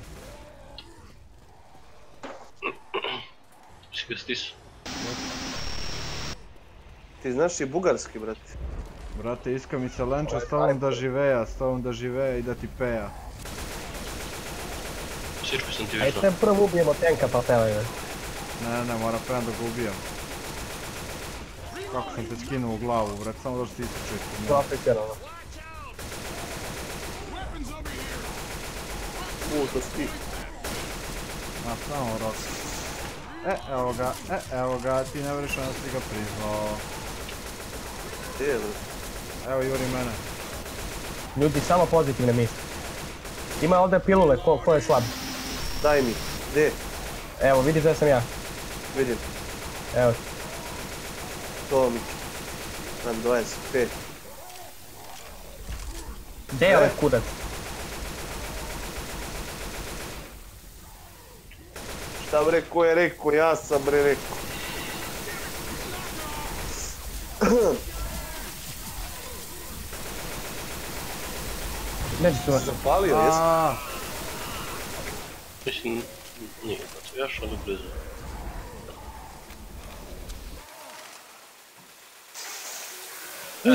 S4: Si ga stisao.
S3: Ti znaš i bugarski, brate.
S1: Brate, iska mi se lenča s tobom da živeja, s tobom da živeja i da ti peja.
S4: Sirku sam ti
S2: Ajde
S4: višao.
S2: te prvo ubijemo tenka pa pevaj.
S1: Ne, ne, moram pevam da ga ubijam. Kako sam te skinuo u glavu, brate, samo ti ističe ispod mene.
S2: Profesionalno.
S3: Uuu, to si ti.
S1: Ma, samo rok. E, evo ga, e, evo ga, ti ne veriš da si ga priznao.
S3: Gdje je, brate?
S1: Evo, juri mene.
S2: Ljudi, samo pozitivne misli. Ima ovdje pilule, ko, ko je slab?
S3: Daj mi. Gdje?
S2: Evo, vidiš da sam ja.
S3: Vidim.
S2: Evo,
S3: To mi. Nam 25.
S2: gdje je ovaj kudac?
S3: Šta bre, ko je rekao? Ja sam bre rekao.
S2: Neću se
S3: Zapalio, jes?
S1: Aaaa,
S4: Mislim, nije gotovo, još ali blizu. Se.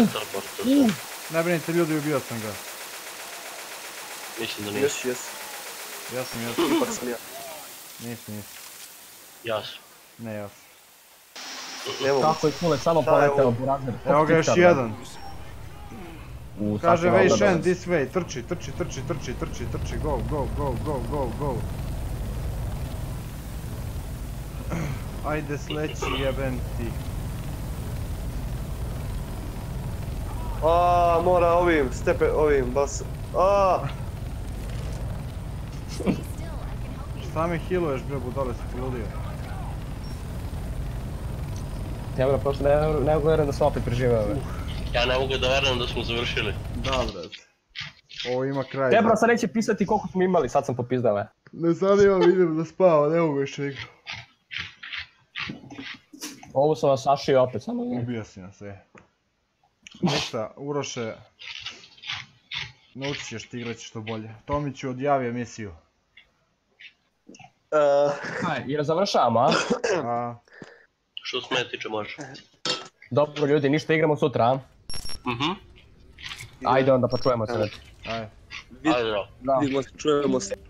S1: ne brinite ljudi, ubio sam ga.
S4: Mislim da nisi.
S3: Jes, jes.
S1: Ja sam, ja sam,
S3: Ipak sam ja.
S1: nisam, nisam.
S4: Ja sam.
S1: Ne, ja sam.
S3: Ne mogu.
S2: Kako je kulet samo poleteo,
S3: ovo?
S2: burazer.
S1: Evo ga još jedan.
S2: U,
S1: Kaže Vejšen,
S2: dolaziti.
S1: this way, trči, trči, trči, trči, trči, trči, go, go, go, go, go, go. Ajde sleći jebem ti.
S3: A, mora ovim, stepe, ovim, bas. A,
S7: Stay still. I can help you.
S1: Šta me healuješ bre budale si ti ludio?
S2: Ja bro, prosto ne, ne mogu vjerujem da sam opet preživio ove.
S4: Ja ne mogu da verujem da smo završili.
S1: Da brate. Ovo ima kraj.
S2: Te bro, sad neće pisati koliko smo imali, sad sam popizdale.
S1: Ne zanima idem da spavam, ne mogu više igra.
S2: Ovo sam vas sašio opet, samo ne.
S1: Ubio si nas sve. Ništa, Uroše. Naučit ćeš ti igrati što bolje. Tomiću odjavi emisiju.
S3: a,
S2: Aj, jer završavamo, a?
S1: A,
S4: Što se mene tiče može.
S2: Dobro ljudi, ništa igramo sutra, a?
S4: Mhm.
S2: Ajde onda, pa čujemo se već.
S1: Ajde.
S4: Ajde.
S3: Vidimo se, čujemo se.